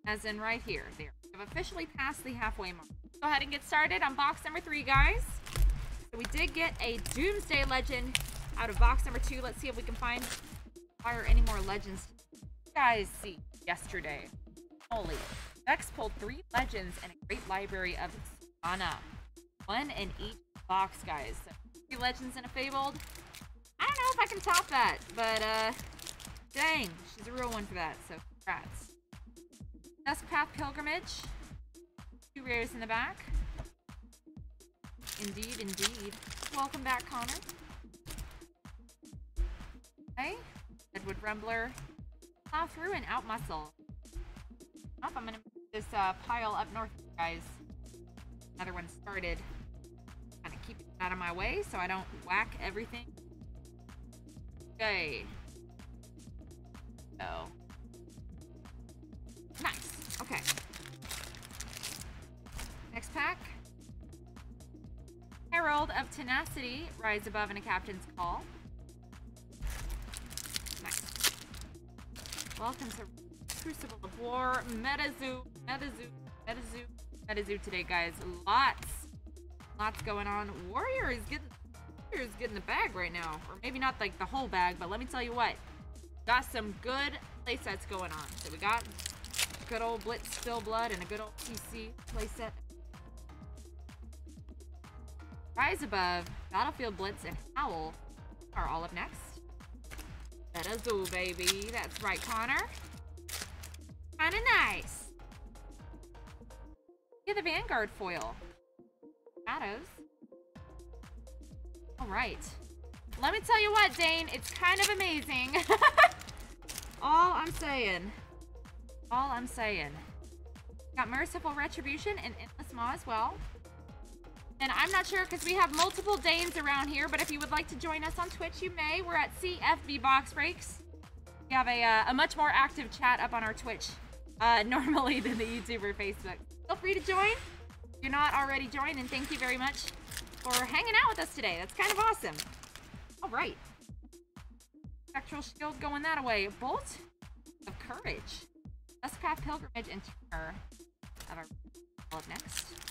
A: As in right here. There. We've officially passed the halfway mark. Go ahead and get started on box number three, guys. So we did get a Doomsday Legend out of box number two. Let's see if we can find fire any more legends. You guys see yesterday. Holy. Bex pulled three legends and a great library of Solana. One in each box, guys. So three legends and a fabled. I don't know if I can top that, but uh dang, she's a real one for that, so congrats. Dusk Path Pilgrimage. Two rares in the back. Indeed, indeed. Welcome back, Connor. Okay. Edward Rumbler. Plow through and out muscle. Oh, I'm gonna move this uh, pile up north, guys. Another one started. Kind of keep it out of my way so I don't whack everything. Okay. So. Tenacity. Rise above in a captain's call. Nice. Welcome to Crucible of War, MetaZoo, MetaZoo, MetaZoo, MetaZoo today, guys. Lots, lots going on. Warrior is getting, Warrior is getting the bag right now, or maybe not like the whole bag, but let me tell you what, got some good playsets going on. So we got good old Blitz Spill Blood and a good old TC playset. Rise Above, Battlefield Blitz, and Howl are all up next. Metazoo, baby. That's right, Connor. Kinda nice. Get the Vanguard foil. Shadows. Alright. Let me tell you what, Dane, it's kind of amazing. (laughs) all I'm saying. All I'm saying. Got Merciful Retribution and Endless Maw as well. And I'm not sure because we have multiple Danes around here, but if you would like to join us on Twitch, you may. We're at CFB Box Breaks. We have a, uh, a much more active chat up on our Twitch uh, (laughs) normally than the YouTube or Facebook. Feel free to join. If you're not already joined, and thank you very much for hanging out with us today. That's kind of awesome. All right. Spectral Shield going that way. Bolt of Courage. Dusk Path Pilgrimage and Terror. Have our next.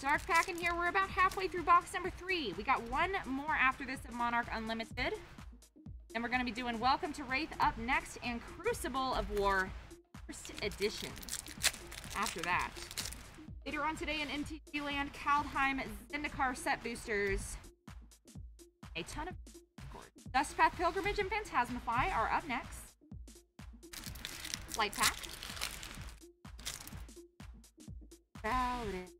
A: Dark pack in here. We're about halfway through box number three. We got one more after this of Monarch Unlimited. And we're going to be doing Welcome to Rathe up next and Crucible of War First Edition after that. Later on today in MTG Land, Kaldheim Zendikar set boosters. A ton of Dusk Path Pilgrimage and Phantasmify are up next. Light pack. About it.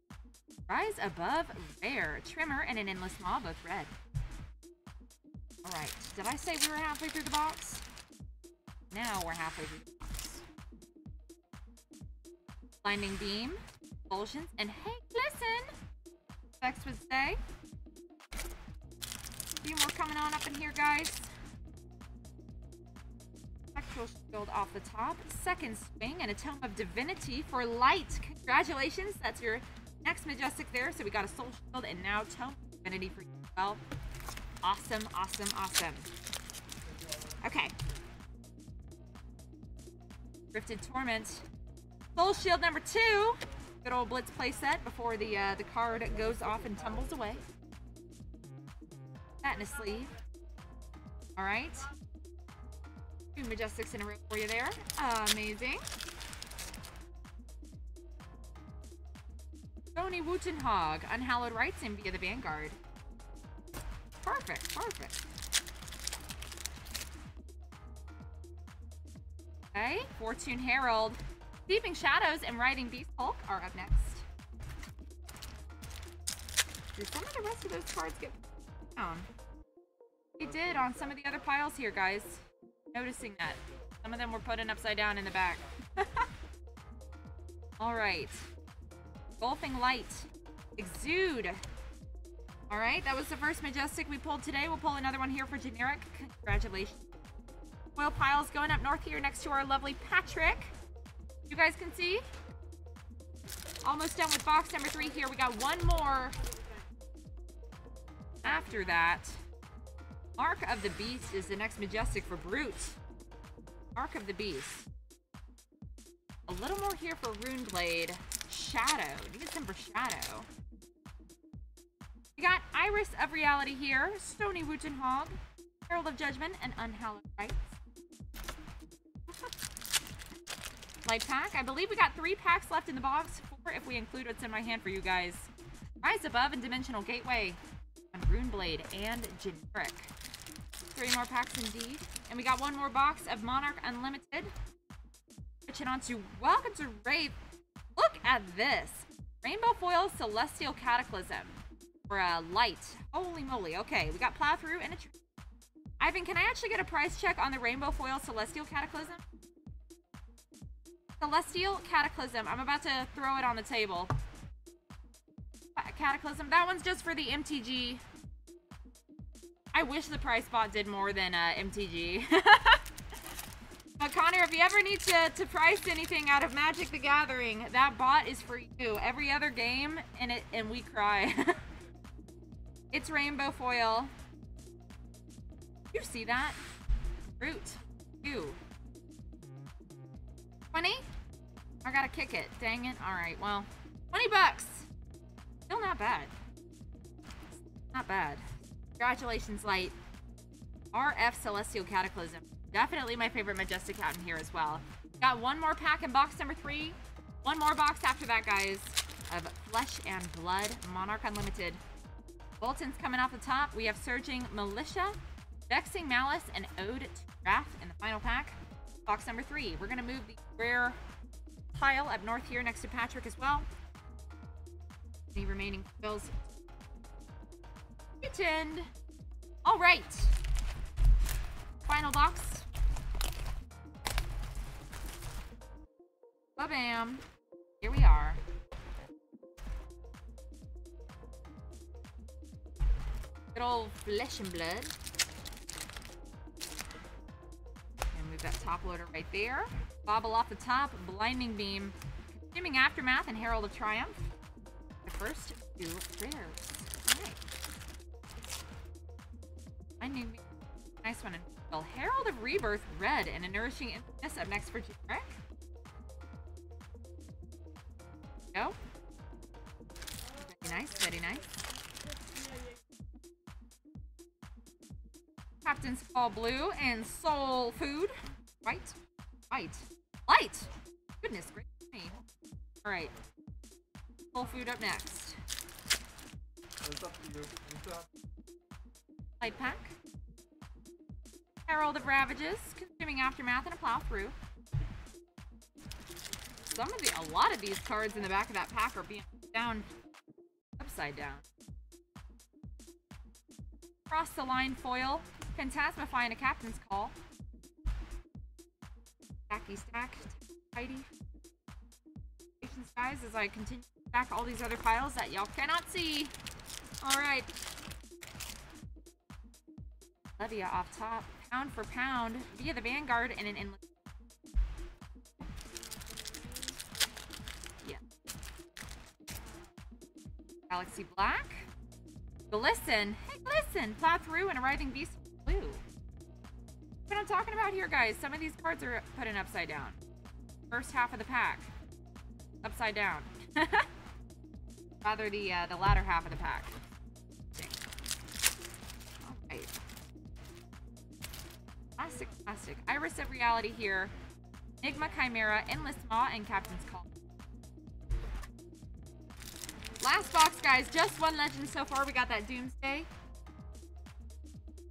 A: Rise above rare. Trimmer and an endless maw, both red. Alright. Did I say we were halfway through the box? Now we're halfway through the box. Blinding Beam. Fulsions. And hey, listen! Bex would say. A few more coming on up in here, guys. Spectral Shield off the top. Second Swing and a Tome of Divinity for Light. Congratulations. That's your Next Majestic there. So we got a Soul Shield and now Tome Divinity for you as well. Awesome, awesome, awesome. Okay. Drifted Torment. Soul Shield number two. Good old Blitz playset before the uh, the card goes off and tumbles away. That in a sleeve. All right. Two Majestics in a row for you there. Amazing. Tony Woottonhog, Unhallowed Rites in via the Vanguard. Perfect, perfect. Okay, Fortune Herald. Thieving Shadows and Writhing Beast Hulk are up next. Did some of the rest of those cards get down? They did on some of the other piles here, guys. Noticing that. Some of them were put in upside down in the back. (laughs) All right. Golfing Light. Exude. All right, that was the first Majestic we pulled today. We'll pull another one here for generic. Congratulations. Foil piles going up north here next to our lovely Patrick. You guys can see. Almost done with box number three here. We got one more after that. Mark of the Beast is the next Majestic for Brute. Mark of the Beast. A little more here for Runeblade. Shadow. For Shadow. We got Iris of Reality here. Stony Woottonhog. Herald of Judgment and Unhallowed Rites. (laughs) Light pack. I believe we got three packs left in the box. Four if we include what's in my hand for you guys. Rise Above and Dimensional Gateway. And Runeblade and Generic. Three more packs indeed. And we got one more box of Monarch Unlimited. Switching on to Welcome to Rathe. Look at this. Rainbow Foil Celestial Cataclysm. For a light. Holy moly. Okay, we got Plow Through and a tree. Ivan, can I actually get a price check on the Rainbow Foil Celestial Cataclysm? Celestial Cataclysm. I'm about to throw it on the table. Cataclysm. That one's just for the MTG. I wish the price bot did more than uh, MTG. (laughs) but Connor, if you ever need to, to price anything out of Magic the Gathering, that bot is for you. Every other game, and it and we cry. (laughs) it's rainbow foil. You see that? Root. You. 20? I gotta kick it. Dang it. Alright, well, 20 bucks. Still not bad. Not bad. Congratulations, Light. RF Celestial Cataclysm. Definitely my favorite Majestic out in here as well. Got one more pack in box number three. One more box after that, guys, of Flesh and Blood Monarch Unlimited. Bolton's coming off the top. We have Surging Militia, Vexing Malice, and Ode to Wrath in the final pack. Box number three. We're going to move the rare pile up north here next to Patrick as well. Any remaining bills Pretend. All right. Final box. Ba-bam. Here we are. Good old flesh and blood. And move that top loader right there. Bobble off the top, blinding beam, consuming aftermath, and herald of triumph. The first two rares. All right. Blinding beam. Nice one. Well, Herald of Rebirth, red, and a nourishing emptiness up next for Jarek. Go. Very nice, very nice. Captain's Call Blue and Soul Food. White. White. Light! Goodness gracious me. Alright. Soul Food up next.
C: It's up to you. It's up.
A: Light pack. Herald of Ravages, consuming aftermath and a plow through. Some of the, a lot of these cards in the back of that pack are being down, upside down. Cross the line foil, Phantasmify and a captain's call. Stacky stack, tidy. Guys, as I continue to stack all these other piles that y'all cannot see. All right. Levia off top, pound for pound, via the Vanguard and an endless. Yeah. Galaxy Black. Glisten. Hey, Glisten. Plow through and arriving beast blue. What I'm talking about here, guys. Some of these cards are put in upside down. First half of the pack. Upside down. (laughs) Rather the uh, the latter half of the pack. All right. Classic, classic. Iris of Reality here. Enigma Chimera, Endless Maw, and Captain's Call. Last box, guys. Just one legend so far. We got that Doomsday.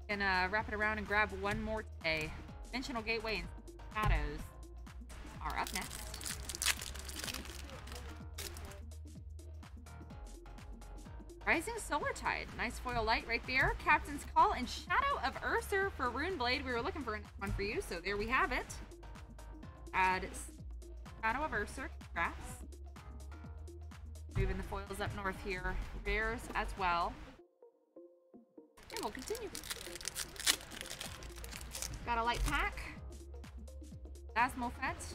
A: Gonna uh, wrap it around and grab one more today. Dimensional Gateway and Shadows are up next. Rising Solar Tide. Nice foil light right there. Captain's Call and Shadow of Ursur for Runeblade. We were looking for one for you, so there we have it. Add Shadow of Ursur. Congrats. Moving the foils up north here. Bears as well. And we'll continue. Got a light pack. Blasmophet.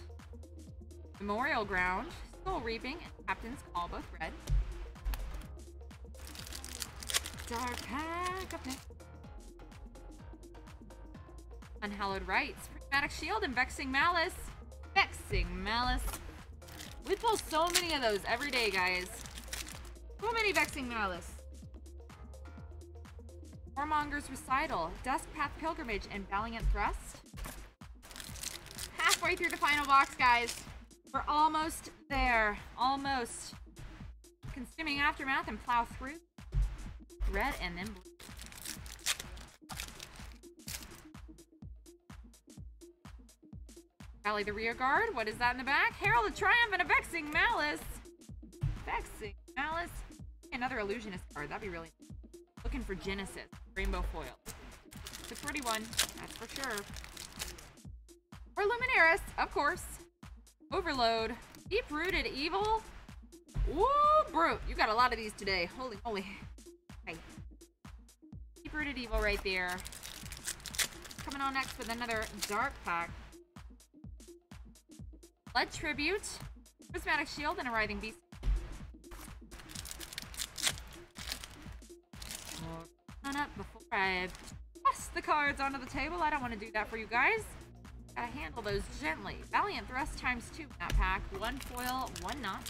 A: Memorial Ground. Soul Reaping. And Captain's Call, both red. Dark pack up next. Unhallowed Rites. Prismatic Shield and Vexing Malice. Vexing Malice. We pull so many of those every day, guys. So many Vexing Malice. Warmonger's Recital, Dusk Path Pilgrimage, and Valiant Thrust. Halfway through the final box, guys. We're almost there. Almost. Consuming Aftermath and Plow Through. Red and then blue. Rally the rear guard. What is that in the back? Herald of Triumph and a Vexing Malice. Vexing Malice. Another Illusionist card. That'd be really Looking for Genesis. Rainbow foil. It's a pretty one. That's for sure. Or Luminaris, of course. Overload. Deep-rooted evil. Woo, bro. You got a lot of these today. Holy moly. Okay. Deep-rooted evil right there. Coming on next with another dark pack. Blood Tribute, Prismatic Shield, and a Writhing Beast. Run up before I toss the cards onto the table. I don't want to do that for you guys. Gotta handle those gently. Valiant Thrust times two in that pack. One foil, one not.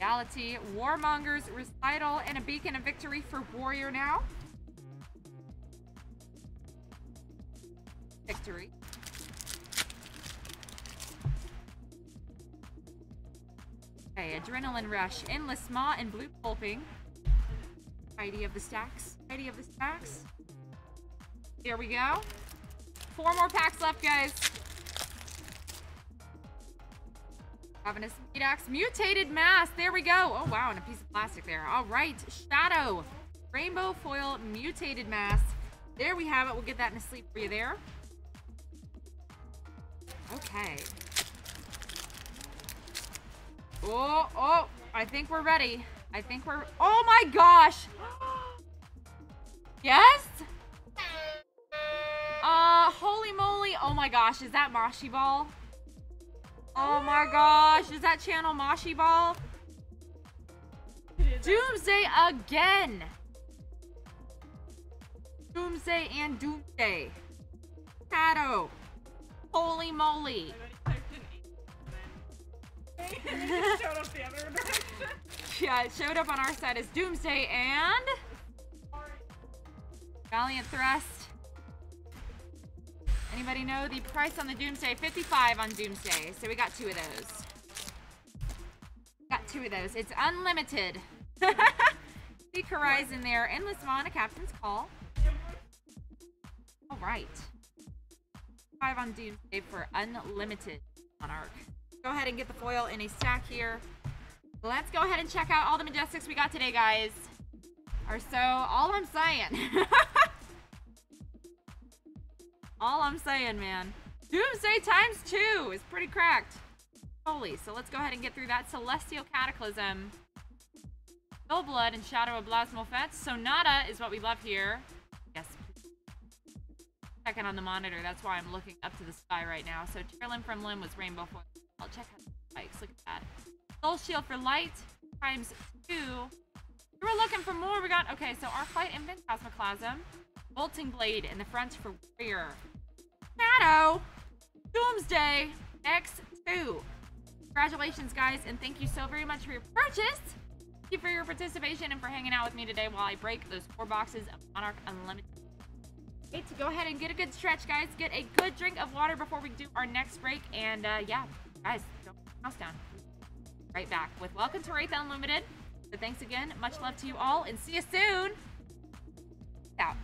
A: Reality, Warmonger's Recital, and a Beacon of Victory for Warrior now. Victory. Okay, Adrenaline Rush, Endless Maw, and Blue Pulping. Tidy of the stacks. Tidy of the stacks. Here we go. Four more packs left, guys. Ravenous axe, Mutated Mask. There we go. Oh, wow, and a piece of plastic there. All right, Shadow. Rainbow Foil Mutated Mask. There we have it. We'll get that in a sleep for you there. Okay. Oh, oh, I think we're ready. I think we're, oh my gosh. (gasps) Yes? Uh, holy moly. Oh my gosh, is that Moshi Ball? Oh my gosh, is that channel Moshi Ball? Doomsday again. Doomsday and Doomsday. Shadow. Holy moly.
B: And then he typed in eight. And then it showed up the other direction.
A: Yeah, it showed up on our side as Doomsday and Valiant Thrust. Anybody know the price on the Doomsday? 55 on Doomsday. So we got two of those. Got two of those. It's unlimited. (laughs) Seek Horizon there. Endless Maw, a Captain's Call. All right. Five on Doomsday for unlimited Monarch. Go ahead and get the foil in a stack here. Let's go ahead and check out all the Majestics we got today, guys. Or so, all I'm saying. (laughs) all I'm saying, man. Doomsday times two is pretty cracked. Holy, so let's go ahead and get through that Celestial Cataclysm. Full Blood and Shadow of Blasmophet. Sonata is what we love here. Yes. Checking on the monitor, that's why I'm looking up to the sky right now. So Tear Limb from Limb was Rainbow Foil. I'll check out the spikes, look at that. Soul Shield for Light times two. We were looking for more. We got, okay, so our Fight Infant Cosmoclasm. Bolting Blade in the front for Warrior. Shadow. Doomsday. X2. Congratulations, guys, and thank you so very much for your purchase. Thank you for your participation and for hanging out with me today while I break those four boxes of Monarch Unlimited. Okay, to go ahead and get a good stretch, guys. Get a good drink of water before we do our next break. And uh, yeah, guys, don't house down. Right back with Welcome to Rathe Unlimited. So thanks again. Much love to you all, and see you soon. Out.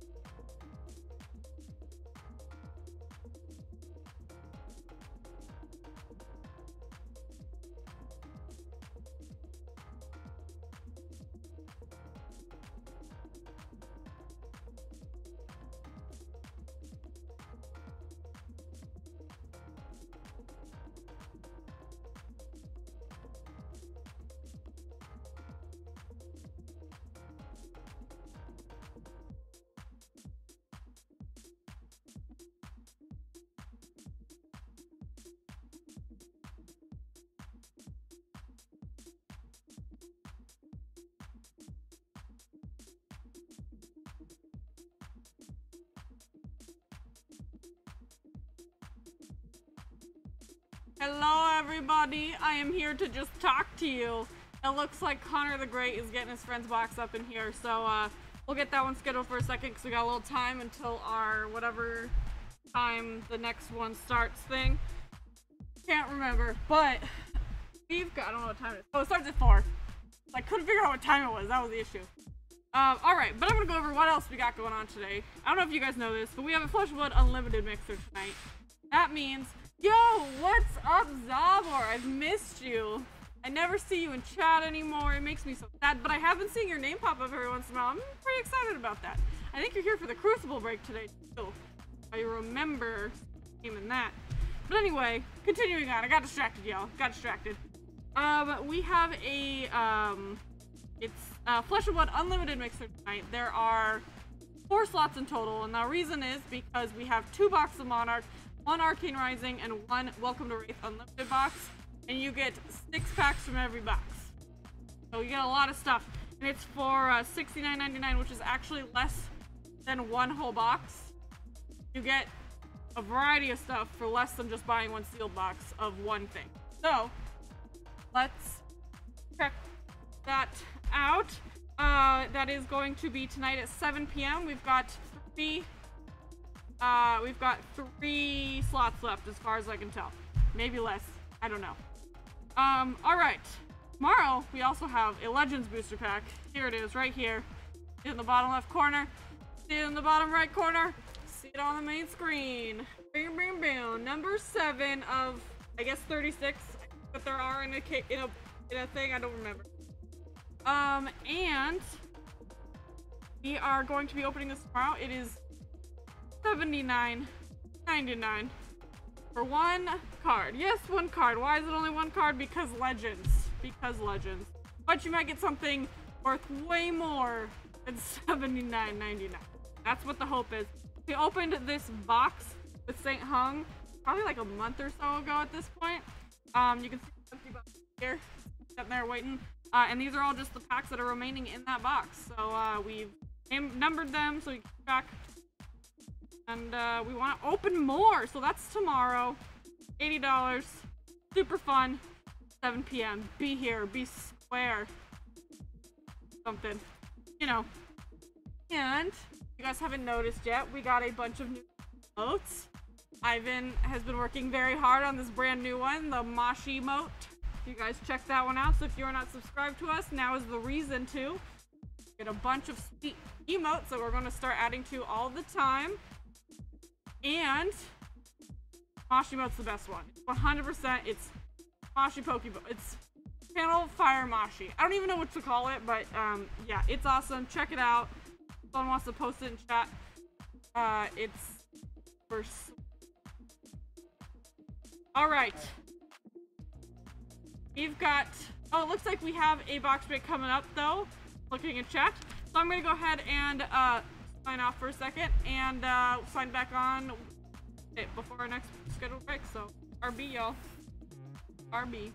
A: Bye.
B: Hello, everybody. I am here to just talk to you. It looks like Connor the Great is getting his friend's box up in here, so uh, we'll get that one scheduled for a second because we got a little time until our whatever time the next one starts thing. Can't remember, but we've got, I don't know what time it is. Oh, it starts at 4. I couldn't figure out what time it was. That was the issue. Um, alright, but I'm gonna go over what else we got going on today. I don't know if you guys know this, but we have a Flesh Blood Unlimited mixer tonight. That means, yo, what's up, Zabor? I've missed you. I never see you in chat anymore. It makes me so sad, but I have been seeing your name pop up every once in a while. I'm pretty excited about that. I think you're here for the Crucible break today, too. I remember in that. But anyway, continuing on. I got distracted, y'all. Got distracted. Um, we have a, um, it's uh, Flesh and Blood Unlimited Mixer tonight. There are four slots in total, and the reason is because we have two boxes of Monarch, one Arcane Rising, and one Welcome to Rathe Unlimited box, and you get six packs from every box. So you get a lot of stuff, and it's for uh, $69.99, which is actually less than one whole box. You get a variety of stuff for less than just buying one sealed box of one thing. So, let's check that out. Uh, that is going to be tonight at 7 p.m. We've got three. Uh, we've got three slots left, as far as I can tell. Maybe less. I don't know. Um, all right. Tomorrow we also have a Legends booster pack. Here it is, right here, in the bottom left corner. See it in the bottom right corner. See it on the main screen. Bam, bam, bam. Number seven of, I guess, 36. But there are in a in a in a thing. I don't remember. Um, and we are going to be opening this tomorrow. It is $79.99 for one card. Yes, one card. Why is it only one card? Because Legends. Because Legends. But you might get something worth way more than $79.99. That's what the hope is. We opened this box with St. Hung probably like a month or so ago at this point. Um, you can see empty box here, sitting there waiting. Uh, and these are all just the packs that are remaining in that box. So uh, we've numbered them so we can track. And uh, we want to open more. So that's tomorrow. $80. Super fun. 7 p.m. Be here. Be square. Something. You know. And you guys haven't noticed yet, we got a bunch of new emotes. Ivan has been working very hard on this brand new one, the Moshi emote. You guys check that one out. So if you're not subscribed to us, now is the reason to. Get a bunch of sweet emotes that we're going to start adding to all the time. And Moshi emote's the best one. 100% it's Moshi Pokeball. It's Channel Fire Moshi. I don't even know what to call it, but um, yeah, it's awesome. Check it out. Someone wants to post it in chat. Uh, it's for. All right. We've got, oh, it looks like we have a box break coming up though, looking at chat. So I'm gonna go ahead and uh, sign off for a second and uh, sign back on it before our next scheduled break. So RB y'all, RB.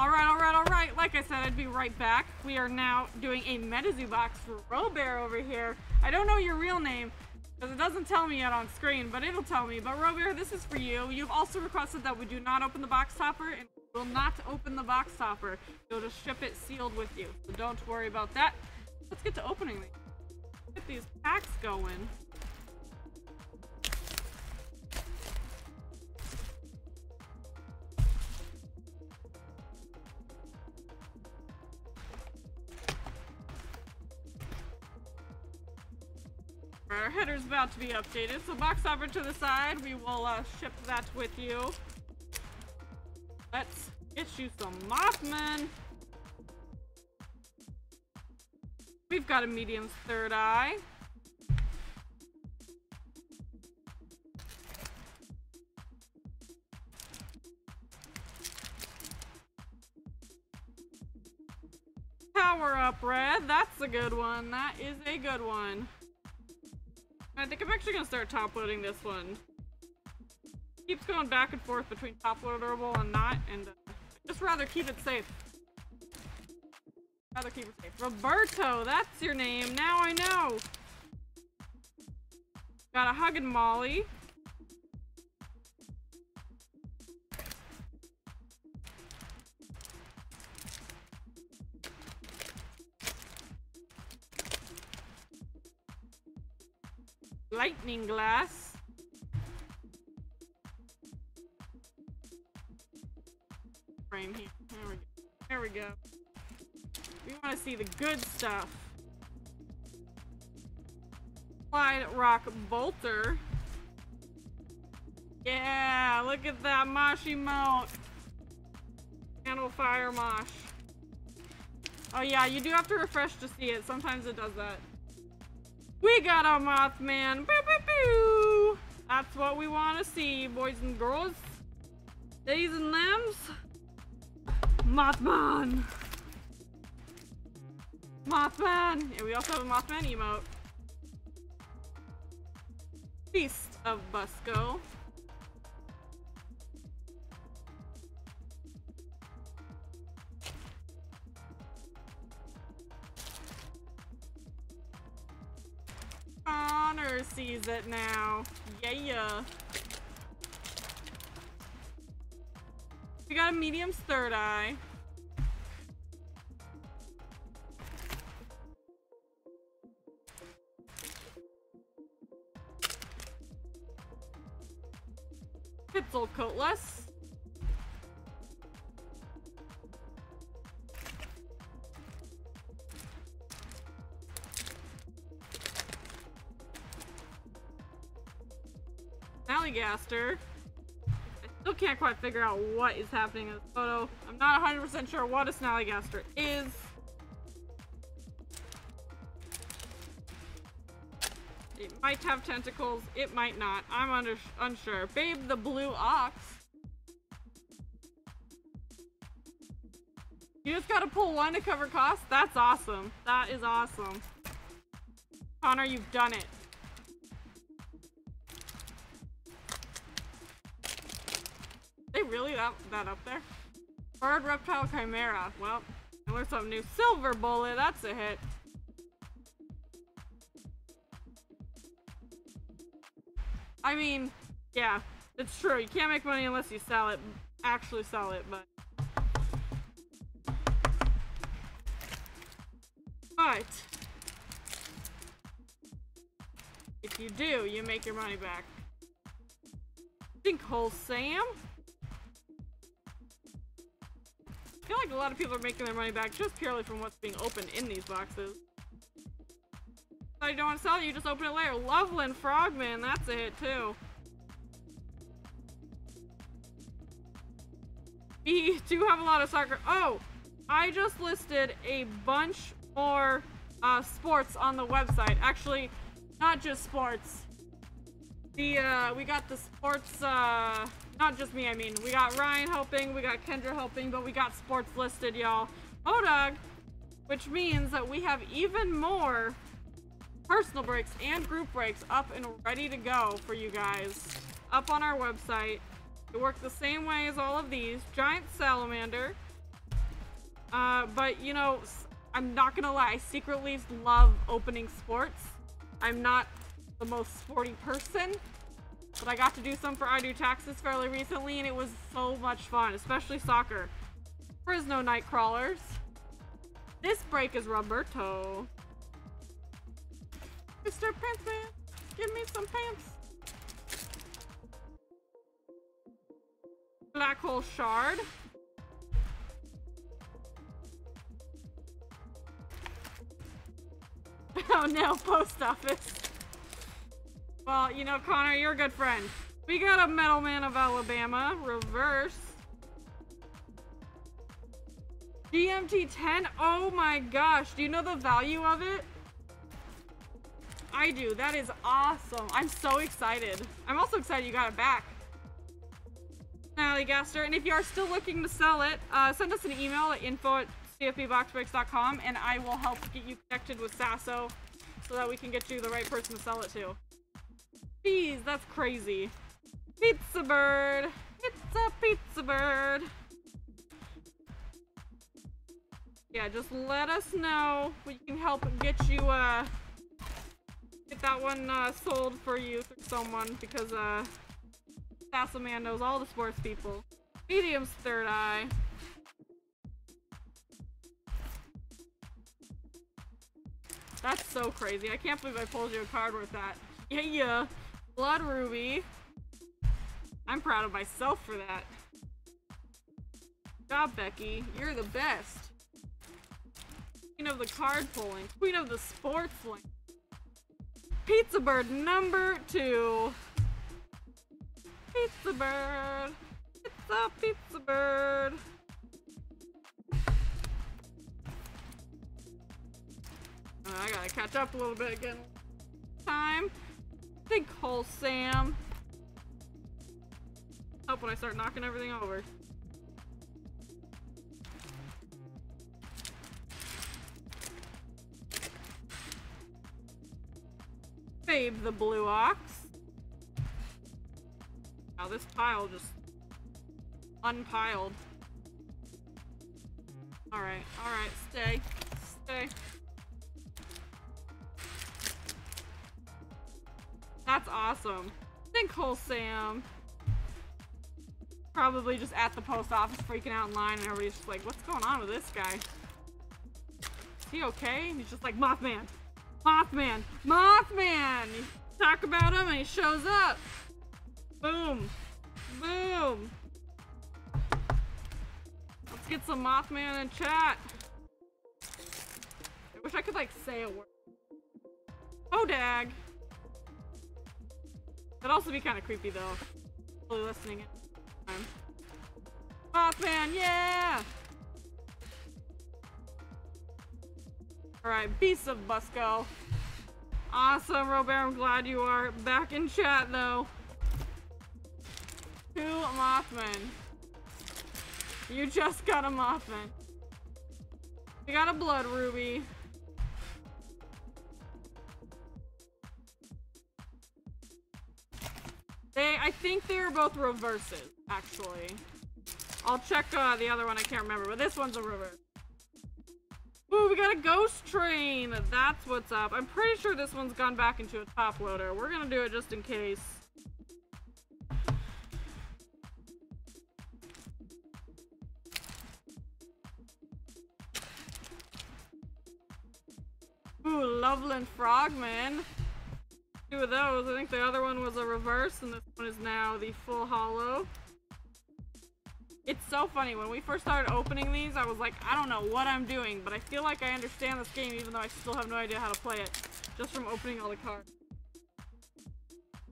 B: Alright, alright, alright. Like I said, I'd be right back. We are now doing a Metazoo box for Robert over here. I don't know your real name, because it doesn't tell me yet on screen, but it'll tell me. But Robert, this is for you. You've also requested that we do not open the box topper, and will not open the box topper. You'll just ship it sealed with you. So don't worry about that. Let's get to opening these. Get these packs going. Our header's about to be updated, so box over to the side. We will uh, ship that with you. Let's get you some Mothman. We've got a medium's third eye. Power up, Red. That's a good one. That is a good one. I think I'm actually gonna start top loading this one. Keeps going back and forth between top loadable and not, and uh, just rather keep it safe. Rather keep it safe. Roberto, that's your name. Now I know. Got a hugging Molly. Lightning glass. Frame here. There we go. There we go. We want to see the good stuff. Clyde Rock Bolter. Yeah, look at that Moshi mount. Candle Fire Mosh. Oh yeah, you do have to refresh to see it. Sometimes it does that. We got a Mothman. Boo, boo, boo. That's what we want to see, boys and girls. These and limbs. Mothman. Mothman. And we also have a Mothman emote. Beast of Busco. Connor sees it now. Yeah. We got a medium's third eye. Quetzalcoatlus. Snallygaster. I still can't quite figure out what is happening in this photo. I'm not 100% sure what a Snallygaster is. It might have tentacles, it might not. I'm under unsure. Babe the Blue Ox. You just gotta pull one to cover costs? That's awesome. That is awesome. Connor, you've done it. They really that, that up there? Bird Reptile Chimera. Well, I learned something new. Silver Bullet, that's a hit. I mean, yeah, it's true. You can't make money unless you sell it, actually sell it, but. But. If you do, you make your money back. Sinkhole Sam? I feel like a lot of people are making their money back just purely from what's being opened in these boxes. I don't want to sell it, you just open it later. Loveland Frogman, that's a hit too. We do have a lot of soccer. Oh, I just listed a bunch more uh, sports on the website. Actually, not just sports. The uh, we got the sports. Uh, not just me. I mean, we got Ryan helping, we got Kendra helping, but we got sports listed, y'all. Oh, dog. Which means that we have even more personal breaks and group breaks up and ready to go for you guys up on our website. It works the same way as all of these. Giant salamander. Uh, but you know, I'm not gonna lie, I secretly love opening sports. I'm not the most sporty person, but I got to do some for I Do Taxes fairly recently and it was so much fun, especially soccer. Fresno Nightcrawlers. This break is Roberto. Mr. Pants Man, give me some pants. Black Hole Shard. (laughs) oh no, post office. Well, you know, Connor, you're a good friend. We got a Metal Man of Alabama, reverse. DMT-10? oh my gosh, do you know the value of it? I do. That is awesome. I'm so excited. I'm also excited you got it back. Snallygaster. And if you are still looking to sell it, uh, send us an email at info at cfbboxbreaks.com and I will help get you connected with Sasso so that we can get you the right person to sell it to. Jeez, that's crazy. Pizza bird. It's a pizza bird. Yeah, just let us know. We can help get you, uh, get that one, uh, sold for you through someone because, uh, Sasso Man knows all the sports people. Medium's third eye. That's so crazy. I can't believe I pulled you a card worth that. Yeah, yeah. Blood Ruby. I'm proud of myself for that. Good job, Becky. You're the best. Queen of the card pulling. Queen of the sports link. Pizza Bird number two. Pizza Bird. It's a Pizza Bird. Uh, I gotta catch up a little bit again. Time. Sinkhole Sam. Help when I start knocking everything over. Babe the Blue Ox. Now this pile just unpiled. Alright, alright, stay. Stay. That's awesome. Sinkhole Sam. Probably just at the post office freaking out in line and everybody's just like, what's going on with this guy? Is he okay? And he's just like, Mothman. Mothman. Mothman! You talk about him and he shows up. Boom. Boom. Let's get some Mothman in chat. I wish I could like say a word. Oh dag. That'd also be kind of creepy though. Really listening in. Mothman, yeah! Alright, Beasts of Busco. Awesome, Robert. I'm glad you are back in chat though. Two Mothman. You just got a Mothman. We got a Blood Ruby. They, I think they're both reverses, actually. I'll check uh, the other one, I can't remember, but this one's a reverse. Ooh, we got a ghost train! That's what's up. I'm pretty sure this one's gone back into a top loader. We're gonna do it just in case. Ooh, Loveland Frogman. Two of those. I think the other one was a reverse, and this one is now the full hollow. It's so funny. When we first started opening these, I was like, I don't know what I'm doing, but I feel like I understand this game even though I still have no idea how to play it. Just from opening all the cards.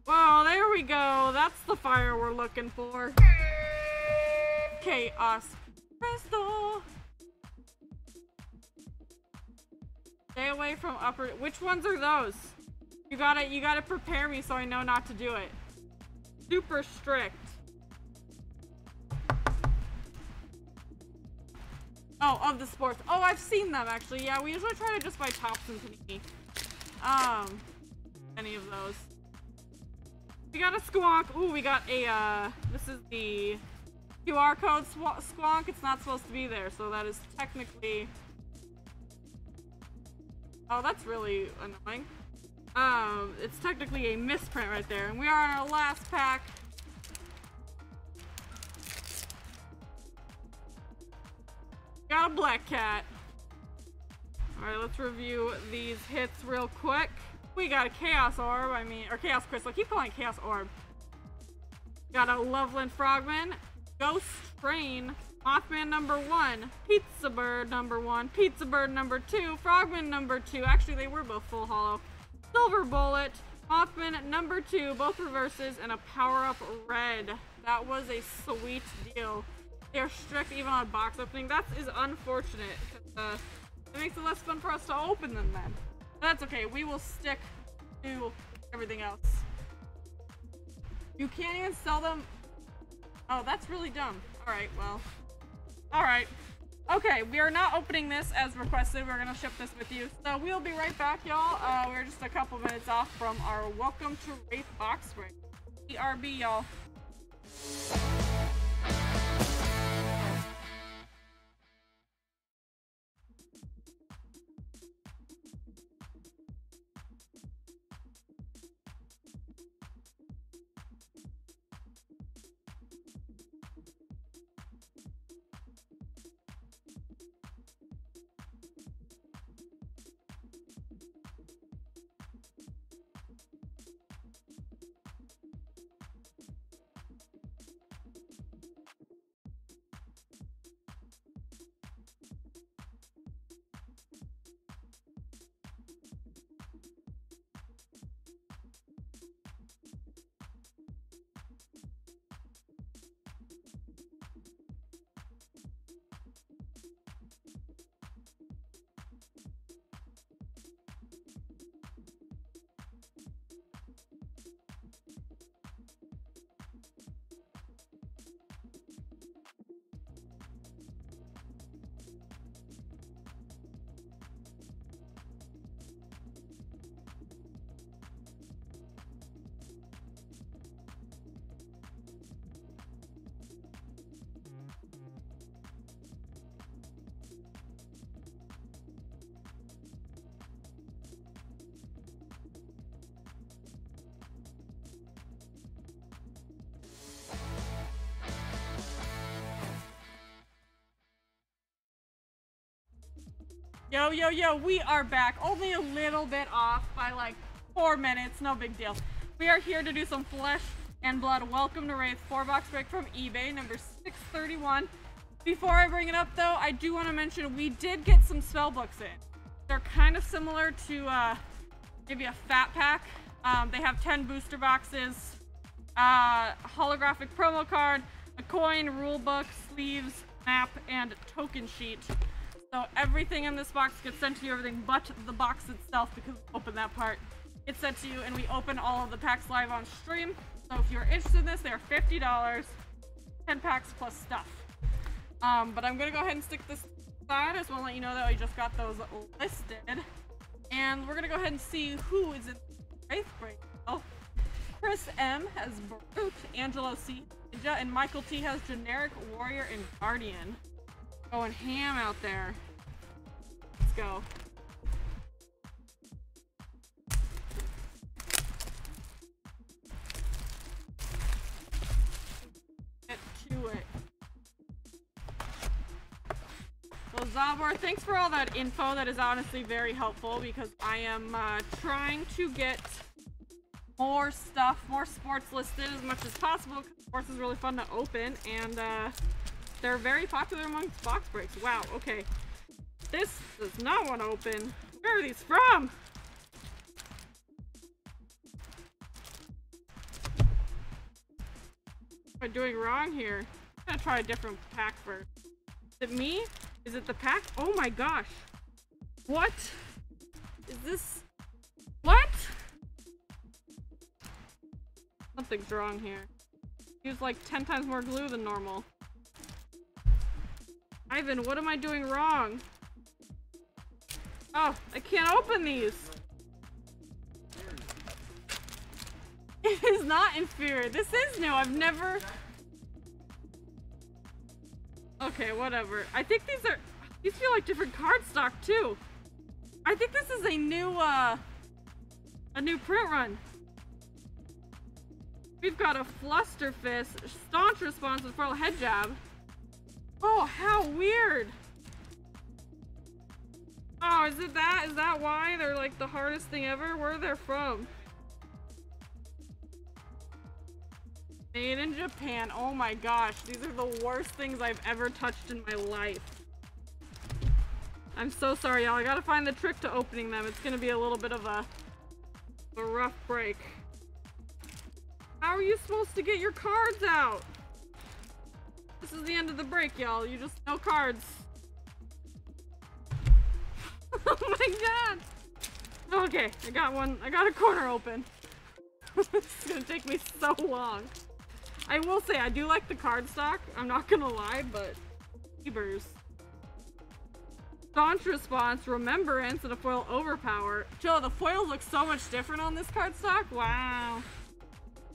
B: Well, there we go. That's the fire we're looking for. Chaos Crystal. Stay away from upper. Which ones are those? You gotta, you gotta prepare me so I know not to do it. Super strict. Oh, of the sports. Oh, I've seen them actually. Yeah, we usually try to just buy Topps and Panini. Um, any of those. We got a squonk. Ooh, we got a, uh, this is the QR code squonk. It's not supposed to be there, so that is technically... Oh, that's really annoying. Um, it's technically a misprint right there. And we are on our last pack. Got a black cat. Alright, let's review these hits real quick. We got a Chaos Orb, I mean, or Chaos Crystal. Keep calling Chaos Orb. Got a Loveland Frogman, Ghost Train, Mothman number one, Pizza Bird number one, Pizza Bird number two, Frogman number two. Actually, they were both full hollow. Silver Bullet, Mothman number two, both reverses, and a power-up red. That was a sweet deal. They're strict even on box opening. That is unfortunate. Uh, it makes it less fun for us to open them then. That's okay. We will stick to everything else. You can't even sell them. Oh, that's really dumb. Alright, well. Alright. Okay, we are not opening this as requested. We're gonna ship this with you. So we'll be right back, y'all. Uh, we're just a couple minutes off from our Welcome to Rathe box break. ERB, y'all. Yo, yo, yo, we are back. Only a little bit off by like four minutes. No big deal. We are here to do some flesh and blood. Welcome to Rathe 4 box break from eBay, number 631. Before I bring it up though, I do want to mention we did get some spell books in. They're kind of similar to uh, maybe a fat pack. Um, they have 10 booster boxes, uh, holographic promo card, a coin, rule book, sleeves, map, and token sheet. So everything in this box gets sent to you, everything but the box itself, because open that part. It's sent to you, and we open all of the packs live on stream. So if you're interested in this, they are $50, 10 packs plus stuff. Um, but I'm gonna go ahead and stick this aside. I just want to let you know that we just got those listed. And we're gonna go ahead and see who is in Break. Oh, Chris M has Brute, Angelo C, Ninja, and Michael T has Generic Warrior and Guardian. Going ham out there. Go. Get to it. So Zabor, thanks for all that info. That is honestly very helpful because I am uh, trying to get more stuff, more sports listed as much as possible. Sports is really fun to open, and uh, they're very popular among box breaks. Wow, okay. This does not want to open. Where are these from? What am I doing wrong here? I'm gonna try a different pack first. Is it me? Is it the pack? Oh my gosh. What? Is this... What? Something's wrong here. Use like 10 times more glue than normal. Ivan, what am I doing wrong? Oh, I can't open these. (laughs) It is not inferior. This is new. I've never... Okay, whatever. I think these are... These feel like different cardstock, too. I think this is a new, uh... A new print run. We've got a Flusterfist, Staunch Response with Pearl Head Jab. Oh, how weird! Oh, is it that? Is that why they're like the hardest thing ever? Where are they're from? Made in Japan. Oh my gosh, these are the worst things I've ever touched in my life. I'm so sorry, y'all. I gotta find the trick to opening them. It's gonna be a little bit of a, a rough break. How are you supposed to get your cards out? This is the end of the break, y'all. You just no cards. (laughs) oh my god! Okay, I got one. I got a corner open. (laughs) this is gonna take me so long. I will say, I do like the cardstock. I'm not gonna lie, but Ebers. Staunch Response, Remembrance, and a foil Overpower. Joe, the foils look so much different on this cardstock. Wow.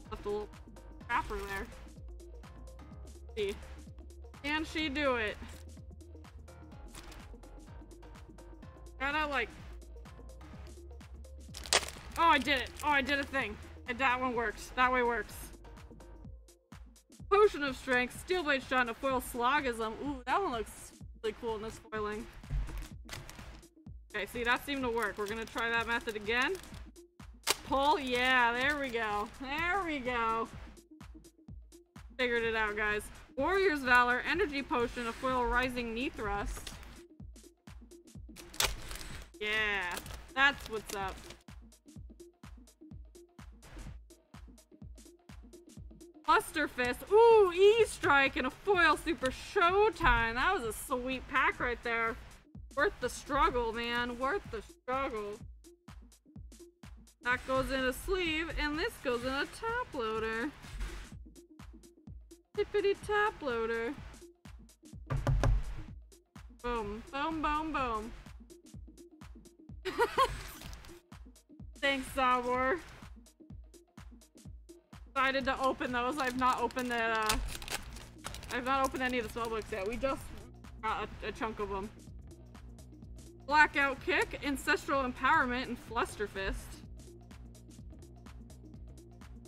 B: Left a little crapper there. Let's see. Can she do it? Gotta like. Oh, I did it. Oh, I did a thing. And that one works. That way works. Potion of Strength, Steel Blade Shunt, and a foil Sloggism. Ooh, that one looks really cool in this foiling. Okay, see, that seemed to work. We're gonna try that method again. Pull, yeah, there we go. There we go. Figured it out, guys. Warrior's Valor, Energy Potion, a foil Rising Knee Thrust. Yeah, that's what's up. Buster Fist. Ooh, E-Strike and a foil Super Showtime. That was a sweet pack right there. Worth the struggle, man. Worth the struggle. That goes in a sleeve, and this goes in a top loader. Tippity top loader. Boom, boom, boom, boom. Thanks, Zawar. Decided to open those. I've not opened the. Uh, I've not opened any of the spellbooks yet. We just got a, a chunk of them. Blackout Kick, Ancestral Empowerment, and Flusterfist.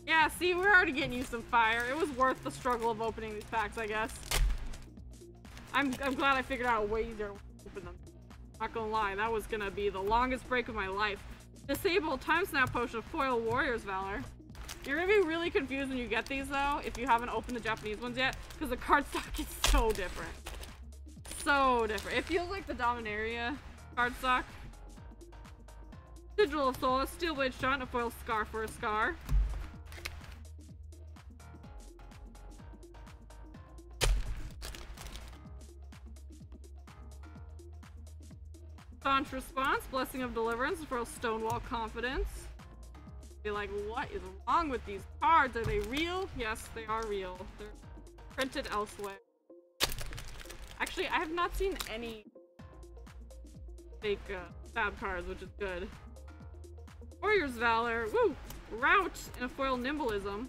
B: Yeah, see, we're already getting you some fire. It was worth the struggle of opening these packs, I guess. I'm, I'm glad I figured out a way easier to open them. Not gonna lie, that was gonna be the longest break of my life. Disable Time Snap Potion Foil Warrior's Valor. You're gonna be really confused when you get these though, if you haven't opened the Japanese ones yet, because the cardstock is so different. So different. It feels like the Dominaria cardstock. Sigil of Soul, Steel Blade Shunt, and a foil Scar for a Scar. Staunch Response, Blessing of Deliverance, for Stonewall Confidence. Be like, what is wrong with these cards? Are they real? Yes, they are real. They're printed elsewhere. Actually, I have not seen any fake uh, fab cards, which is good. Warrior's Valor, woo! Route and a foil Nimbleism.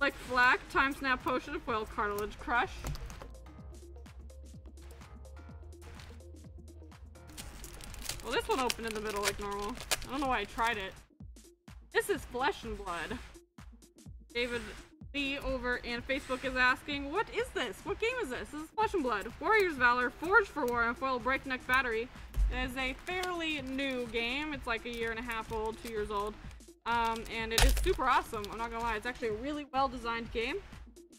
B: Like Black, Time Snap Potion, Foil Cartilage Crush. Well, this one opened in the middle like normal. I don't know why I tried it. This is Flesh and Blood. David Lee over in Facebook is asking, what is this? What game is this? This is Flesh and Blood. Warrior's Valor, Forged for War, and Foil Breakneck Battery. It is a fairly new game. It's like a year and a half old, two years old. Um, and it is super awesome. I'm not gonna lie, it's actually a really well designed game.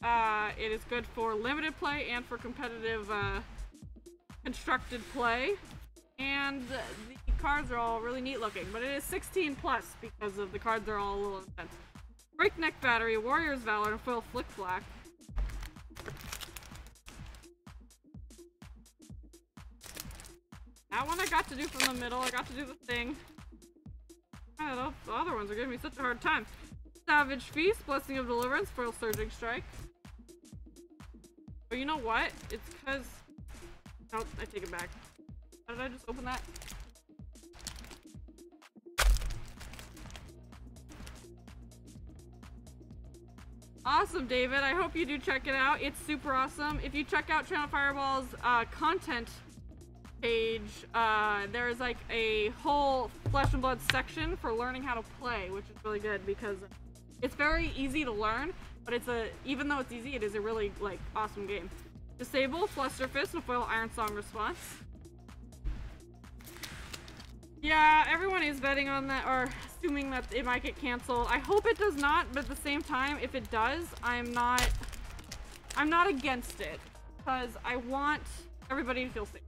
B: Uh, it is good for limited play and for competitive, uh, constructed play. And the cards are all really neat looking, but it is 16 plus because of the cards are all a little intense. Breakneck Battery, Warrior's Valor, and Foil Flic Flak. That one I got to do from the middle. I got to do the thing. Oh, the other ones are giving me such a hard time. Savage Feast, Blessing of Deliverance, Foil Surging Strike. But you know what? It's because... Oh, I take it back. How did I just open that? Awesome, David. I hope you do check it out. It's super awesome. If you check out Channel Fireball's uh, content page, uh, there is like a whole Flesh and Blood section for learning how to play, which is really good because it's very easy to learn, but it's a even though it's easy, it is a really like awesome game. Disable Flusterfist and foil Ironsong response. Yeah, everyone is betting on that or assuming that it might get canceled. I hope it does not, but at the same time, if it does, I'm not I'm not against it because I want everybody to feel safe.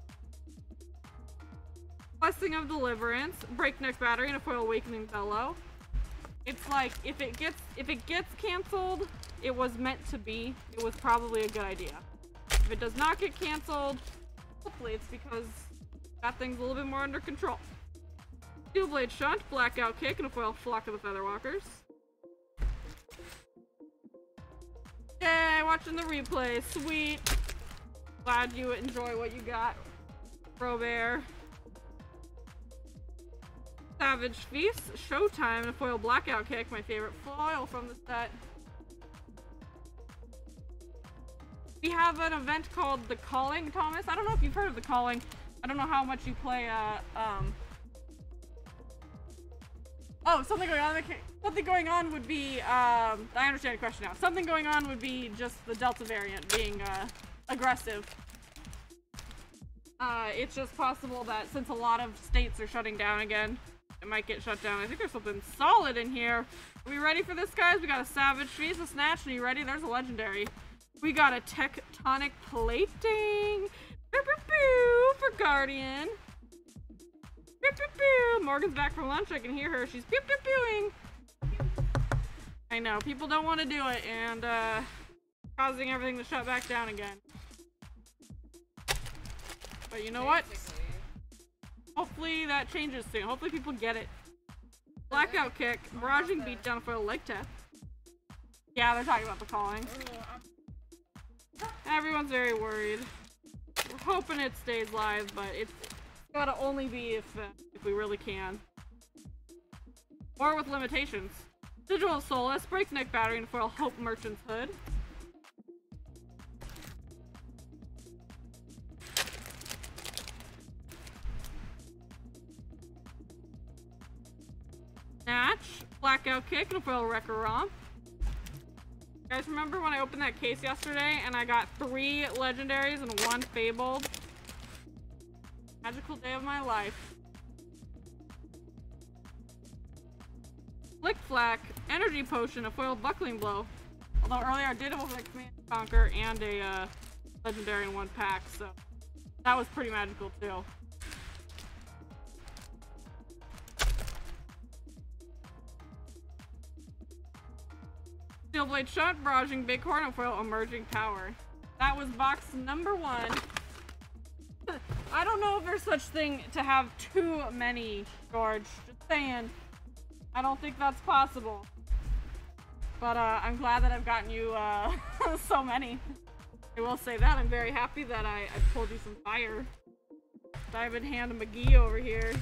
B: Blessing of Deliverance, Breakneck Battery, and a Foil Awakening Bellow. It's like if it gets if it gets canceled, it was meant to be. It was probably a good idea. If it does not get canceled, hopefully it's because that thing's a little bit more under control. Steel Blade Shunt, Blackout Kick, and a foil Flock of the Featherwalkers. Yay, watching the replay. Sweet. Glad you enjoy what you got, Robert. Savage Feast, Showtime, and a foil Blackout Kick, my favorite foil from the set. We have an event called The Calling, Thomas. I don't know if you've heard of The Calling. I don't know how much you play, uh, um... Oh, something going on. Something going on would be, um, I understand the question now. Something going on would be just the Delta variant being, uh, aggressive. Uh, it's just possible that since a lot of states are shutting down again, it might get shut down. I think there's something solid in here. Are we ready for this, guys? We got a Savage Feast, a Snatch. Are you ready? There's a Legendary. We got a Tectonic Plating. Boo, for Guardian. Boo. Morgan's back from lunch. I can hear her. She's pewing. I know. People don't want to do it, and, uh, causing everything to shut back down again. But you know what? Hopefully that changes soon. Hopefully people get it. Blackout kick, barraging beat down for a leg tap. Yeah, they're talking about the calling. Everyone's very worried. We're hoping it stays live, but it's gotta only be if uh, if we really can. Or with limitations. Digital Solace, Breakneck Battery, and foil Hope Merchant's Hood. Snatch, Blackout Kick, and a foil Wrecker Romp. Guys, remember when I opened that case yesterday and I got three legendaries and one fabled? Magical day of my life. Flic Flak, Energy Potion, a foil Buckling Blow. Although earlier I did open a Command Conquer and a uh, legendary in one pack, so that was pretty magical too. Steel Blade Shunt, Barraging Bighorn, and Foil Emerging Power. That was box number one. (laughs) I don't know if there's such thing to have too many, George. Just saying. I don't think that's possible. But uh, I'm glad that I've gotten you uh, (laughs) so many. I will say that. I'm very happy that I, I pulled you some fire. Diamond Hand McGee over here.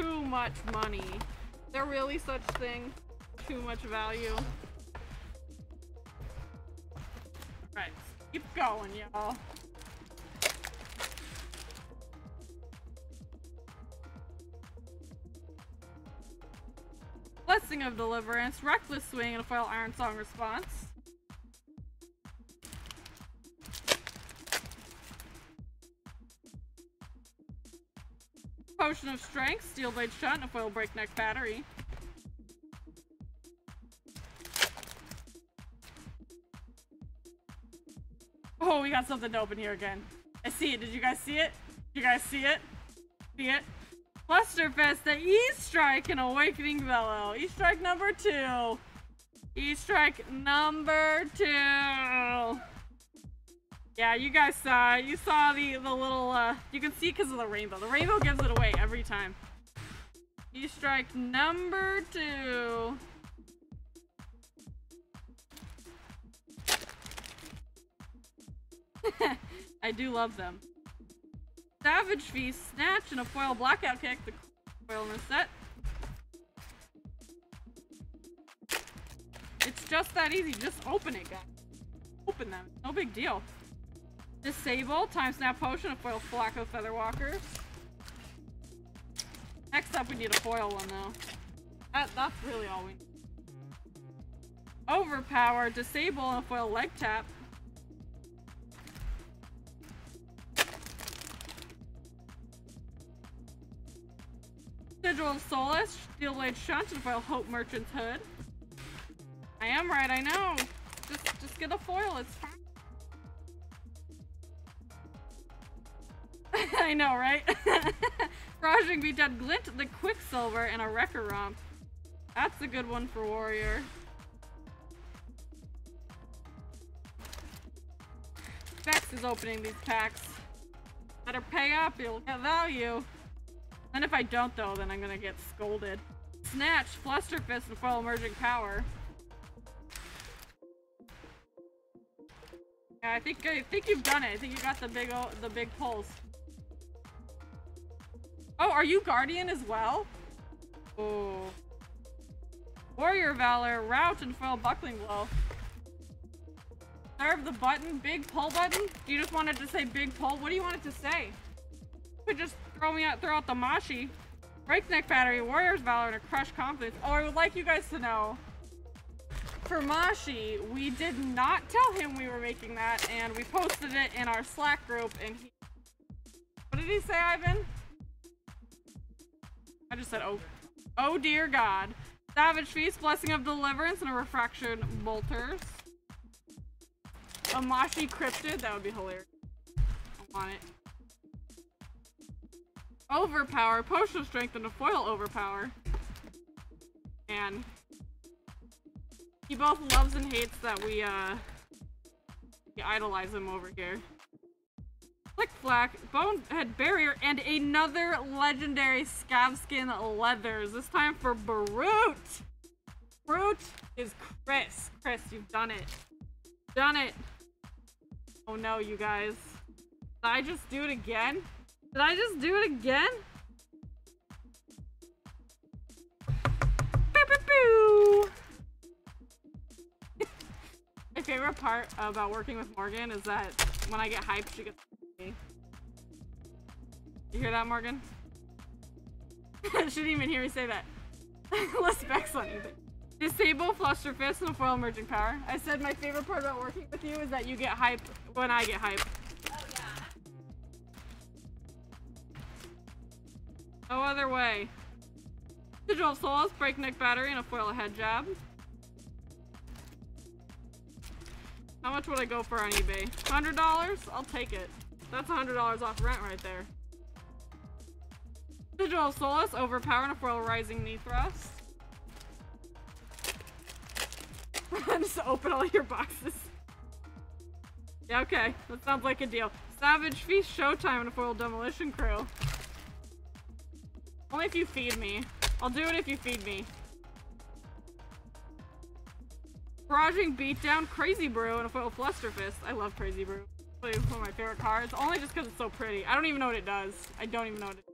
B: Too much money. Is there really such thing? Too much value? Right, keep going, y'all. Blessing of Deliverance, Reckless Swing, and a foil Ironsong response. Potion of Strength, Steel Blade Shunt, and a foil Breakneck Battery. Oh, we got something to open here again. I see it. Did you guys see it? Did you guys see it? See it? Flusterfist, the E-Strike, and Awakening Bellow. E-Strike number two. E-Strike number two. Yeah, you guys saw You saw the, the little, uh, you can see because of the rainbow. The rainbow gives it away every time. You strike number two. (laughs) I do love them. Savage Feast, Snatch, and a foil Blackout Kick. The foil in the set. It's just that easy. Just open it, guys. Open them. No big deal. Disable, time snap potion, a foil Flacco Featherwalker. Next up, we need a foil one, though. That, that's really all we need. Overpower, disable, and a foil leg tap. Sigil of Solace, Steel Blade Shunt, and foil Hope Merchant's Hood. I am right, I know. Just, just get a foil, it's fine. (laughs) I know, right? Rajing beat down Glint, the Quicksilver, and a Wrecker Romp. That's a good one for Warrior. Vex is opening these packs. Better pay up, you'll get value. And if I don't though, then I'm gonna get scolded. Snatch, fluster fist, and Foil Emerging Power. Yeah, I think I think you've done it. I think you got the big the big pulse. Oh, are you Guardian as well? Oh. Warrior Valor, Rout, and Foil Buckling Blow. Serve the button, big pull button? Do you just want it to say big pull? What do you want it to say? You could just throw me out, throw out the Mashi. Breakneck Battery, Warrior's Valor, and a Crush Confidence. Oh, I would like you guys to know. For Mashi, we did not tell him we were making that, and we posted it in our Slack group, and he... What did he say, Ivan? I just said, oh, oh dear God. Savage Feast, Blessing of Deliverance, and a Refraction Bolters. A Cryptid, that would be hilarious. I want it. Overpower, Potion of Strength, and a Foil Overpower. And he both loves and hates that we, uh, we idolize him over here. Flic Flak, Bonehead Barrier, and another legendary Scabskin Leathers. This time for Brute. Brute is Chris. Chris, you've done it. Done it. Oh no, you guys. Did I just do it again? Did I just do it again? Pew, pew, pew. (laughs) My favorite part about working with Morgan is that when I get hyped, she gets. You hear that, Morgan? (laughs) Shouldn't even hear me say that. (laughs) Less specs on anything. Disable Fluster Fist and Foil merging Power. I said my favorite part about working with you is that you get hype when I get hype.
A: Oh yeah.
B: No other way. Digital Souls, Breakneck Battery, and a Foil Head Jab. How much would I go for on eBay? $100? I'll take it. That's $100 off rent right there. Digital Solace, Overpower, and a Foil Rising Knee Thrust. (laughs) Just open all your boxes. Yeah, okay. That sounds like a deal. Savage Feast, Showtime, and a Foil Demolition Crew. Only if you feed me. I'll do it if you feed me. Barraging Beatdown, Crazy Brew, and a Foil Flusterfist. I love Crazy Brew. It's one of my favorite cards. Only just because it's so pretty. I don't even know what it does. I don't even know what it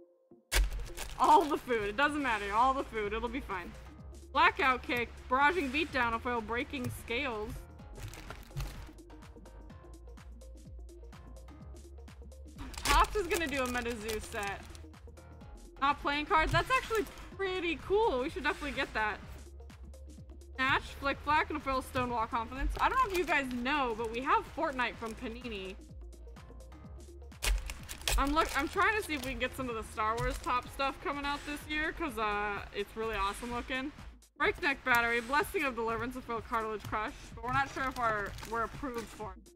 B: All the food. It doesn't matter. All the food. It'll be fine. Blackout Kick, Barraging Beatdown, a Foil Breaking Scales. Topps is gonna do a MetaZoo set. Not playing cards? That's actually pretty cool. We should definitely get that. Snatch, Flic Flak, and a Foil Stonewall Confidence. I don't know if you guys know, but we have Fortnite from Panini. I'm look. I'm trying to see if we can get some of the Star Wars top stuff coming out this year, cause uh, it's really awesome looking. Breakneck Battery, Blessing of Deliverance, and Foil Cartilage Crush, but we're not sure if our, we're approved for it.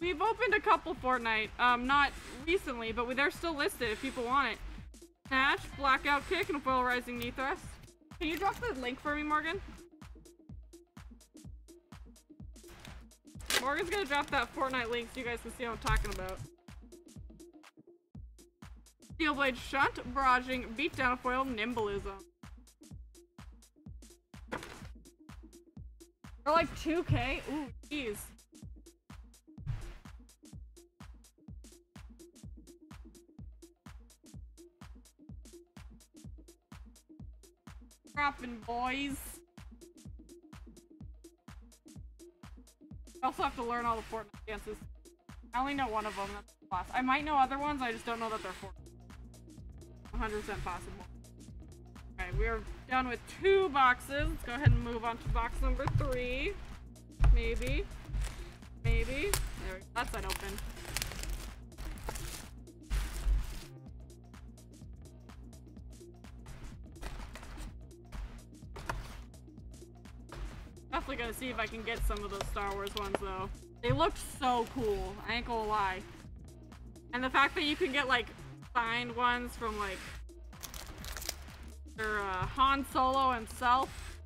B: We've opened a couple Fortnite, um, not recently, but we, they're still listed if people want it. Snatch, Blackout Kick, and Foil Rising Knee Thrust. Can you drop the link for me, Morgan? Morgan's gonna drop that Fortnite link so you guys can see what I'm talking about. Steel Blade Shunt, Barraging, Beatdown Foil, Nimblism. They're like 2k? Ooh, jeez. Dropping boys. I also have to learn all the Fortnite dances. I only know one of them. That's the class. I might know other ones. I just don't know that they're Fortnite. 100% possible. Okay, we are done with two boxes. Let's go ahead and move on to box number three. Maybe. Maybe. There we go. That's not Definitely gonna see if I can get some of those Star Wars ones though. They look so cool. I ain't gonna lie. And the fact that you can get like signed ones from like or uh, Han Solo himself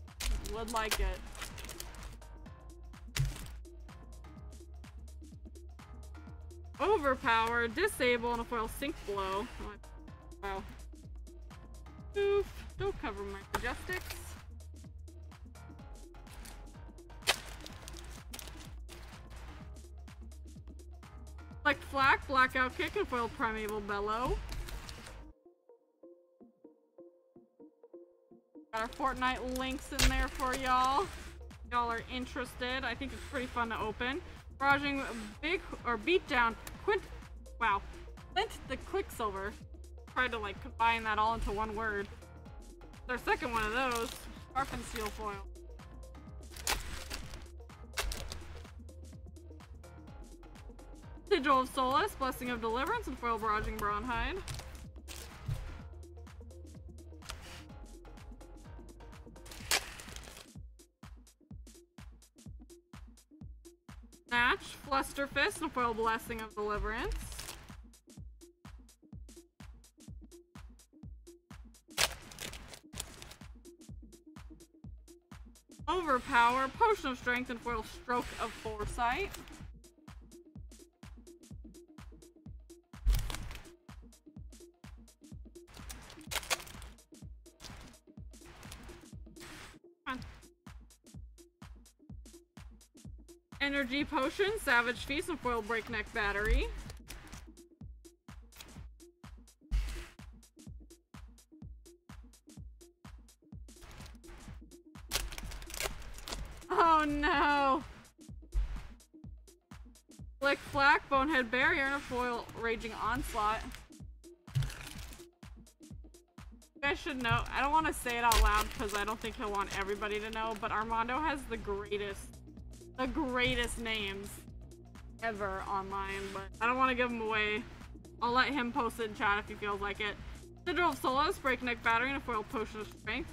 B: would like it. Overpower, disable, and a foil sink blow. Wow. Oof. Don't cover my majestics. Select flak, blackout kick, and foil primeval bellow. Got our Fortnite links in there for y'all. Y'all are interested. I think it's pretty fun to open. Barraging big or beatdown. Quint. Wow. Clint the Quicksilver. Tried to like combine that all into one word. Their second one of those. Scarf and steel foil. Sigil of Solace, Blessing of Deliverance, and Foil Barraging Brawnhide. Snatch, Fluster Fist, and Foil Blessing of Deliverance. Overpower, Potion of Strength, and Foil Stroke of Foresight. Energy Potion, Savage Feast, and Foil Breakneck Battery. Oh no! Flic Flak, Bonehead Barrier, and a Foil Raging Onslaught. Guys should know, I don't want to say it out loud because I don't think he'll want everybody to know, but Armando has the greatest, the greatest names ever online, but I don't want to give them away. I'll let him post it in chat if he feels like it. Sigil of Solace, Breakneck Battery, and a Foil Potion of Strength.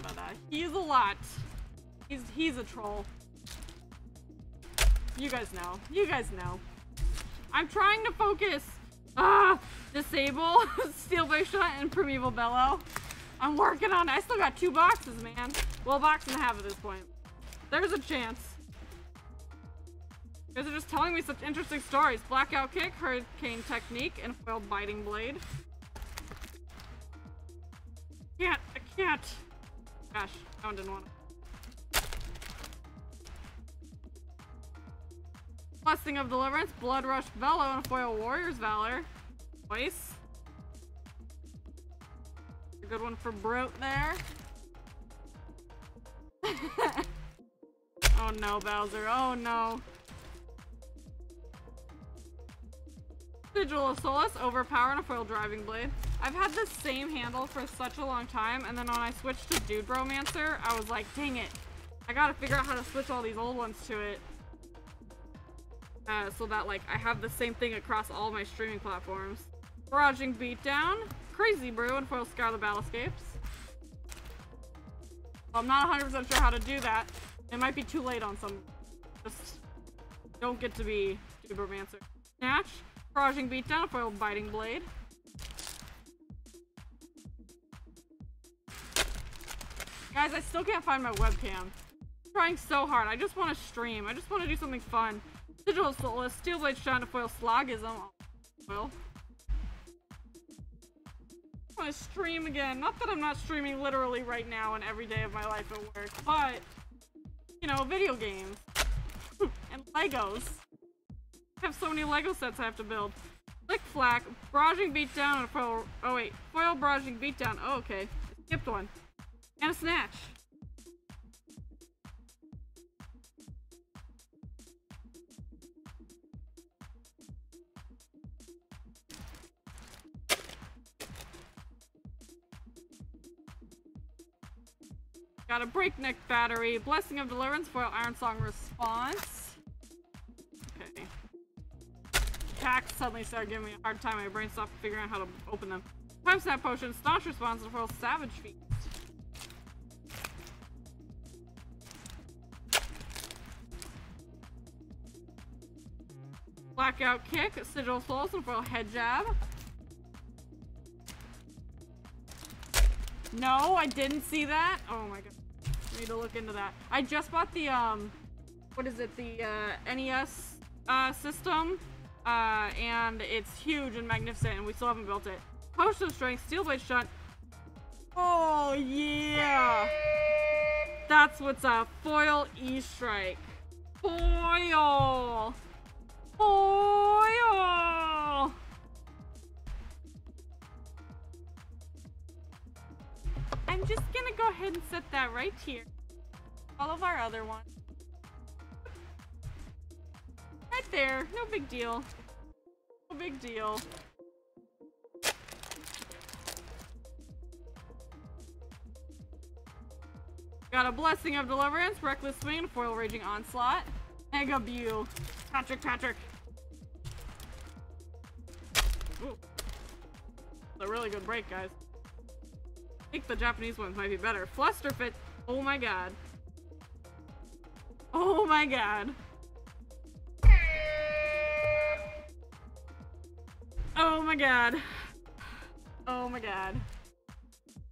B: But uh, he's a lot. He's he's a troll. You guys know. You guys know. I'm trying to focus. Ah, disable, (laughs) steel base shot, and primeval bellow. I'm working on it. I still got two boxes, man. Well, box and a half at this point. There's a chance. You guys are just telling me such interesting stories. Blackout kick, hurricane technique, and foil biting blade. I Can't. I can't. Gosh, that one didn't want to. Blessing of Deliverance, Blood Rush Bellow, and Foil Warrior's Valor. Voice. A good one for Broat there. (laughs) oh no, Bowser. Oh no. Sigil of Solace, Overpower, and a Foil Driving Blade. I've had the same handle for such a long time, and then when I switched to Dude Bromancer, I was like, dang it. I gotta figure out how to switch all these old ones to it. Uh, so that, like, I have the same thing across all my streaming platforms. Barraging Beatdown, Crazy Brew, and Foil Scour the Battlescapes. Well, I'm not 100% sure how to do that. It might be too late on some. Just don't get to be Dude Bromancer. Snatch, Barraging Beatdown, Foil Biting Blade. Guys, I still can't find my webcam. I'm trying so hard. I just want to stream. I just want to do something fun. Of Solace, Steel Blade trying to foil Slogism. Well. I want to stream again. Not that I'm not streaming literally right now and every day of my life at work, but, you know, video games. and Legos. I have so many Lego sets I have to build. Flic Flak, Barraging Beatdown, and a Foil... Oh, wait. Foil Barraging Beatdown. Oh, okay. Skipped one. And a snatch. Got a breakneck battery, blessing of deliverance, foil iron song response. Okay. Attacks suddenly started giving me a hard time. My brain stopped figuring out how to open them. Time snap potion, staunch response, foil savage feet. Blackout kick, sigil souls, and foil head jab. No, I didn't see that. Oh my god. Need to look into that. I just bought the, um, what is it, the uh, NES uh, system, uh, and it's huge and magnificent, and we still haven't built it. Potion of Strength, Steel Blade Shunt. Oh, yeah! That's what's up. Foil E-Strike. Foil! Foil! I'm just gonna go ahead and set that right here. All of our other ones. Right there. No big deal. No big deal. Got a Blessing of Deliverance, Reckless Swing, Foil Raging Onslaught. Mega Bew. Patrick, Patrick. Ooh. A really good break, guys. Think the Japanese ones might be better. Flusterfit. Oh my god. Oh my god. Oh my god. Oh my god.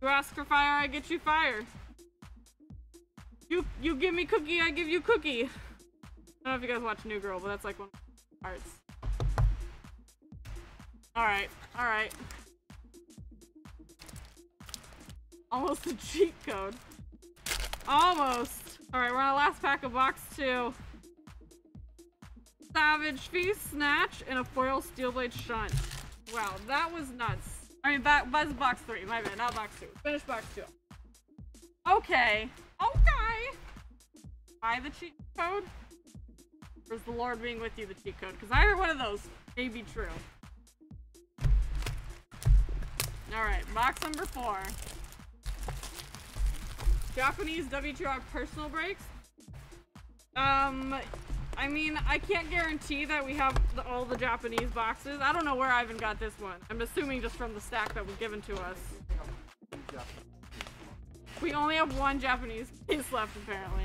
B: You ask for fire, I get you fire. You you give me cookie, I give you cookie. I don't know if you guys watch New Girl, but that's like one of my parts. Alright, alright. Almost a cheat code. Almost. Alright, we're on the last pack of box two. Savage Feast, Snatch, and a foil steel blade shunt. Wow, that was nuts. I mean, that was box three. My bad, not box two. Finish box two. Okay. Okay. Buy the cheat code? Or is the Lord being with you the cheat code? Because either one of those may be true. Alright, box number four. Japanese WTR personal breaks. Um, I mean, I can't guarantee that we have the, all the Japanese boxes. I don't know where Ivan got this one. I'm assuming just from the stack that was given to us. We only have one Japanese case left, apparently.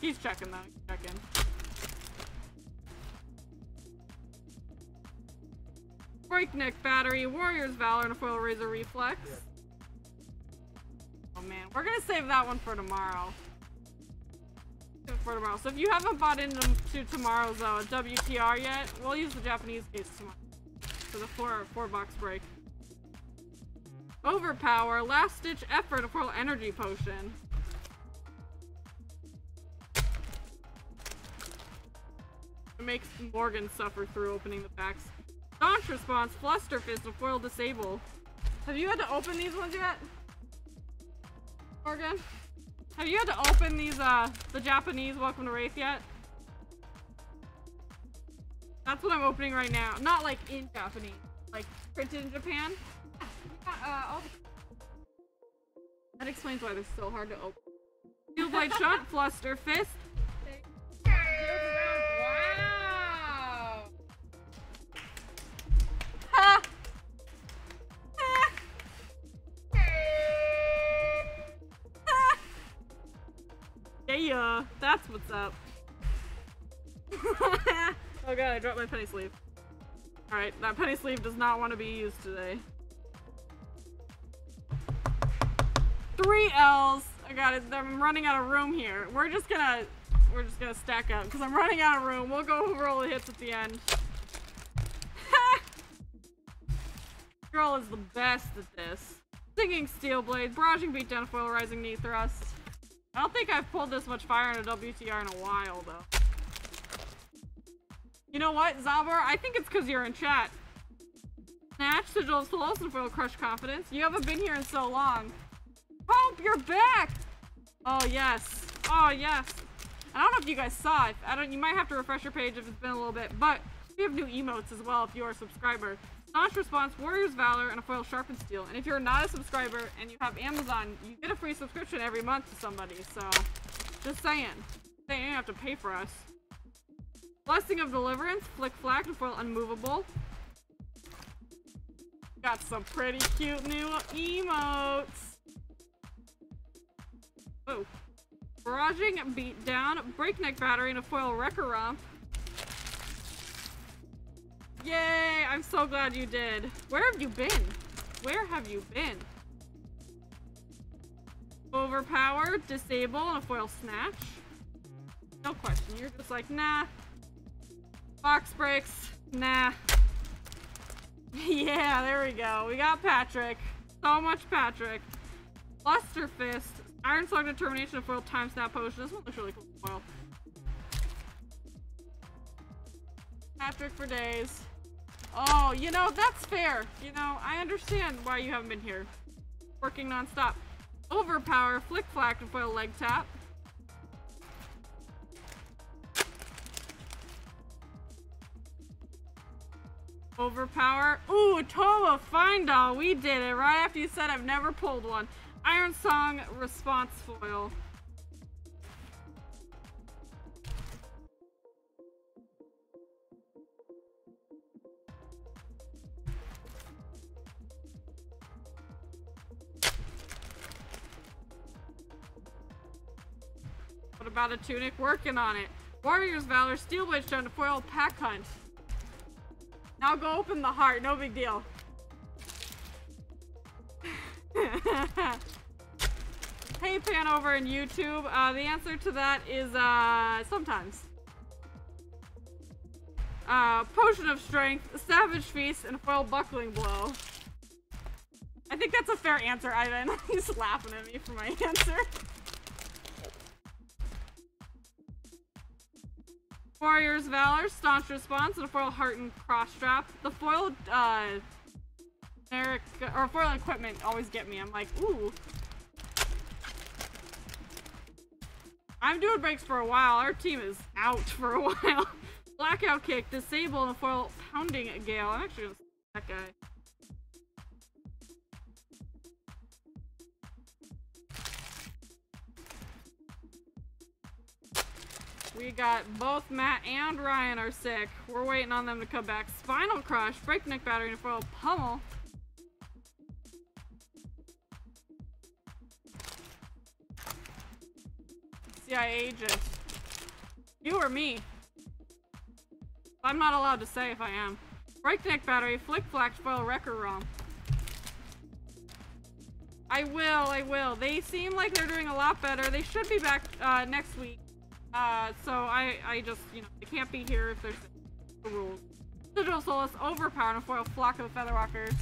B: He's checking though. He's checking. Breakneck Battery, Warrior's Valor, and a Foil Razor Reflex. Oh man, we're gonna save that one for tomorrow. For tomorrow. So if you haven't bought into to tomorrow's uh, WTR yet, we'll use the Japanese case tomorrow for the four four box break. Overpower, last ditch effort, a full energy potion. It makes Morgan suffer through opening the packs. Staunch response, Fluster Fist, a foil disable. Have you had to open these ones yet? Morgan? Have you had to open these, uh, the Japanese Welcome to Rathe yet? That's what I'm opening right now. Not like in Japanese, like printed in Japan. Yeah, uh, That explains why they're so hard to open. Steel Blade Shot, Fluster Fist.
A: Wow.
B: Ha! Yeah, that's what's up. (laughs) oh god, I dropped my penny sleeve. Alright, that penny sleeve does not want to be used today. Three L's. I got it. I'm running out of room here. We're just gonna, we're just gonna stack up because I'm running out of room. We'll go over all the hits at the end. (laughs) Girl is the best at this. Singing Steel Blade, Barraging Beatdown, Foil Rising Knee Thrust. I don't think I've pulled this much fire in a WTR in a while, though. You know what, Zabar? I think it's because you're in chat. Snatch, Sigil of Solos, and Foil Crush Confidence. You haven't been here in so long. Hope, you're back! Oh, yes. Oh, yes. I don't know if you guys saw it. I don't. You might have to refresh your page if it's been a little bit, but we have new emotes as well if you are a subscriber. Staunch Response, Warrior's Valor, and a Foil Sharpened Steel. And if you're not a subscriber and you have Amazon, you get a free subscription every month to somebody. So, just saying. You don't have to pay for us. Blessing of Deliverance, Flic Flak, and Foil Unmovable. Got some pretty cute new emotes. Oh. Barraging Beatdown, Breakneck Battery, and a Foil Wrecker Romp. Yay! I'm so glad you did. Where have you been? Where have you been? Overpower, Disable, and a Foil Snatch. No question. You're just like, nah. Box breaks, nah. (laughs) yeah, there we go. We got Patrick. So much Patrick. Luster Fist. Iron Slug Determination of Foil Time Snap Potion. This one looks really cool. Foil. Patrick for days. Oh, you know, that's fair. You know, I understand why you haven't been here. Working nonstop. Overpower, Flic Flak, Foil Leg Tap. Overpower. Ooh, Toa, find all. We did it right after you said I've never pulled one. Iron Song Response Foil. About a tunic? Working on it. Warrior's Valor, Steelblade Stone to foil Pack Hunt. Now go open the heart, no big deal. (laughs) hey, Pan over in YouTube. Uh, the answer to that is uh, sometimes. Uh, Potion of Strength, Savage Feast, and Foil Buckling Blow. I think that's a fair answer, Ivan. He's (laughs) laughing at me for my (laughs) answer. Warrior's Valor, Staunch Response, and a foil Heart and Cross Strap. The foil, uh, generic, or foil equipment always get me. I'm like, ooh. I'm doing breaks for a while. Our team is out (laughs) for a while. Blackout Kick, Disable, and a foil Pounding Gale. I'm actually gonna that guy. We got both Matt and Ryan are sick. We're waiting on them to come back. Spinal Crush, Breakneck Battery, and foil Pummel. CIA agent. You or me? I'm not allowed to say if I am. Breakneck Battery, Flic Flak, Foil Wrecker ROM. I will, I will. They seem like they're doing a lot better. They should be back uh, next week. Uh, so I, I just, you know, they can't be here if there's the rules. Digital Solace, Overpower, and a foil Flock of the Featherwalkers.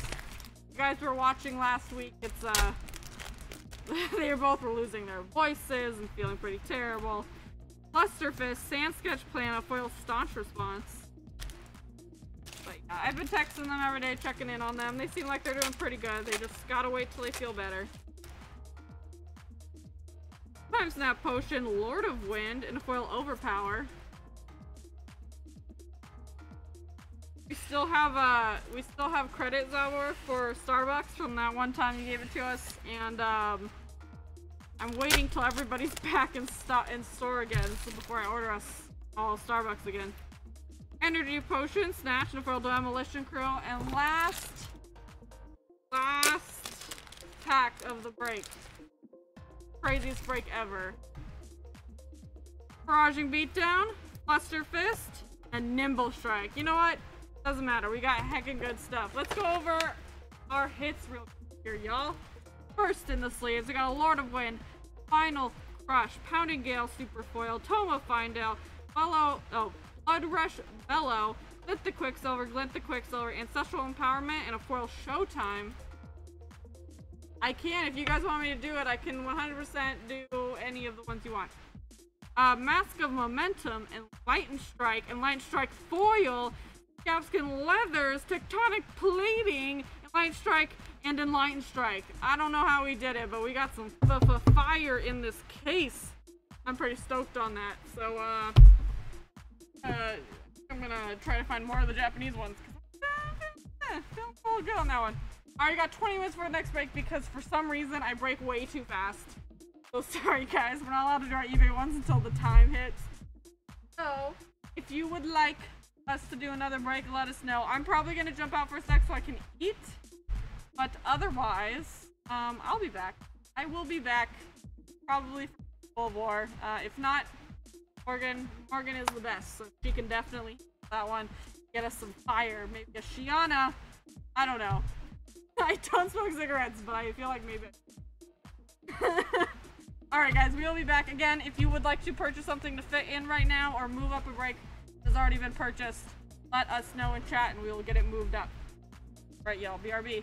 B: You guys were watching last week. It's, uh, (laughs) they both were losing their voices and feeling pretty terrible. Clusterfist, Sand Sketched Plan, a foil Staunch Response. But yeah, I've been texting them every day, checking in on them. They seem like they're doing pretty good. They just gotta wait till they feel better. Time Snap Potion, Lord of Wind, and foil Overpower. We still have uh we still have credit Zabor for Starbucks from that one time you gave it to us, and um I'm waiting till everybody's (laughs) back in in store again so before I order us all Starbucks again. Energy Potion, Snatch, and a foil Demolition Crew, and last last pack of the break craziest break ever. Barraging Beatdown, Cluster Fist, and Nimble Strike. You know what? Doesn't matter. We got heckin' good stuff. Let's go over our hits real quick here, y'all. First in the sleeves, we got a Lord of Wind, Final Crush, Pounding Gale, Super Foil, Toma Findale, Bellow, oh, Blood Rush Bellow, Glint the Quicksilver, Glint the Quicksilver, Ancestral Empowerment, and a foil Showtime. I can. If you guys want me to do it, I can 100% do any of the ones you want. Uh, Mask of Momentum and Light and Strike and Light and Strike Foil, Scabskin Leathers, Tectonic Plating, Light and Strike, and Enlightened Strike. I don't know how we did it, but we got some fire in this case. I'm pretty stoked on that. So, uh, uh, I'm gonna try to find more of the Japanese ones. Feeling good on that one. I got 20 minutes for the next break because for some reason I break way too fast. So (laughs) sorry guys, we're not allowed to do our eBay ones until the time hits. So, if you would like us to do another break, let us know. I'm probably gonna jump out for a sec so I can eat. But otherwise, um, I'll be back. I will be back probably for World War. Uh, if not, Morgan, Morgan is the best, so she can definitely that one get us some fire. Maybe a Shiana. I don't know. (laughs) I don't smoke cigarettes, but I feel like maybe. (laughs) All right, guys, we will be back again. If you would like to purchase something to fit in right now or move up a break has already been purchased, let us know in chat and we will get it moved up. Right, y'all. BRB.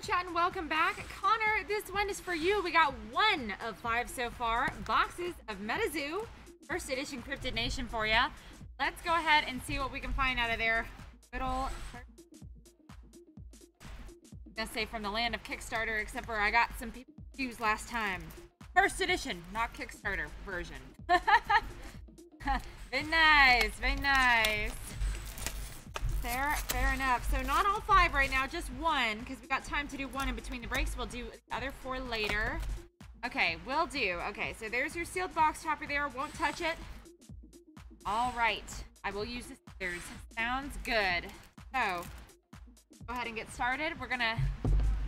A: Hello, chat, and welcome back. Connor, this one is for you. We got one of five so far. Boxes of MetaZoo, first edition Cryptid Nation for you. Let's go ahead and see what we can find out of there. Good old. Gonna say from the land of Kickstarter, except for I got some people last time. First edition, not Kickstarter version. (laughs) very nice, very nice. Fair, fair enough. So not all five right now, just one, because we got time to do one in between the breaks. We'll do the other four later. Okay, will do. Okay, so there's your sealed box topper there. Won't touch it. All right. I will use the scissors. Sounds good. So, go ahead and get started. We're gonna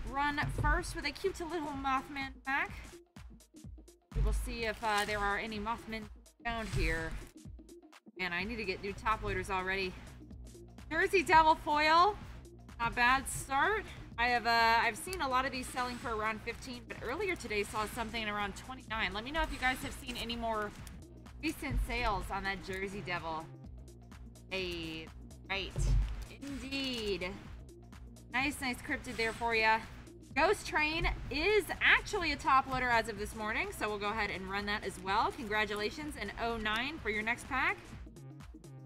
A: run first with a cute little Mothman pack. We will see if uh, there are any Mothman found here. Man, I need to get new top loaders already. Jersey Devil foil. Not bad start. I have uh, I've seen a lot of these selling for around 15, but earlier today saw something around 29. Let me know if you guys have seen any more recent sales on that Jersey Devil. Hey, right. Indeed. Nice, nice cryptid there for you. Ghost Train is actually a top loader as of this morning, so we'll go ahead and run that as well. Congratulations and 09 for your next pack.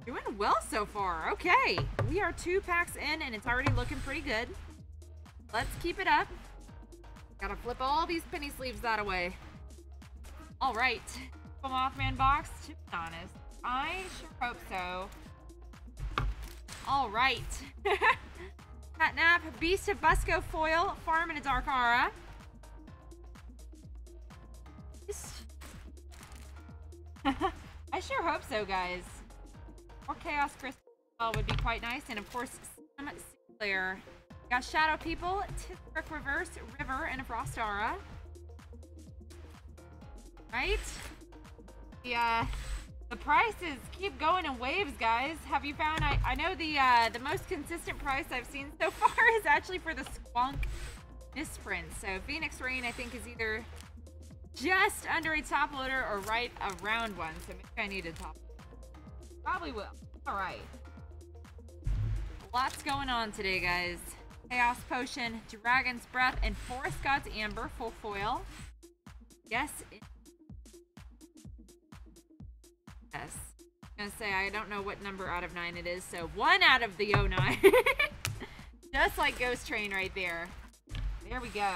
A: Doing well so far. Okay, we are two packs in and it's already looking pretty good. Let's keep it up. Gotta flip all these penny sleeves that away. All right, Mothman box, to be honest. I sure hope so. All right. (laughs) Catnap, Beast of Busco foil, Farm in a Dark Aura. (laughs) I sure hope so, guys. More Chaos Crystal would be quite nice. And of course, some Sinclair. Got Shadow People, Tiferic Reverse, River, and a Frost Aura. Right? The, uh, the prices keep going in waves, guys. Have you found, I, I know the, uh, the most consistent price I've seen so (laughs) far is actually for the Squonk Misprint. So Phoenix Rain, I think, is either just under a top loader or right around one. So maybe I need a top Probably will. All right. Lots going on today, guys. Chaos Potion, Dragon's Breath, and Forest God's Amber full foil. Yes. Yes. I'm gonna say I don't know what number out of nine it is, so one out of the 09. (laughs) Just like Ghost Train right there. There we go.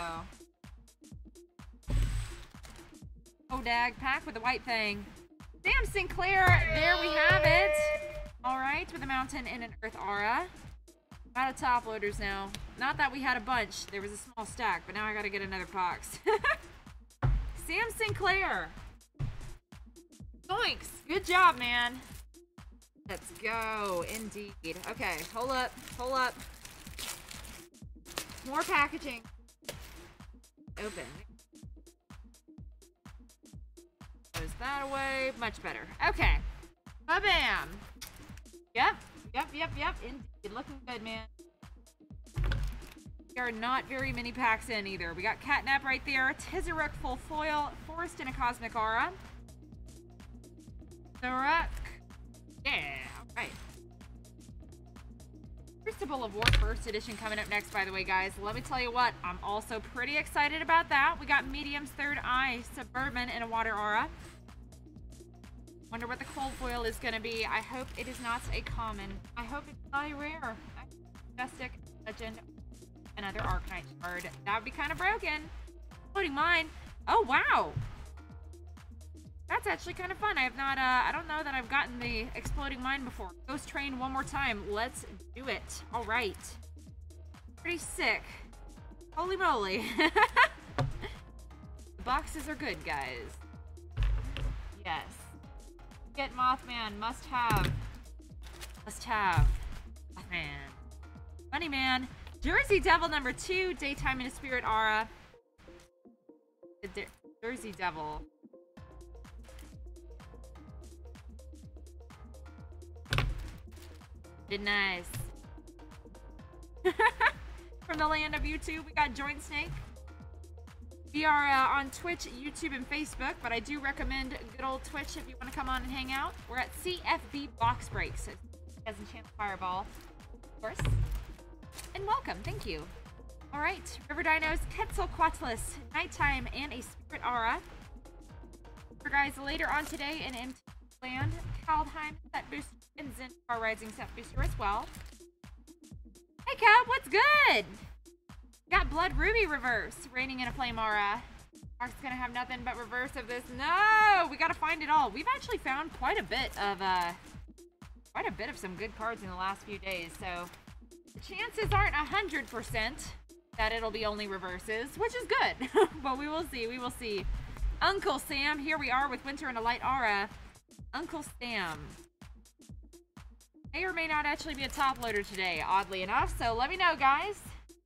A: Oh, Hodag pack with the white thing. Sam Sinclair, there we have it. All right, with a mountain and an earth aura. Out of top loaders now. Not that we had a bunch. There was a small stack, but now I gotta get another box. (laughs) Sam Sinclair. Thanks. Good job, man. Let's go. Indeed. Okay, hold up. Hold up. More packaging. Open. Close that away. Much better. Okay. Ba-bam. Yep. Yep, yep, yep. Indeed. Looking good, man. There are not very many packs in either. We got Catnap right there. Tzarek full foil. Forest in a Cosmic Aura. Tzarek. Yeah. Alright. Crucible of War First Edition coming up next, by the way, guys. Let me tell you what, I'm also pretty excited about that. We got Medium's Third Eye, Suburban, and a Water Aura. Wonder what the cold foil is going to be. I hope it is not a common. I hope it's a rare. Majestic, Legend, another Arcanite shard. That would be kind of broken. Including mine. Oh, wow. That's actually kind of fun. I have not, uh, I don't know that I've gotten the exploding mine before. Ghost Train one more time. Let's do it. All right. Pretty sick. Holy moly. (laughs) the boxes are good, guys. Yes. Get Mothman. Must have. Must have. Mothman. Money Man. Jersey Devil number two. Daytime in a Spirit Aura. The Jersey Devil. Nice. (laughs) From the land of YouTube, we got Joint Snake. We are uh, on Twitch, YouTube, and Facebook, but I do recommend good old Twitch if you want to come on and hang out. We're at CFB Box Breaks as Enchant Fireball, of course. And welcome, thank you. All right, River Dinos, Quetzalcoatlus, Nighttime, and a Spirit Aura. For guys later on today in MT Land, Kaldheim set booster and Zendikar Rising set booster as well. Hey Cap, what's good? Got Blood Ruby reverse, raining in a Flame Aura. Mark's gonna have nothing but reverse of this. No, we gotta find it all. We've actually found quite a bit of uh, quite a bit of some good cards in the last few days. So the chances aren't hundred percent that it'll be only reverses, which is good. (laughs) but we will see. We will see. Uncle Sam, here we are with Winter and a Light Aura. Uncle Sam. May or may not actually be a top loader today, oddly enough. So let me know, guys,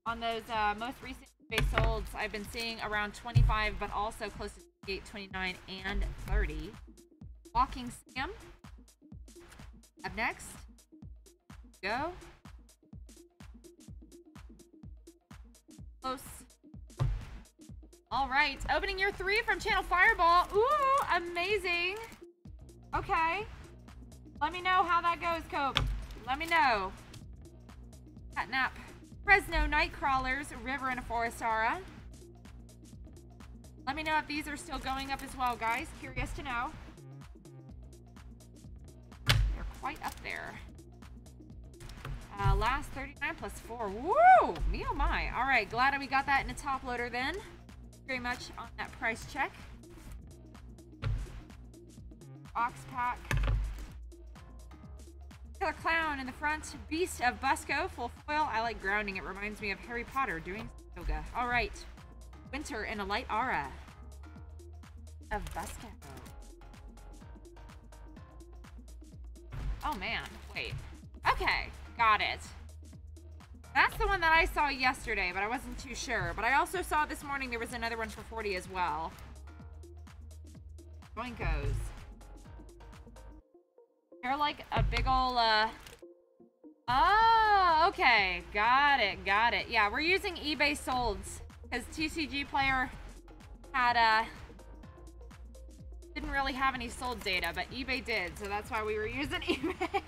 A: on those uh, most recent base holds. I've been seeing around 25, but also close to 28, 29, and 30. Walking Sam. Up next. Go. Close. All right, opening year three from Channel Fireball. Ooh, amazing. Okay. Let me know how that goes, Cope. Let me know. Catnap. Fresno Nightcrawlers, River and a Forest Aura. Let me know if these are still going up as well, guys. Curious to know. They're quite up there. Uh, last 39 plus 4. Woo! Me oh my. All right, glad we got that in a top loader then. Very much on that price check. Ox pack. Killer Clown in the front. Beast of Busco, full foil. I like grounding. It reminds me of Harry Potter doing yoga. All right. Winter in a light aura of Busco. Oh man, wait. Okay, got it. That's the one that I saw yesterday, but I wasn't too sure. But I also saw this morning there was another one for 40 as well. Boinkos. They're like a big ol' uh... Oh, okay. Got it, got it. Yeah, we're using eBay solds. Because TCG player had, uh... Didn't really have any sold data, but eBay did. So that's why we were using (laughs) eBay.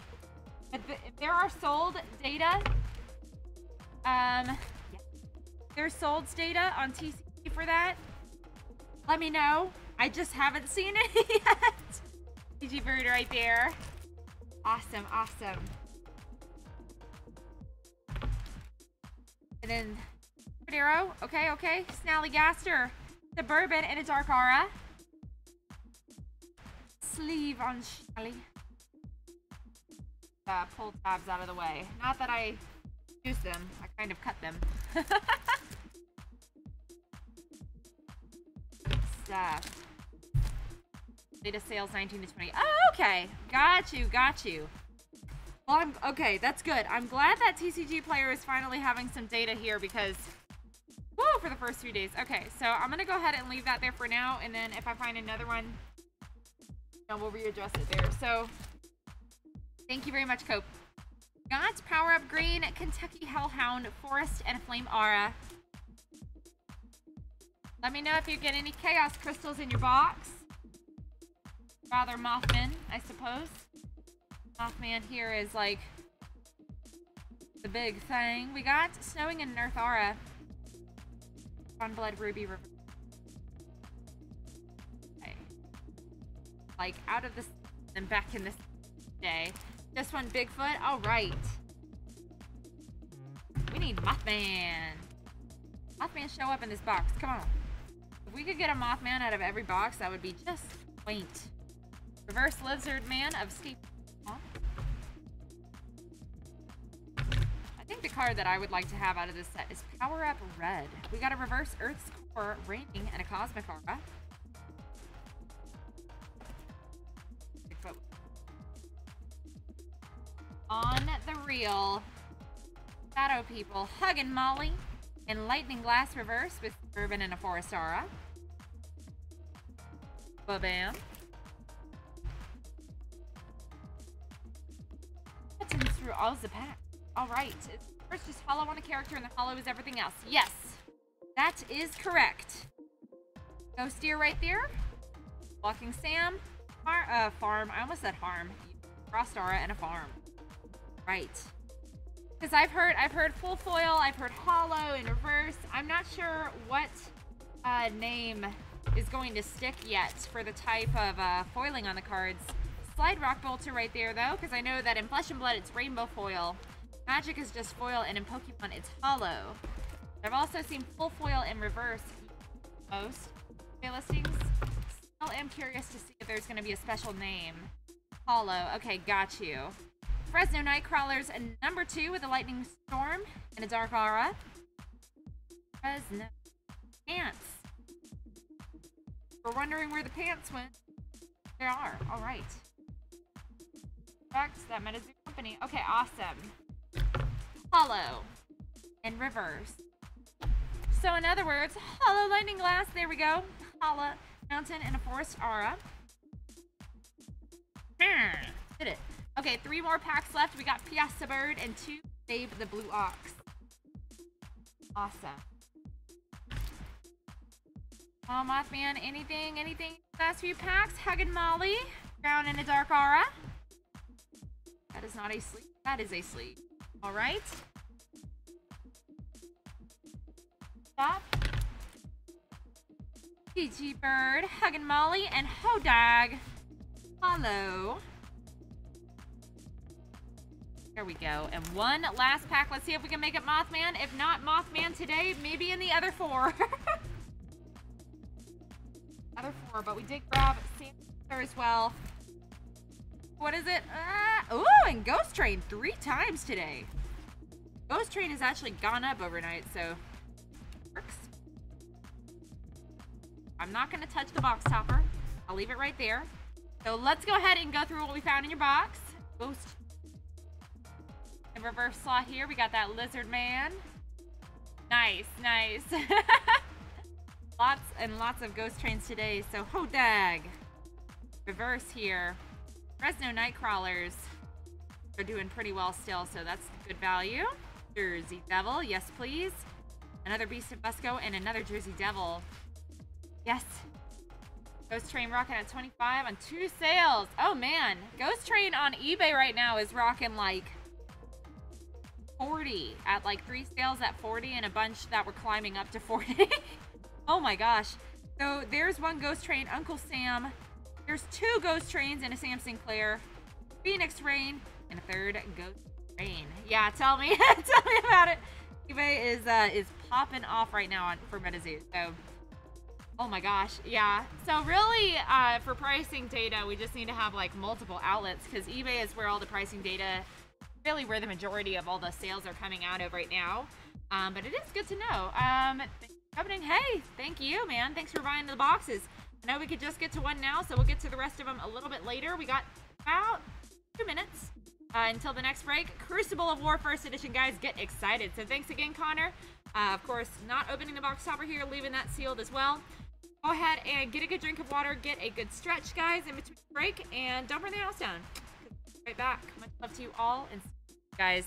A: if there are sold data... Um... There's sold data on TCG for that. Let me know. I just haven't seen it (laughs) yet. TG Bird right there. Awesome, awesome. And then Arrow. Okay, okay. Snallygaster. Suburban and a Dark Aura. Sleeve on Shelly. Uh, pull tabs out of the way. Not that I use them. I kind of cut them. (laughs) Stuff. Data sales 19 to 20. Oh, okay. Got you, got you. Well, I'm, okay, that's good. I'm glad that TCG player is finally having some data here because, whoa, for the first few days. Okay, so I'm going to go ahead and leave that there for now. And then if I find another one, you know, we'll readjust it there. So, thank you very much, Cope. Got Power Up Green, Kentucky Hellhound, Forest, and Flame Aura. Let me know if you get any Chaos Crystals in your box. Rather Mothman, I suppose. Mothman here is like the big thing. We got Snowing in Earth Aura. On Blood Ruby River. Okay. Like out of this and back in this day. This one, Bigfoot. All right. We need Mothman. Mothman show up in this box. Come on. If we could get a Mothman out of every box, that would be just quaint. Reverse Lizard Man of Steep. I think the card that I would like to have out of this set is Power Up Red. We got a Reverse Earth's Core, Raining, and a Cosmic Aura. On the real, Shadow People, hugging Molly, and Lightning Glass Reverse with Urban and a Forest Aura. Ba-bam. Buttons through all the pack. All right. First, just hollow on a character, and the hollow is everything else. Yes, that is correct. Ghost deer right there. Walking Sam. Far uh, farm. I almost said harm. Frost Aura and a farm. Right. Because I've heard, I've heard full foil, I've heard hollow in reverse. I'm not sure what uh, name is going to stick yet for the type of uh, foiling on the cards. Slide Rock Bolter right there, though, because I know that in Flesh and Blood it's rainbow foil. Magic is just foil, and in Pokemon it's hollow. I've also seen full foil in reverse most listings. Still am curious to see if there's going to be a special name. Hollow. Okay, got you. Fresno Nightcrawlers and number two with a lightning storm and a dark aura. Fresno pants. We're wondering where the pants went. There are. All right. Correct. That Metazoo company. Okay, awesome. Hollow in reverse. So in other words, hollow lightning glass. There we go. Hollow mountain and a forest aura. Hmm, did it. Okay, three more packs left. We got Piasa Bird and two Babe the Blue Ox. Awesome. Oh, Mothman, anything, anything? Last few packs. Hug and Molly. Brown in a dark aura. That is not a sleep. That is a sleep. All right. Stop. GG Bird, Hug and Molly, and Hodag. Hello. There we go. And one last pack. Let's see if we can make it Mothman. If not Mothman today, maybe in the other four. (laughs) other four, but we did grab Santa as well. What is it? Uh, ooh, and Ghost Train three times today. Ghost Train has actually gone up overnight, so works. I'm not to touch the box topper. I'll leave it right there. So let's go ahead and go through what we found in your box. Ghost reverse slot here. We got that lizard man. Nice, nice. (laughs) lots and lots of ghost trains today. So ho dag. Reverse here. Fresno Nightcrawlers. They're doing pretty well still, so that's good value. Jersey Devil, yes please. Another Beast of Busco and another Jersey Devil. Yes. Ghost Train rocking at 25 on two sales. Oh man, Ghost Train on eBay right now is rocking like 40 at like three sales at 40 and a bunch that were climbing up to 40. (laughs) oh my gosh. So there's one ghost train, Uncle Sam. There's two ghost trains and a Sam Sinclair, Phoenix Rain, and a third ghost train. Yeah, tell me, (laughs) tell me about it. eBay is uh, is popping off right now on, for MetaZoo. So, oh my gosh, yeah. So really, uh, for pricing data, we just need to have like multiple outlets because eBay is where all the pricing data really where the majority of all the sales are coming out of right now. Um, but it is good to know. Um, hey, thank you, man. Thanks for buying the boxes. I know we could just get to one now, so we'll get to the rest of them a little bit later. We got about two minutes uh, until the next break. Crucible of War First Edition, guys, get excited. So thanks again, Connor. Uh, of course, not opening the box topper here, leaving that sealed as well. Go ahead and get a good drink of water, get a good stretch, guys, in between break, and don't burn the house down. Right back. Much love to you all, and you guys.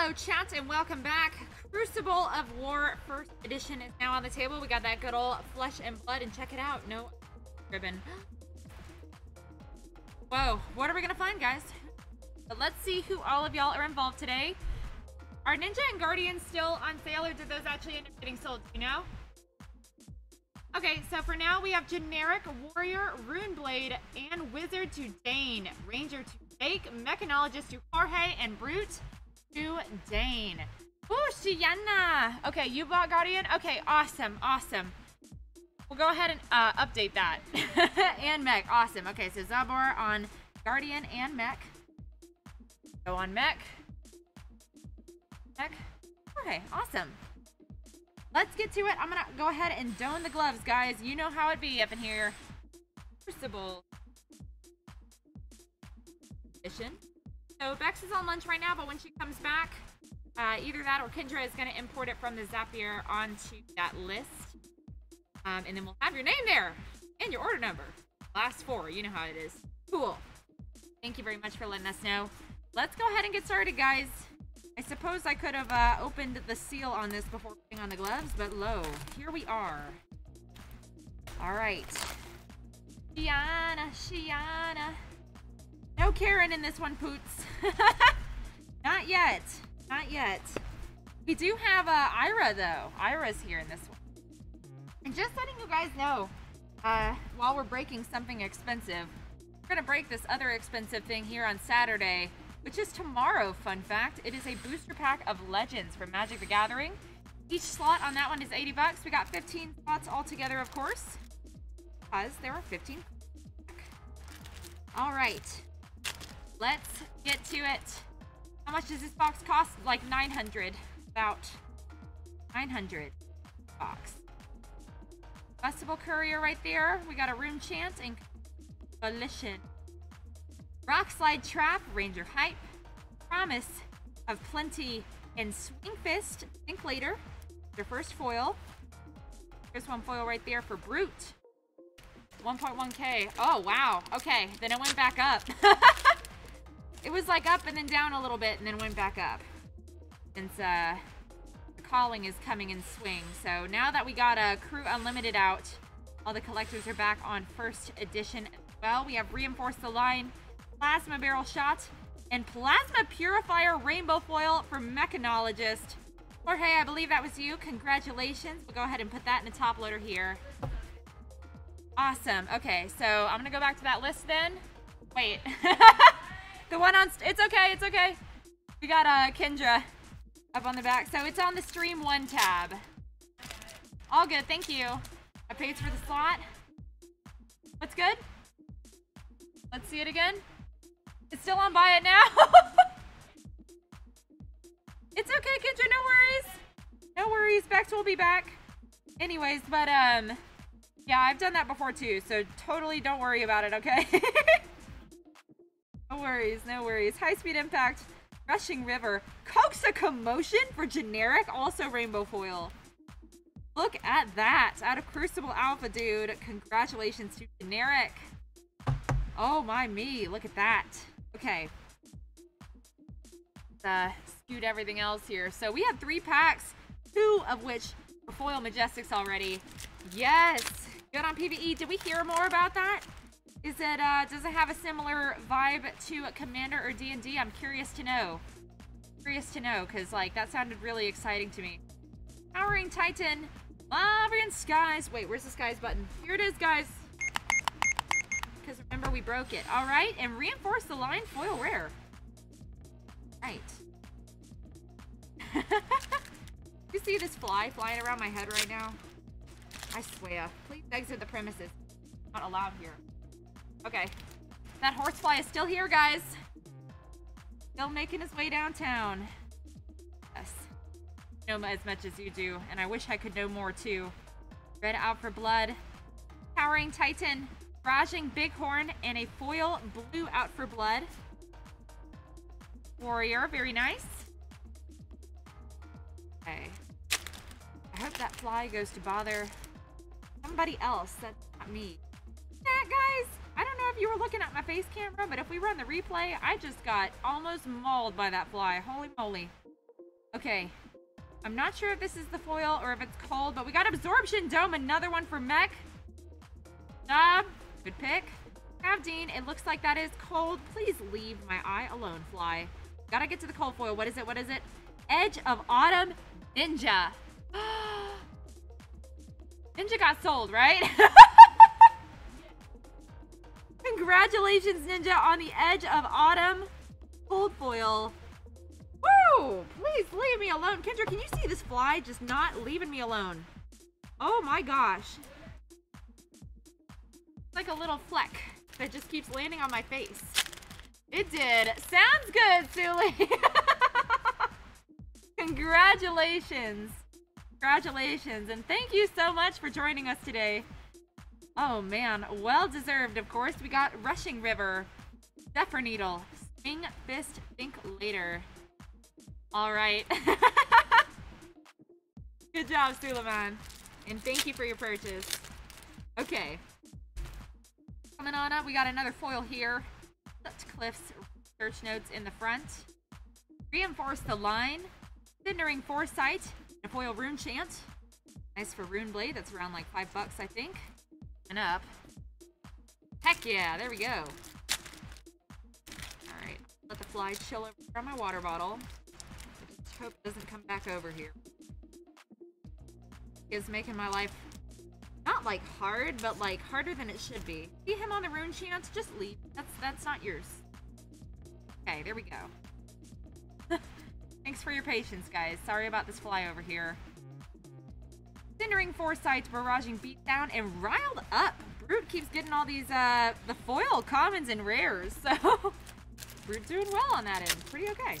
A: Hello, chat, and welcome back. Crucible of War First Edition is now on the table. We got that good old flesh and blood, and check it out. No ribbon. Whoa, what are we gonna find, guys? But let's see who all of y'all are involved today. Are Ninja and Guardian still on sale, or did those actually end up getting sold? Do you know? Okay, so for now we have generic Warrior, Runeblade, and Wizard to Dane, Ranger to Jake, Mechanologist to Jorge, and Brute to Dane. Ooh, Shiana! Okay, you bought Guardian? Okay, awesome, awesome. We'll go ahead and uh, update that. (laughs) and Mech, awesome. Okay, so Zabor on Guardian and Mech. Go on Mech. Mech. Okay, awesome. Let's get to it. I'm gonna go ahead and don the gloves, guys. You know how it'd be up in here. Crucible. Edition. So Bex is on lunch right now, but when she comes back, uh, either that or Kendra is gonna import it from the Zapier onto that list. Um, and then we'll have your name there and your order number. Last four, you know how it is. Cool. Thank you very much for letting us know. Let's go ahead and get started, guys. I suppose I could have uh, opened the seal on this before putting on the gloves, but lo, here we are. All right. Shiana, Shiana. No Karen in this one, Poots. (laughs) Not yet. Not yet. We do have uh, Ira, though. Ira's here in this one. And just letting you guys know, uh, while we're breaking something expensive, we're going to break this other expensive thing here on Saturday which is tomorrow, fun fact. It is a booster pack of Legends from Magic the Gathering. Each slot on that one is 80 bucks. We got 15 slots altogether, of course, because there are 15. All right, let's get to it. How much does this box cost? Like 900, about 900 box. Festival Courier right there. We got a Rune Chant and Coalition. Rock Slide Trap, Ranger Hype, Promise of Plenty, and Swing Fist. Think later. Their first foil. There's one foil right there for Brute. 1.1k. Oh, wow. Okay, then it went back up. (laughs) it was like up and then down a little bit and then went back up. Since uh, the calling is coming in swing. So now that we got a Crew Unlimited out, all the collectors are back on first edition well. We have reinforced the line Plasma Barrel Shot, and Plasma Purifier Rainbow Foil for Mechanologist. Jorge, I believe that was you. Congratulations. We'll go ahead and put that in the top loader here. Awesome. Okay, so I'm going to go back to that list then. Wait. (laughs) the one on... It's okay. It's okay. We got uh, Kendra up on the back. So it's on the Stream 1 tab. All good. Thank you. I paid for the slot. What's good? Let's see it again. It's still on buy it now. (laughs) it's okay, Kendra. No worries. No worries. Bex will be back. Anyways, but um, yeah, I've done that before too. So totally don't worry about it. Okay. (laughs) no worries. No worries. High speed impact. Rushing River. Coax a commotion for generic. Also rainbow foil. Look at that. Out of Crucible Alpha, dude. Congratulations to generic. Oh my me. Look at that. Okay. Uh, skewed everything else here. So we have three packs, two of which are foil majestics already. Yes. Good on PvE. Did we hear more about that? Is it, uh, does it have a similar vibe to Commander or D&D? I'm curious to know. Curious to know, because, like, that sounded really exciting to me. Towering Titan, Mauvrion Skies. Wait, where's the Skies button? Here it is, guys because remember we broke it. All right, and reinforce the line foil rare. Right. (laughs) you see this fly flying around my head right now? I swear. Please exit the premises. Not allowed here. Okay. That horsefly is still here, guys. Still making his way downtown. Yes. Know as much as you do, and I wish I could know more too. Red out for blood. Towering Titan. Raging Bighorn and a foil blue out for blood. Warrior, very nice. Okay. I hope that fly goes to bother somebody else. That's not me. Yeah, guys, I don't know if you were looking at my face camera, but if we run the replay, I just got almost mauled by that fly. Holy moly. Okay. I'm not sure if this is the foil or if it's cold, but we got Absorption Dome, another one for Mech. Job. Good pick. Dean, it looks like that is cold. Please leave my eye alone, Fly. Gotta get to the cold foil. What is it? What is it? Edge of Autumn Ninja. (gasps) Ninja got sold, right? (laughs) Congratulations, Ninja, on the Edge of Autumn cold foil. Woo! Please leave me alone. Kendra, can you see this fly just not leaving me alone? Oh my gosh. It's like a little fleck that just keeps landing on my face. It did. Sounds good, Suli. (laughs) Congratulations. Congratulations. And thank you so much for joining us today. Oh man, well deserved, of course. We got Rushing River, Zephyr Needle, Swing Fist, Think Later. All right. (laughs) Good job, Suleiman. And thank you for your purchase. Okay. Coming on up, we got another foil here. Cliff's search notes in the front. Reinforce the line. Cindering Foresight. A foil rune chant. Nice for Rune Blade. That's around like five bucks, I think. And up. Heck yeah, there we go. Alright, let the fly chill over from my water bottle. Just hope it doesn't come back over here. Is making my life not like hard, but like harder than it should be. See him on the rune chance, Just leave. That's that's not yours. Okay, there we go. (laughs) Thanks for your patience, guys. Sorry about this fly over here. Cindering Foresight, Barraging Beatdown, and Riled Up. Brute keeps getting all these, uh, the foil commons and rares, so... (laughs) Brute doing well on that end. Pretty okay.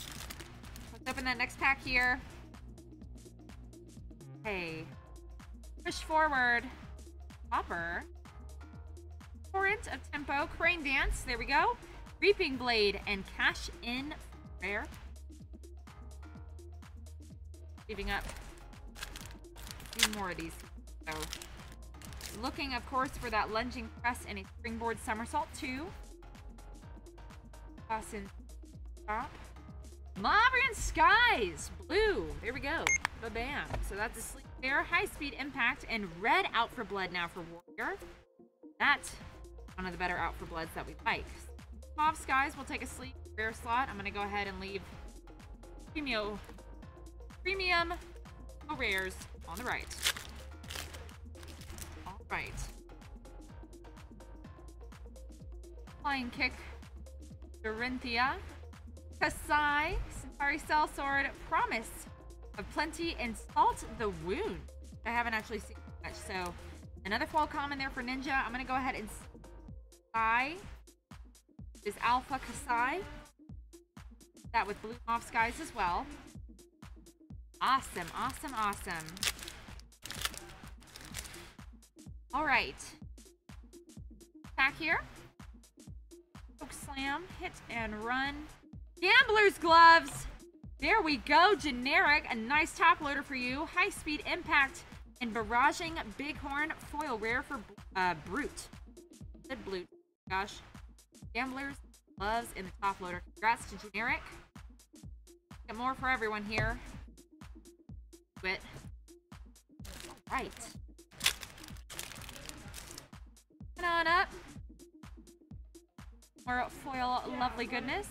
A: Let's open that next pack here. Hey. Push forward. Hopper. Torrent of Tempo. Crane Dance. There we go. Reaping Blade and Cash In Rare. Leaving up few more of these. So, looking, of course, for that lunging press and a springboard somersault too. Toss in top. Mauvrion Skies! Blue. There we go. Ba-bam. So that's a sleep there. High speed impact and red out for blood now for Warrior. That's one of the better out for bloods that we like. Mauve Skies will take a sleep rare slot. I'm to go ahead and leave premium, premium rares on the right. All right. Flying kick, Dorinthia, Kassai, Cintari Sellsword, Promise of Plenty, and Salt the Wound. I haven't actually seen much, so another fall common there for Ninja. I'm gonna go ahead and Kassai is Alpha Kassai. That with Blue Off Skies as well. Awesome, awesome, awesome. All right. Back here. Poke slam, hit and run. Gambler's gloves. There we go. Generic. A nice top loader for you. High speed impact and barraging bighorn foil rare for uh, Brute. Said Blute. Gosh. Gamblers, gloves, in the top loader. Congrats to Generic. Get more for everyone here. Quit. All right. On up. More foil lovely goodness.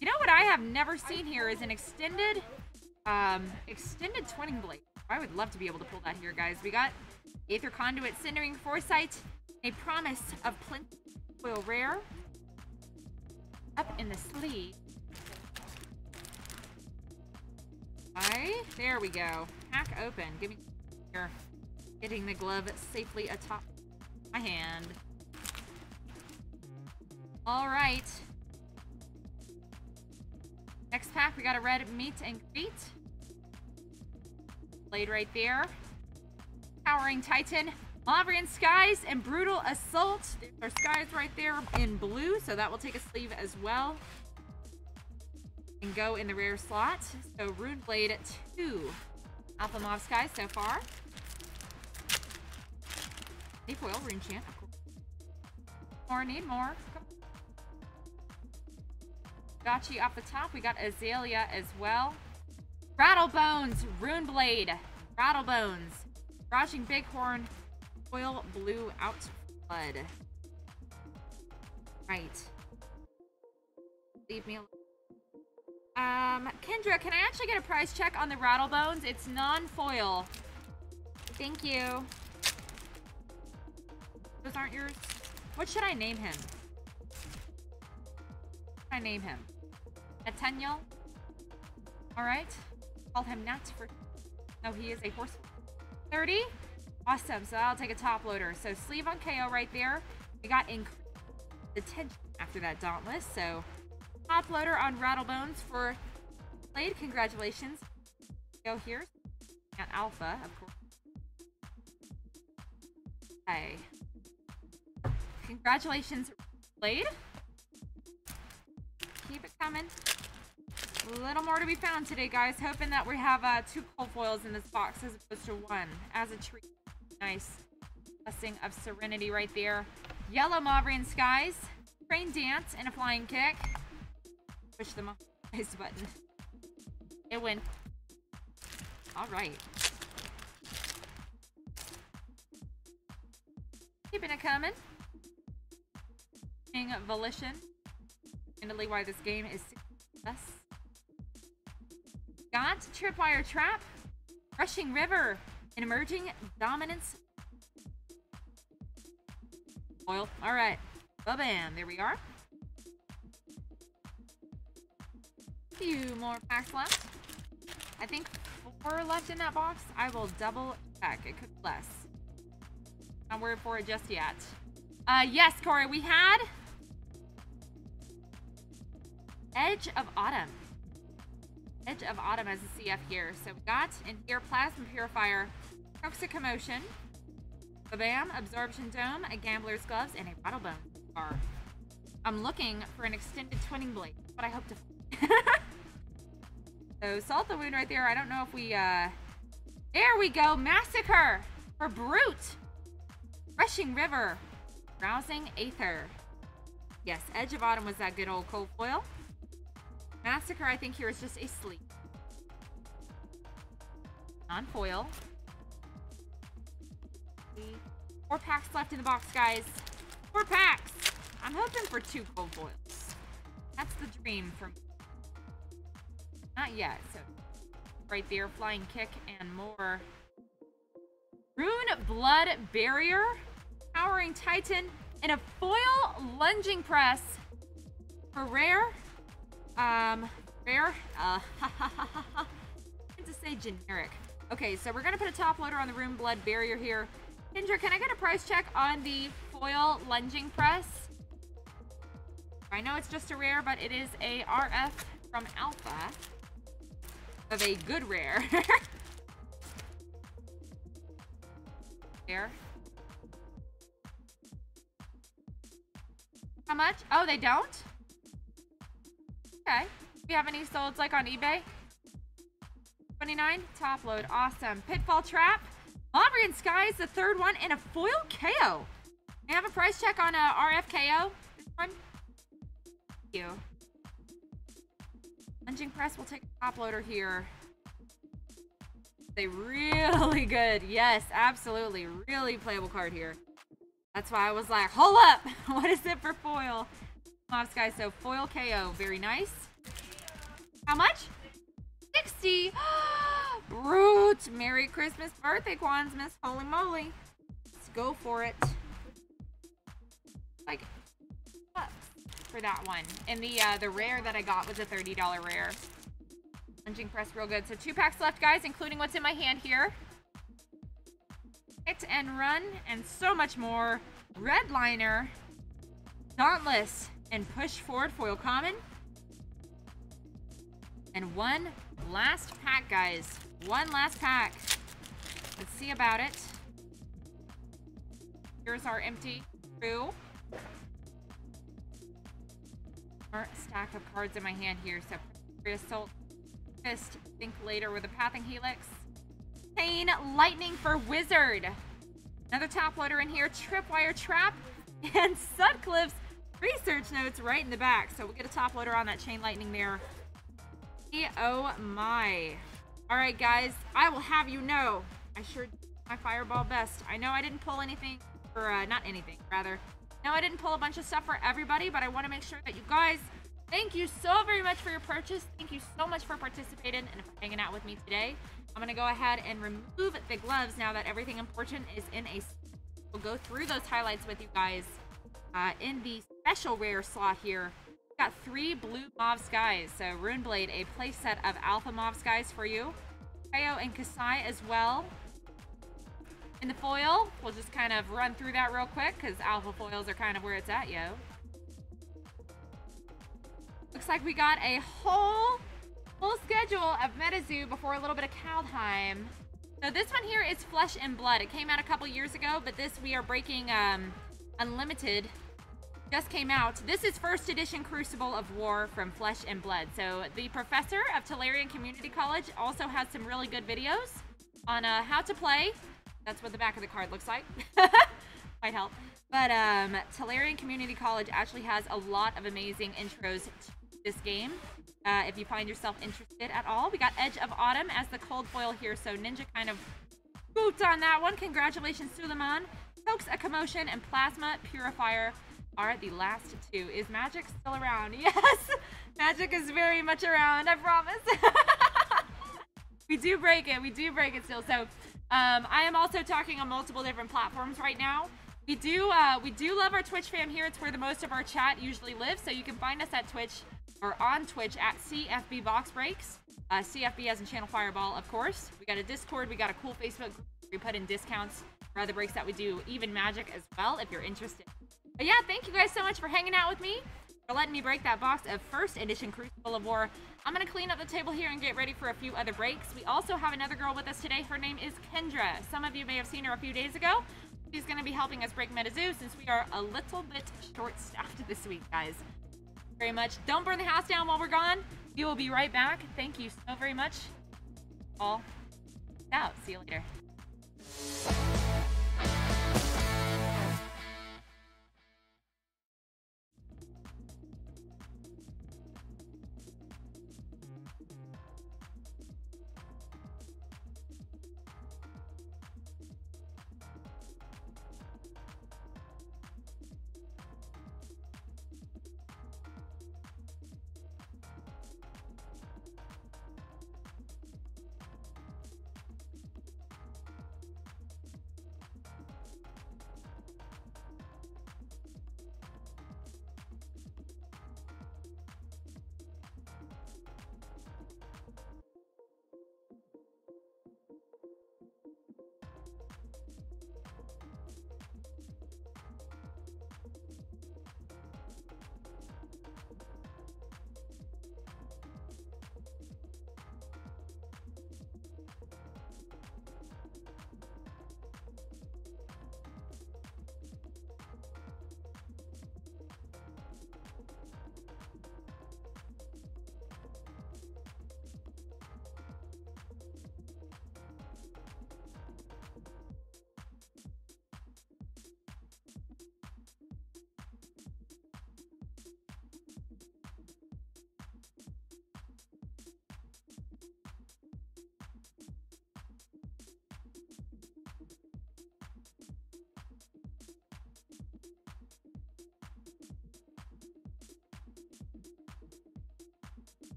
A: You know what I have never seen here is an extended, um, extended twinning blade. I would love to be able to pull that here, guys. We got Aether Conduit, Cindering Foresight, a promise of plenty foil rare. Up in the sleeve. Alright, there we go. Hack open. Give me here. Getting the glove safely atop my hand. All right. Next pack, we got a red meet and greet. Blade right there. Towering Titan, Mauvrion Skies, and Brutal Assault. There's our skies right there in blue, so that will take a sleeve as well. And go in the rare slot. So Rune Blade 2. Alpha Mauve Skies so far. Foil, Rune Chant. More, need more. You off the top. We got Azalea as well. Rattlebones, Rune Blade, Rattlebones, Raging Bighorn, Oil Blue Out Blood. Right. Leave me alone. Um, Kendra, can I actually get a price check on the Rattlebones? It's non-foil. Thank you. Those aren't yours? What should I name him? I name him? Nathaniel? Alright. Call him Nat for... No, he is a horse. 30? Awesome, so I'll take a top loader. So sleeve on KO right there. We got increased attention after that Dauntless, so top loader on Rattlebones for Blade. Congratulations. Go here. And Alpha, of course. Okay. Congratulations, Blade. Keep it coming. A little more to be found today, guys. Hoping that we have uh, two cold foils in this box as opposed to one. As a treat. Nice. Blessing of Serenity right there. Yellow Mauvrion Skies. Train Dance and a Flying Kick. Push the Ice button. It went. Alright. Keeping it coming. King Volition. Handily why this game is success. Got Tripwire Trap. Rushing River. and emerging dominance. Oil. Alright. Ba-bam. There we are. A Few more packs left. I think four left in that box. I will double check. It could be less. Not worried for it just yet. Uh, yes, Corey, we had Edge of Autumn. Edge of Autumn as a CF here. So we got in here Plasma Purifier, Toxic Commotion, Bam, Absorption Dome, a Gambler's Gloves, and a Rattlebone bar. I'm looking for an extended twinning blade, but I hope to. (laughs) so salt the wound right there. I don't know if we. uh There we go. Massacre for Brute. Rushing River. Rousing Aether. Yes, Edge of Autumn was that good old cold foil. Massacre, I think here is just a sleep. Non foil. Four packs left in the box, guys. Four packs. I'm hoping for two gold foils. That's the dream for me. Not yet. So right there, flying kick and more. Rune Blood Barrier, Towering Titan, and a foil lunging press for rare. Um, rare. Uh, (laughs) to say generic. Okay, so we're gonna put a top loader on the room Blood Barrier here. Kendra, can I get a price check on the foil lunging press? I know it's just a rare, but it is a RF from Alpha of a good rare. (laughs) There. How much? Oh, they don't? Okay. Do you have any solds like on eBay? 29? Top load. Awesome. Pitfall Trap. Mauvrion Skies, the third one, and a foil KO. May I have a price check on a RFKO? This one? Thank you. Lunging Press will take a top loader here. They really good. Yes, absolutely. Really playable card here. That's why I was like, hold up. (laughs) what is it for foil? Mob guys, so foil KO. Very nice. How much? 60. (gasps) Brute. Merry Christmas birthday, Quans, Miss. Holy moly. Let's go for it. Like, for that one. And the uh, the rare that I got was a $30 rare. Lunging press real good. So two packs left, guys, including what's in my hand here. Hit and run, and so much more. Redliner, Dauntless, and Push Forward Foil Common. And one last pack, guys. One last pack. Let's see about it. Here's our empty true. Our stack of cards in my hand here. So, Assault Fist, think later with a Pathing Helix. Chain Lightning for Wizard. Another top loader in here. Tripwire Trap. (laughs) And Sutcliffe's research notes right in the back. So we'll get a top loader on that Chain Lightning there. Oh my. All right, guys. I will have you know, I sure did my fireball best. I know I didn't pull anything for, uh, not anything, rather. No, I didn't pull a bunch of stuff for everybody, but I want to make sure that you guys, thank you so very much for your purchase. Thank you so much for participating and for hanging out with me today. I'm going to go ahead and remove the gloves now that everything important is in a... We'll go through those highlights with you guys uh, in the special rare slot here. We've got three blue Mauvrion Skies. So Runeblade, a playset of Alpha Mauvrion Skies for you. Kayo and Kassai as well. In the foil, we'll just kind of run through that real quick because alpha foils are kind of where it's at, yo. Looks like we got a whole full schedule of MetaZoo before a little bit of Kaldheim. So this one here is Flesh and Blood. It came out a couple years ago, but this we are breaking um, Unlimited. Just came out. This is first edition Crucible of War from Flesh and Blood. So the professor of Tolarian Community College also has some really good videos on uh, how to play. That's what the back of the card looks like. (laughs) Might help. But um, Tolarian Community College actually has a lot of amazing intros to this game. Uh, if you find yourself interested at all, we got Edge of Autumn as the cold foil here. So Ninja kind of boots on that one. Congratulations, Suleiman. Pokes a Commotion and Plasma Purifier are the last two. Is magic still around? (laughs) Yes! Magic is very much around, I promise. (laughs) we do break it. We do break it still. So um, I am also talking on multiple different platforms right now. We do uh, we do love our Twitch fam here. It's where the most of our chat usually lives. So you can find us at Twitch or on Twitch at CFB Box Breaks. Uh, CFB as in Channel Fireball, of course. We got a Discord. We got a cool Facebook group. We put in discounts for other breaks that we do, even Magic as well, if you're interested. But yeah, thank you guys so much for hanging out with me, for letting me break that box of first edition Crucible of War. I'm going to clean up the table here and get ready for a few other breaks. We also have another girl with us today. Her name is Kendra. Some of you may have seen her a few days ago. She's going to be helping us break MetaZoo since we are a little bit short-staffed (laughs) this week, guys. Very much. Don't burn the house down while we're gone. We will be right back. Thank you so very much. All out. See you later.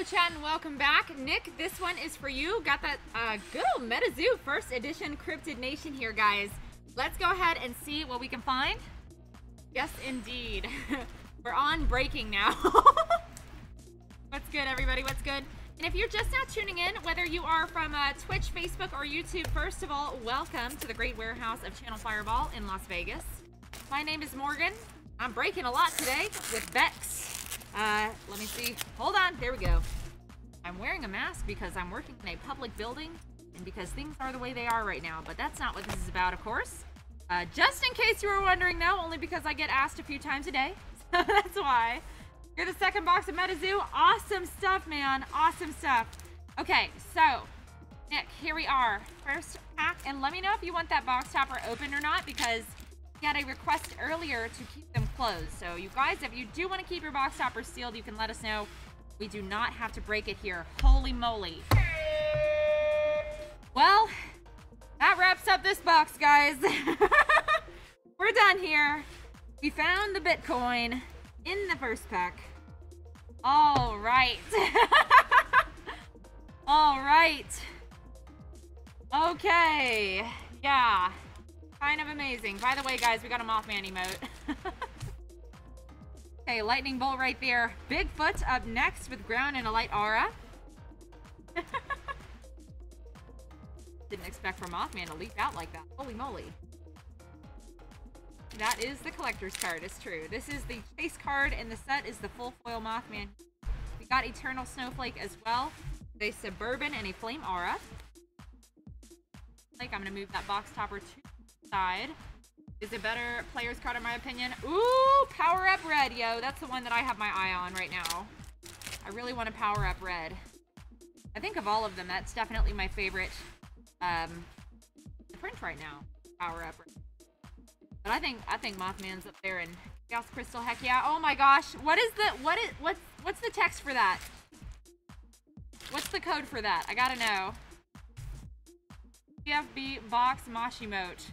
A: Hello, chat, and welcome back. Nick, this one is for you. Got that uh, good old MetaZoo first edition Cryptid Nation here, guys. Let's go ahead and see what we can find. Yes, indeed. (laughs) We're on breaking now. (laughs) What's good, everybody? What's good? And if you're just now tuning in, whether you are from uh, Twitch, Facebook, or YouTube, first of all, welcome to the great warehouse of Channel Fireball in Las Vegas. My name is Morgan. I'm breaking a lot today with Bex. Uh, let me see. Hold on. There we go. I'm wearing a mask because I'm working in a public building and because things are the way they are right now. But that's not what this is about, of course. Uh, just in case you were wondering, though, only because I get asked a few times a day. (laughs) So that's why. You're the second box of MetaZoo. Awesome stuff, man. Awesome stuff. Okay, so, Nick, here we are. First pack. And let me know if you want that box topper open or not because we had a request earlier to keep closed. So, you guys, if you do want to keep your box topper sealed, you can let us know. We do not have to break it here. Holy moly. Well, that wraps up this box, guys. (laughs) We're done here. We found the Bitcoin in the first pack. All right. (laughs) All right. Okay. Yeah. Kind of amazing. By the way, guys, we got a Mothman emote. (laughs) okay, lightning bolt right there. Bigfoot up next with ground and a light aura. (laughs) Didn't expect for Mothman to leap out like that. Holy moly. That is the collector's card, it's true. This is the chase card, and the set is the full foil Mothman. We got Eternal Snowflake as well. A Suburban and a Flame Aura. Like, I'm gonna move that box topper to the side. Is a better player's card in my opinion. Ooh, Power Up Red, yo. That's the one that I have my eye on right now. I really want to Power Up Red. I think of all of them, that's definitely my favorite um, print right now. Power Up Red. But I think I think Mothman's up there and Chaos Crystal. Heck yeah! Oh my gosh! What is the what is what's what's the text for that? What's the code for that? I gotta know. PFB box Moshimote.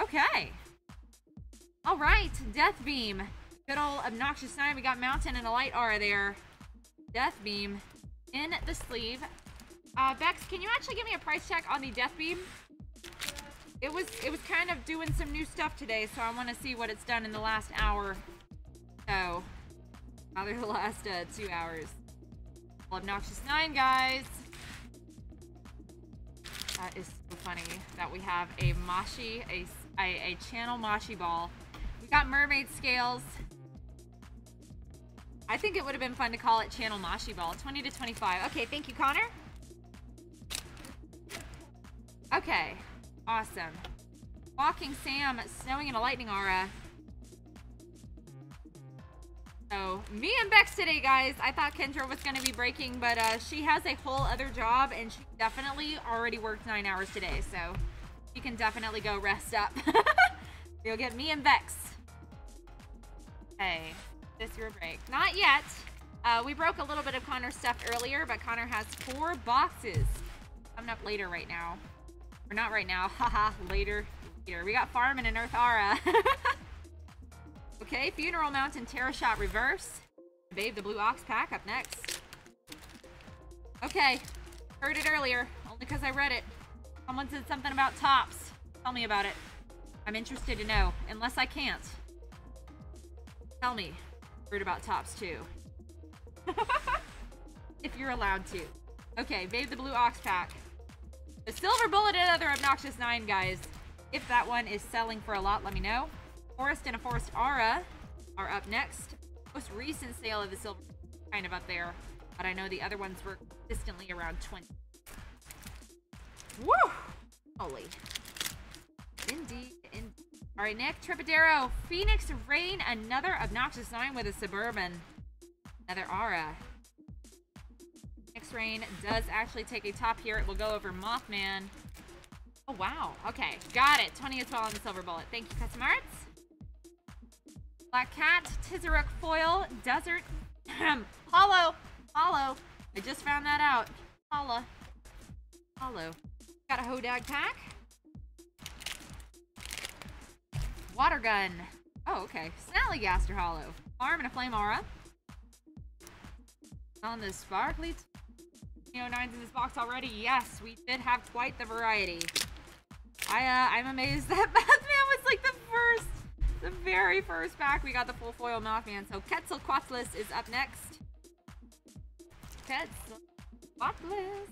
A: Okay. All right, Death Beam. Good old obnoxious nine. We got Mountain and a light aura there. Death Beam in the sleeve. Uh, Bex, can you actually give me a price check on the Death Beam? It was it was kind of doing some new stuff today, so I want to see what it's done in the last hour. So, other (laughs) the last uh, two hours. Well, obnoxious nine guys. That is so funny that we have a Moshi, a, a, a channel Moshi ball. Got mermaid scales. I think it would have been fun to call it channel Moshi ball. 20 to 25. Okay, thank you, Connor. Okay, awesome. Walking Sam, snowing in a lightning aura. So, me and Bex today, guys. I thought Kendra was going to be breaking, but uh, she has a whole other job, and she definitely already worked nine hours today, so she can definitely go rest up. (laughs) You'll get me and Bex. Hey, this your break. Not yet. Uh, we broke a little bit of Connor's stuff earlier, but Connor has four boxes coming up later right now. Or not right now. (laughs) Haha, later. Later. We got Farm and an Earth Aura. (laughs) Okay, Funeral Mountain Terra Shot Reverse. Babe the Blue Ox Pack up next. Okay, heard it earlier, only because I read it. Someone said something about tops. Tell me about it. I'm interested to know, unless I can't. Tell me. Heard about tops too. (laughs) if you're allowed to. Okay, Babe the Blue Ox Pack. The Silver Bullet and other Obnoxious 9, guys. If that one is selling for a lot, let me know. Forest and a Forest Aura are up next. Most recent sale of the silver kind of up there, but I know the other ones were consistently around 20. Woo! Holy. Indeed. All right, Nick, Tripodero, Phoenix Rain, another obnoxious nine with a Suburban. Another Aura. Phoenix Rain does actually take a top here. It will go over Mothman. Oh, wow. Okay, got it. 20 as well on the Silver Bullet. Thank you, Custom Arts. Black Cat, Tizheruk Foil, Desert, (clears throat) Hollow, Hollow. I just found that out. Holla. Hollow. Got a Hodag pack. Water Gun. Oh, okay. Snallygaster Hollow. Farm and a Flame Aura. On the Sparkly Neo 9s in this box already. Yes, we did have quite the variety. I, uh, I'm amazed (laughs) that Batman was like the first the very first pack, we got the full foil Mothman. So Quetzalcoatlus is up next. Quetzalcoatlus.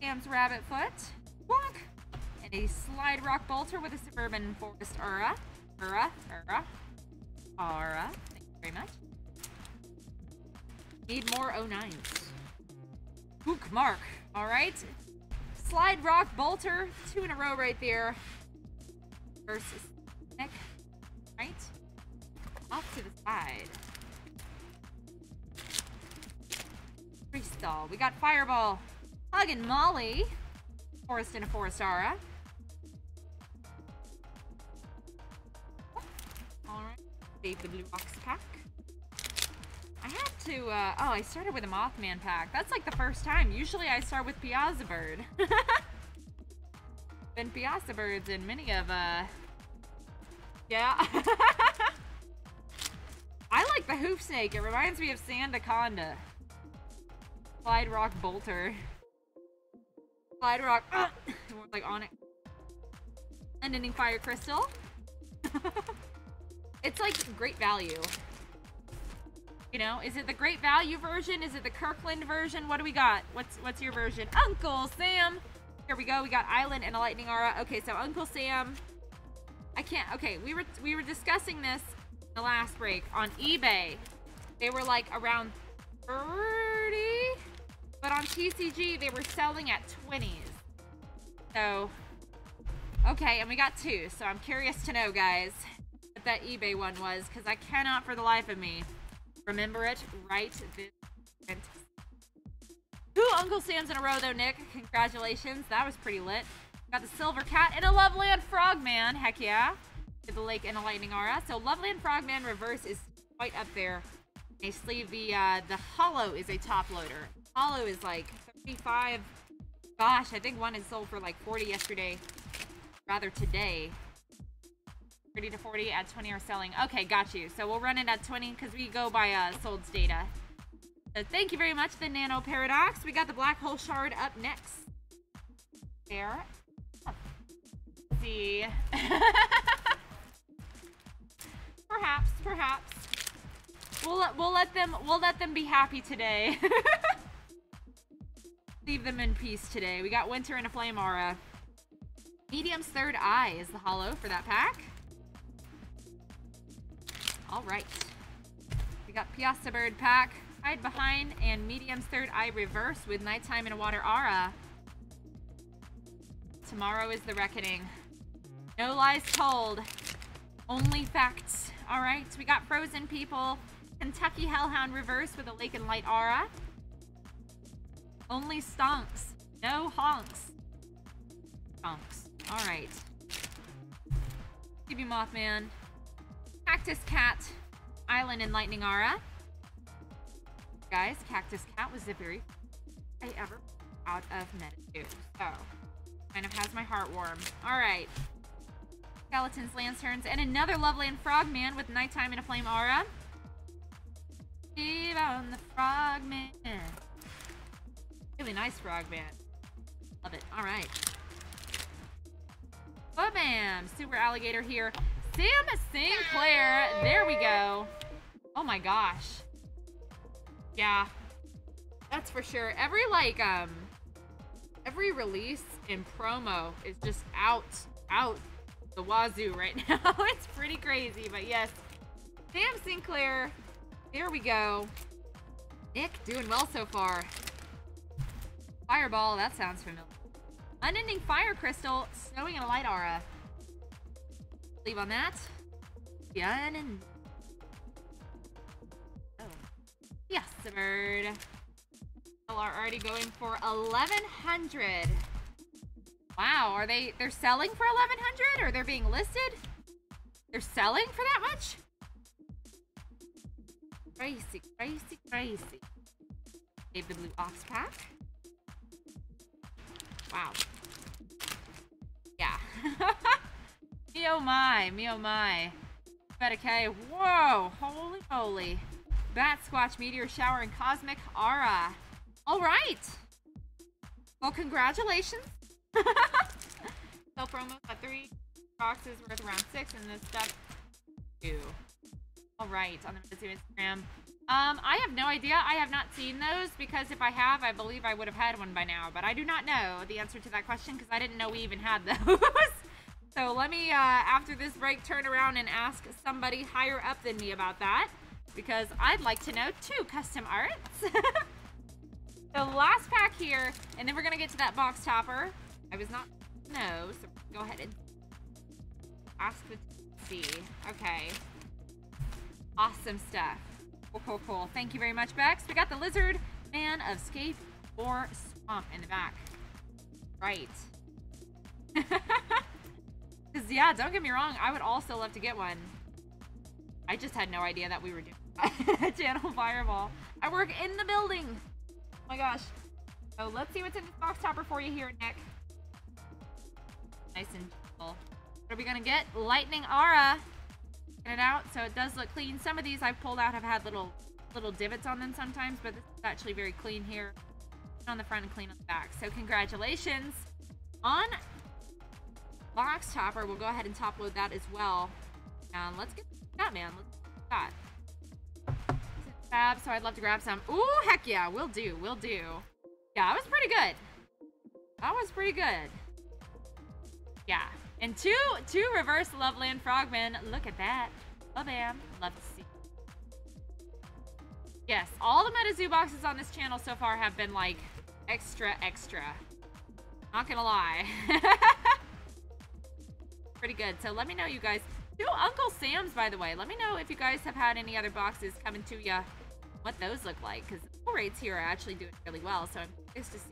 A: Sam's Rabbit Foot. Walk. A Slide Rock Bolter with a Suburban Forest Aura. Aura. Aura. Aura. Thank you very much. Need more 09s. Hook mark. All right. Slide rock bolter. Two in a row right there. Versus Nick. Right. Off to the side. Crystal. We got Fireball. Hug and Molly. Forest in a Forest Aura. The blue box pack. I had to, uh, oh, I started with a Mothman pack. That's like the first time. Usually I start with Piasa Bird. (laughs) Been Piasa Birds in many of, uh, yeah. (laughs) I like the Hoop Snake. It reminds me of Sandaconda. Slide Rock Bolter. Slide Rock, (clears throat) like on it. Unending Fire Crystal. (laughs) it's like great value. You know, is it the great value version? Is it the Kirkland version? What do we got? What's what's your version? Uncle Sam. Here we go. We got Island and a Lightning Aura. Okay, so Uncle Sam. I can't. Okay, we were we were discussing this the last break on eBay. They were like around 30, but on TCG they were selling at 20s. So, okay, and we got two. So I'm curious to know, guys, that eBay one was because I cannot for the life of me remember it right this. Two Uncle Sam's in a row, though, Nick. Congratulations. That was pretty lit. Got the Silver Cat and a Loveland Frogman. Heck yeah. The Lake and a Lightning Aura. So Loveland Frogman Reverse is quite up there. Sleeve the uh, the Hollow is a top loader. Hollow is like 35. Gosh, I think one is sold for like 40 yesterday. Rather today. 30 to 40 at 20 are selling. Okay, got you. So we'll run it at 20 because we go by uh, sold's data. So thank you very much, the Nano Paradox. We got the Black Hole Shard up next. There. Let's see. (laughs) perhaps, perhaps. We'll we'll let them we'll let them be happy today. (laughs) Leave them in peace today. We got Winter and a Flame Aura. Medium's Third Eye is the hollow for that pack. All right. We got Piasa Bird pack, Hide Behind, and Medium's Third Eye Reverse with Nighttime in a Water Aura. Tomorrow is the reckoning. No lies told. Only facts. All right, we got Frozen People, Kentucky Hellhound Reverse with a Lake and Light Aura. Only stonks. No honks. Stonks. All right. Give you Mothman. Cactus Cat, Island and Lightning Aura. Guys, Cactus Cat was the very I ever out of Meta So, kind of has my heart warm. All right. Skeletons, Lanterns, and another Loveland Frogman with Nighttime and a Flame Aura. Steve on the Frogman. Really nice Frogman. Love it. All right. Bam! Super Alligator here. Sam Sinclair. There we go. Oh my gosh. Yeah. That's for sure. Every like um every release in promo is just out out the wazoo right (laughs) now. it's pretty crazy, but yes. Sam Sinclair. There we go. Nick doing well so far. Fireball, that sounds familiar. Unending Fire Crystal, Snowing in a Light Aura leave on that. Yeah, and oh, yes, bird. Are already going for 1100. Wow, are they? They're selling for 1100, or they're being listed? They're selling for that much? Crazy, crazy, crazy. Gave the blue ox pack. Wow. Yeah. (laughs) Me oh my, me oh my. Better K. Whoa, holy holy. Bat Squatch Meteor Shower and Cosmic Aura. All right. Well, congratulations. Sell promos at three boxes worth around six, and this stuff two. All right, on the Mizzou Instagram. Um, I have no idea. I have not seen those because if I have, I believe I would have had one by now. But I do not know the answer to that question because I didn't know we even had (laughs) those. So let me, uh, after this break, turn around and ask somebody higher up than me about that. because I'd like to know too, custom arts. (laughs) the last pack here, and then we're gonna get to that box topper. I was not no, so go ahead and ask the see. Okay. Awesome stuff. Cool, cool, cool. Thank you very much, Bex. We got the lizard man of Scape Ore Swamp in the back. Right. (laughs) Because, yeah, don't get me wrong, I would also love to get one. I just had no idea that we were doing a (laughs) Channel Fireball. I work in the building. Oh my gosh. So let's see what's in this box topper for you here, Nick. Nice and gentle. What are we gonna get? Lightning Aura. Get it out so it does look clean. Some of these I've pulled out have had little little divots on them sometimes, but this is actually very clean here. On the front and clean on the back. So congratulations on box topper. We'll go ahead and top load that as well. And let's get that man. Let's get that. Fab, so I'd love to grab some. Ooh, heck yeah, we'll do, we'll do. Yeah, that was pretty good. That was pretty good. Yeah. And two two reverse Loveland Frogmen. Look at that. Oh, love bam. Love to see. Yes, all the MetaZoo boxes on this channel so far have been like extra, extra. Not gonna lie. (laughs) Pretty good. So let me know, you guys. Do Uncle Sam's, by the way. Let me know if you guys have had any other boxes coming to you. What those look like. Because the rates here are actually doing really well. So I'm curious to see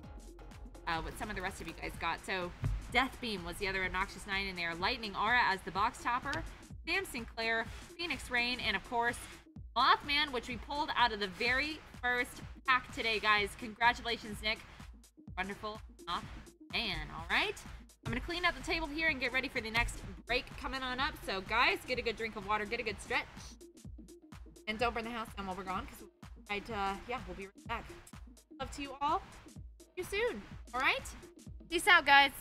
A: uh, what some of the rest of you guys got. So Death Beam was the other Obnoxious 9 in there. Lightning Aura as the box topper. Sam Sinclair, Phoenix Rain, and of course, Mothman, which we pulled out of the very first pack today, guys. Congratulations, Nick. Wonderful Mothman, all right? I'm going to clean up the table here and get ready for the next break coming on up. So, guys, get a good drink of water, get a good stretch. And don't burn the house down while we're gone, because I'd, uh, yeah, we'll be right back. Love to you all. See you soon, all right? Peace out, guys.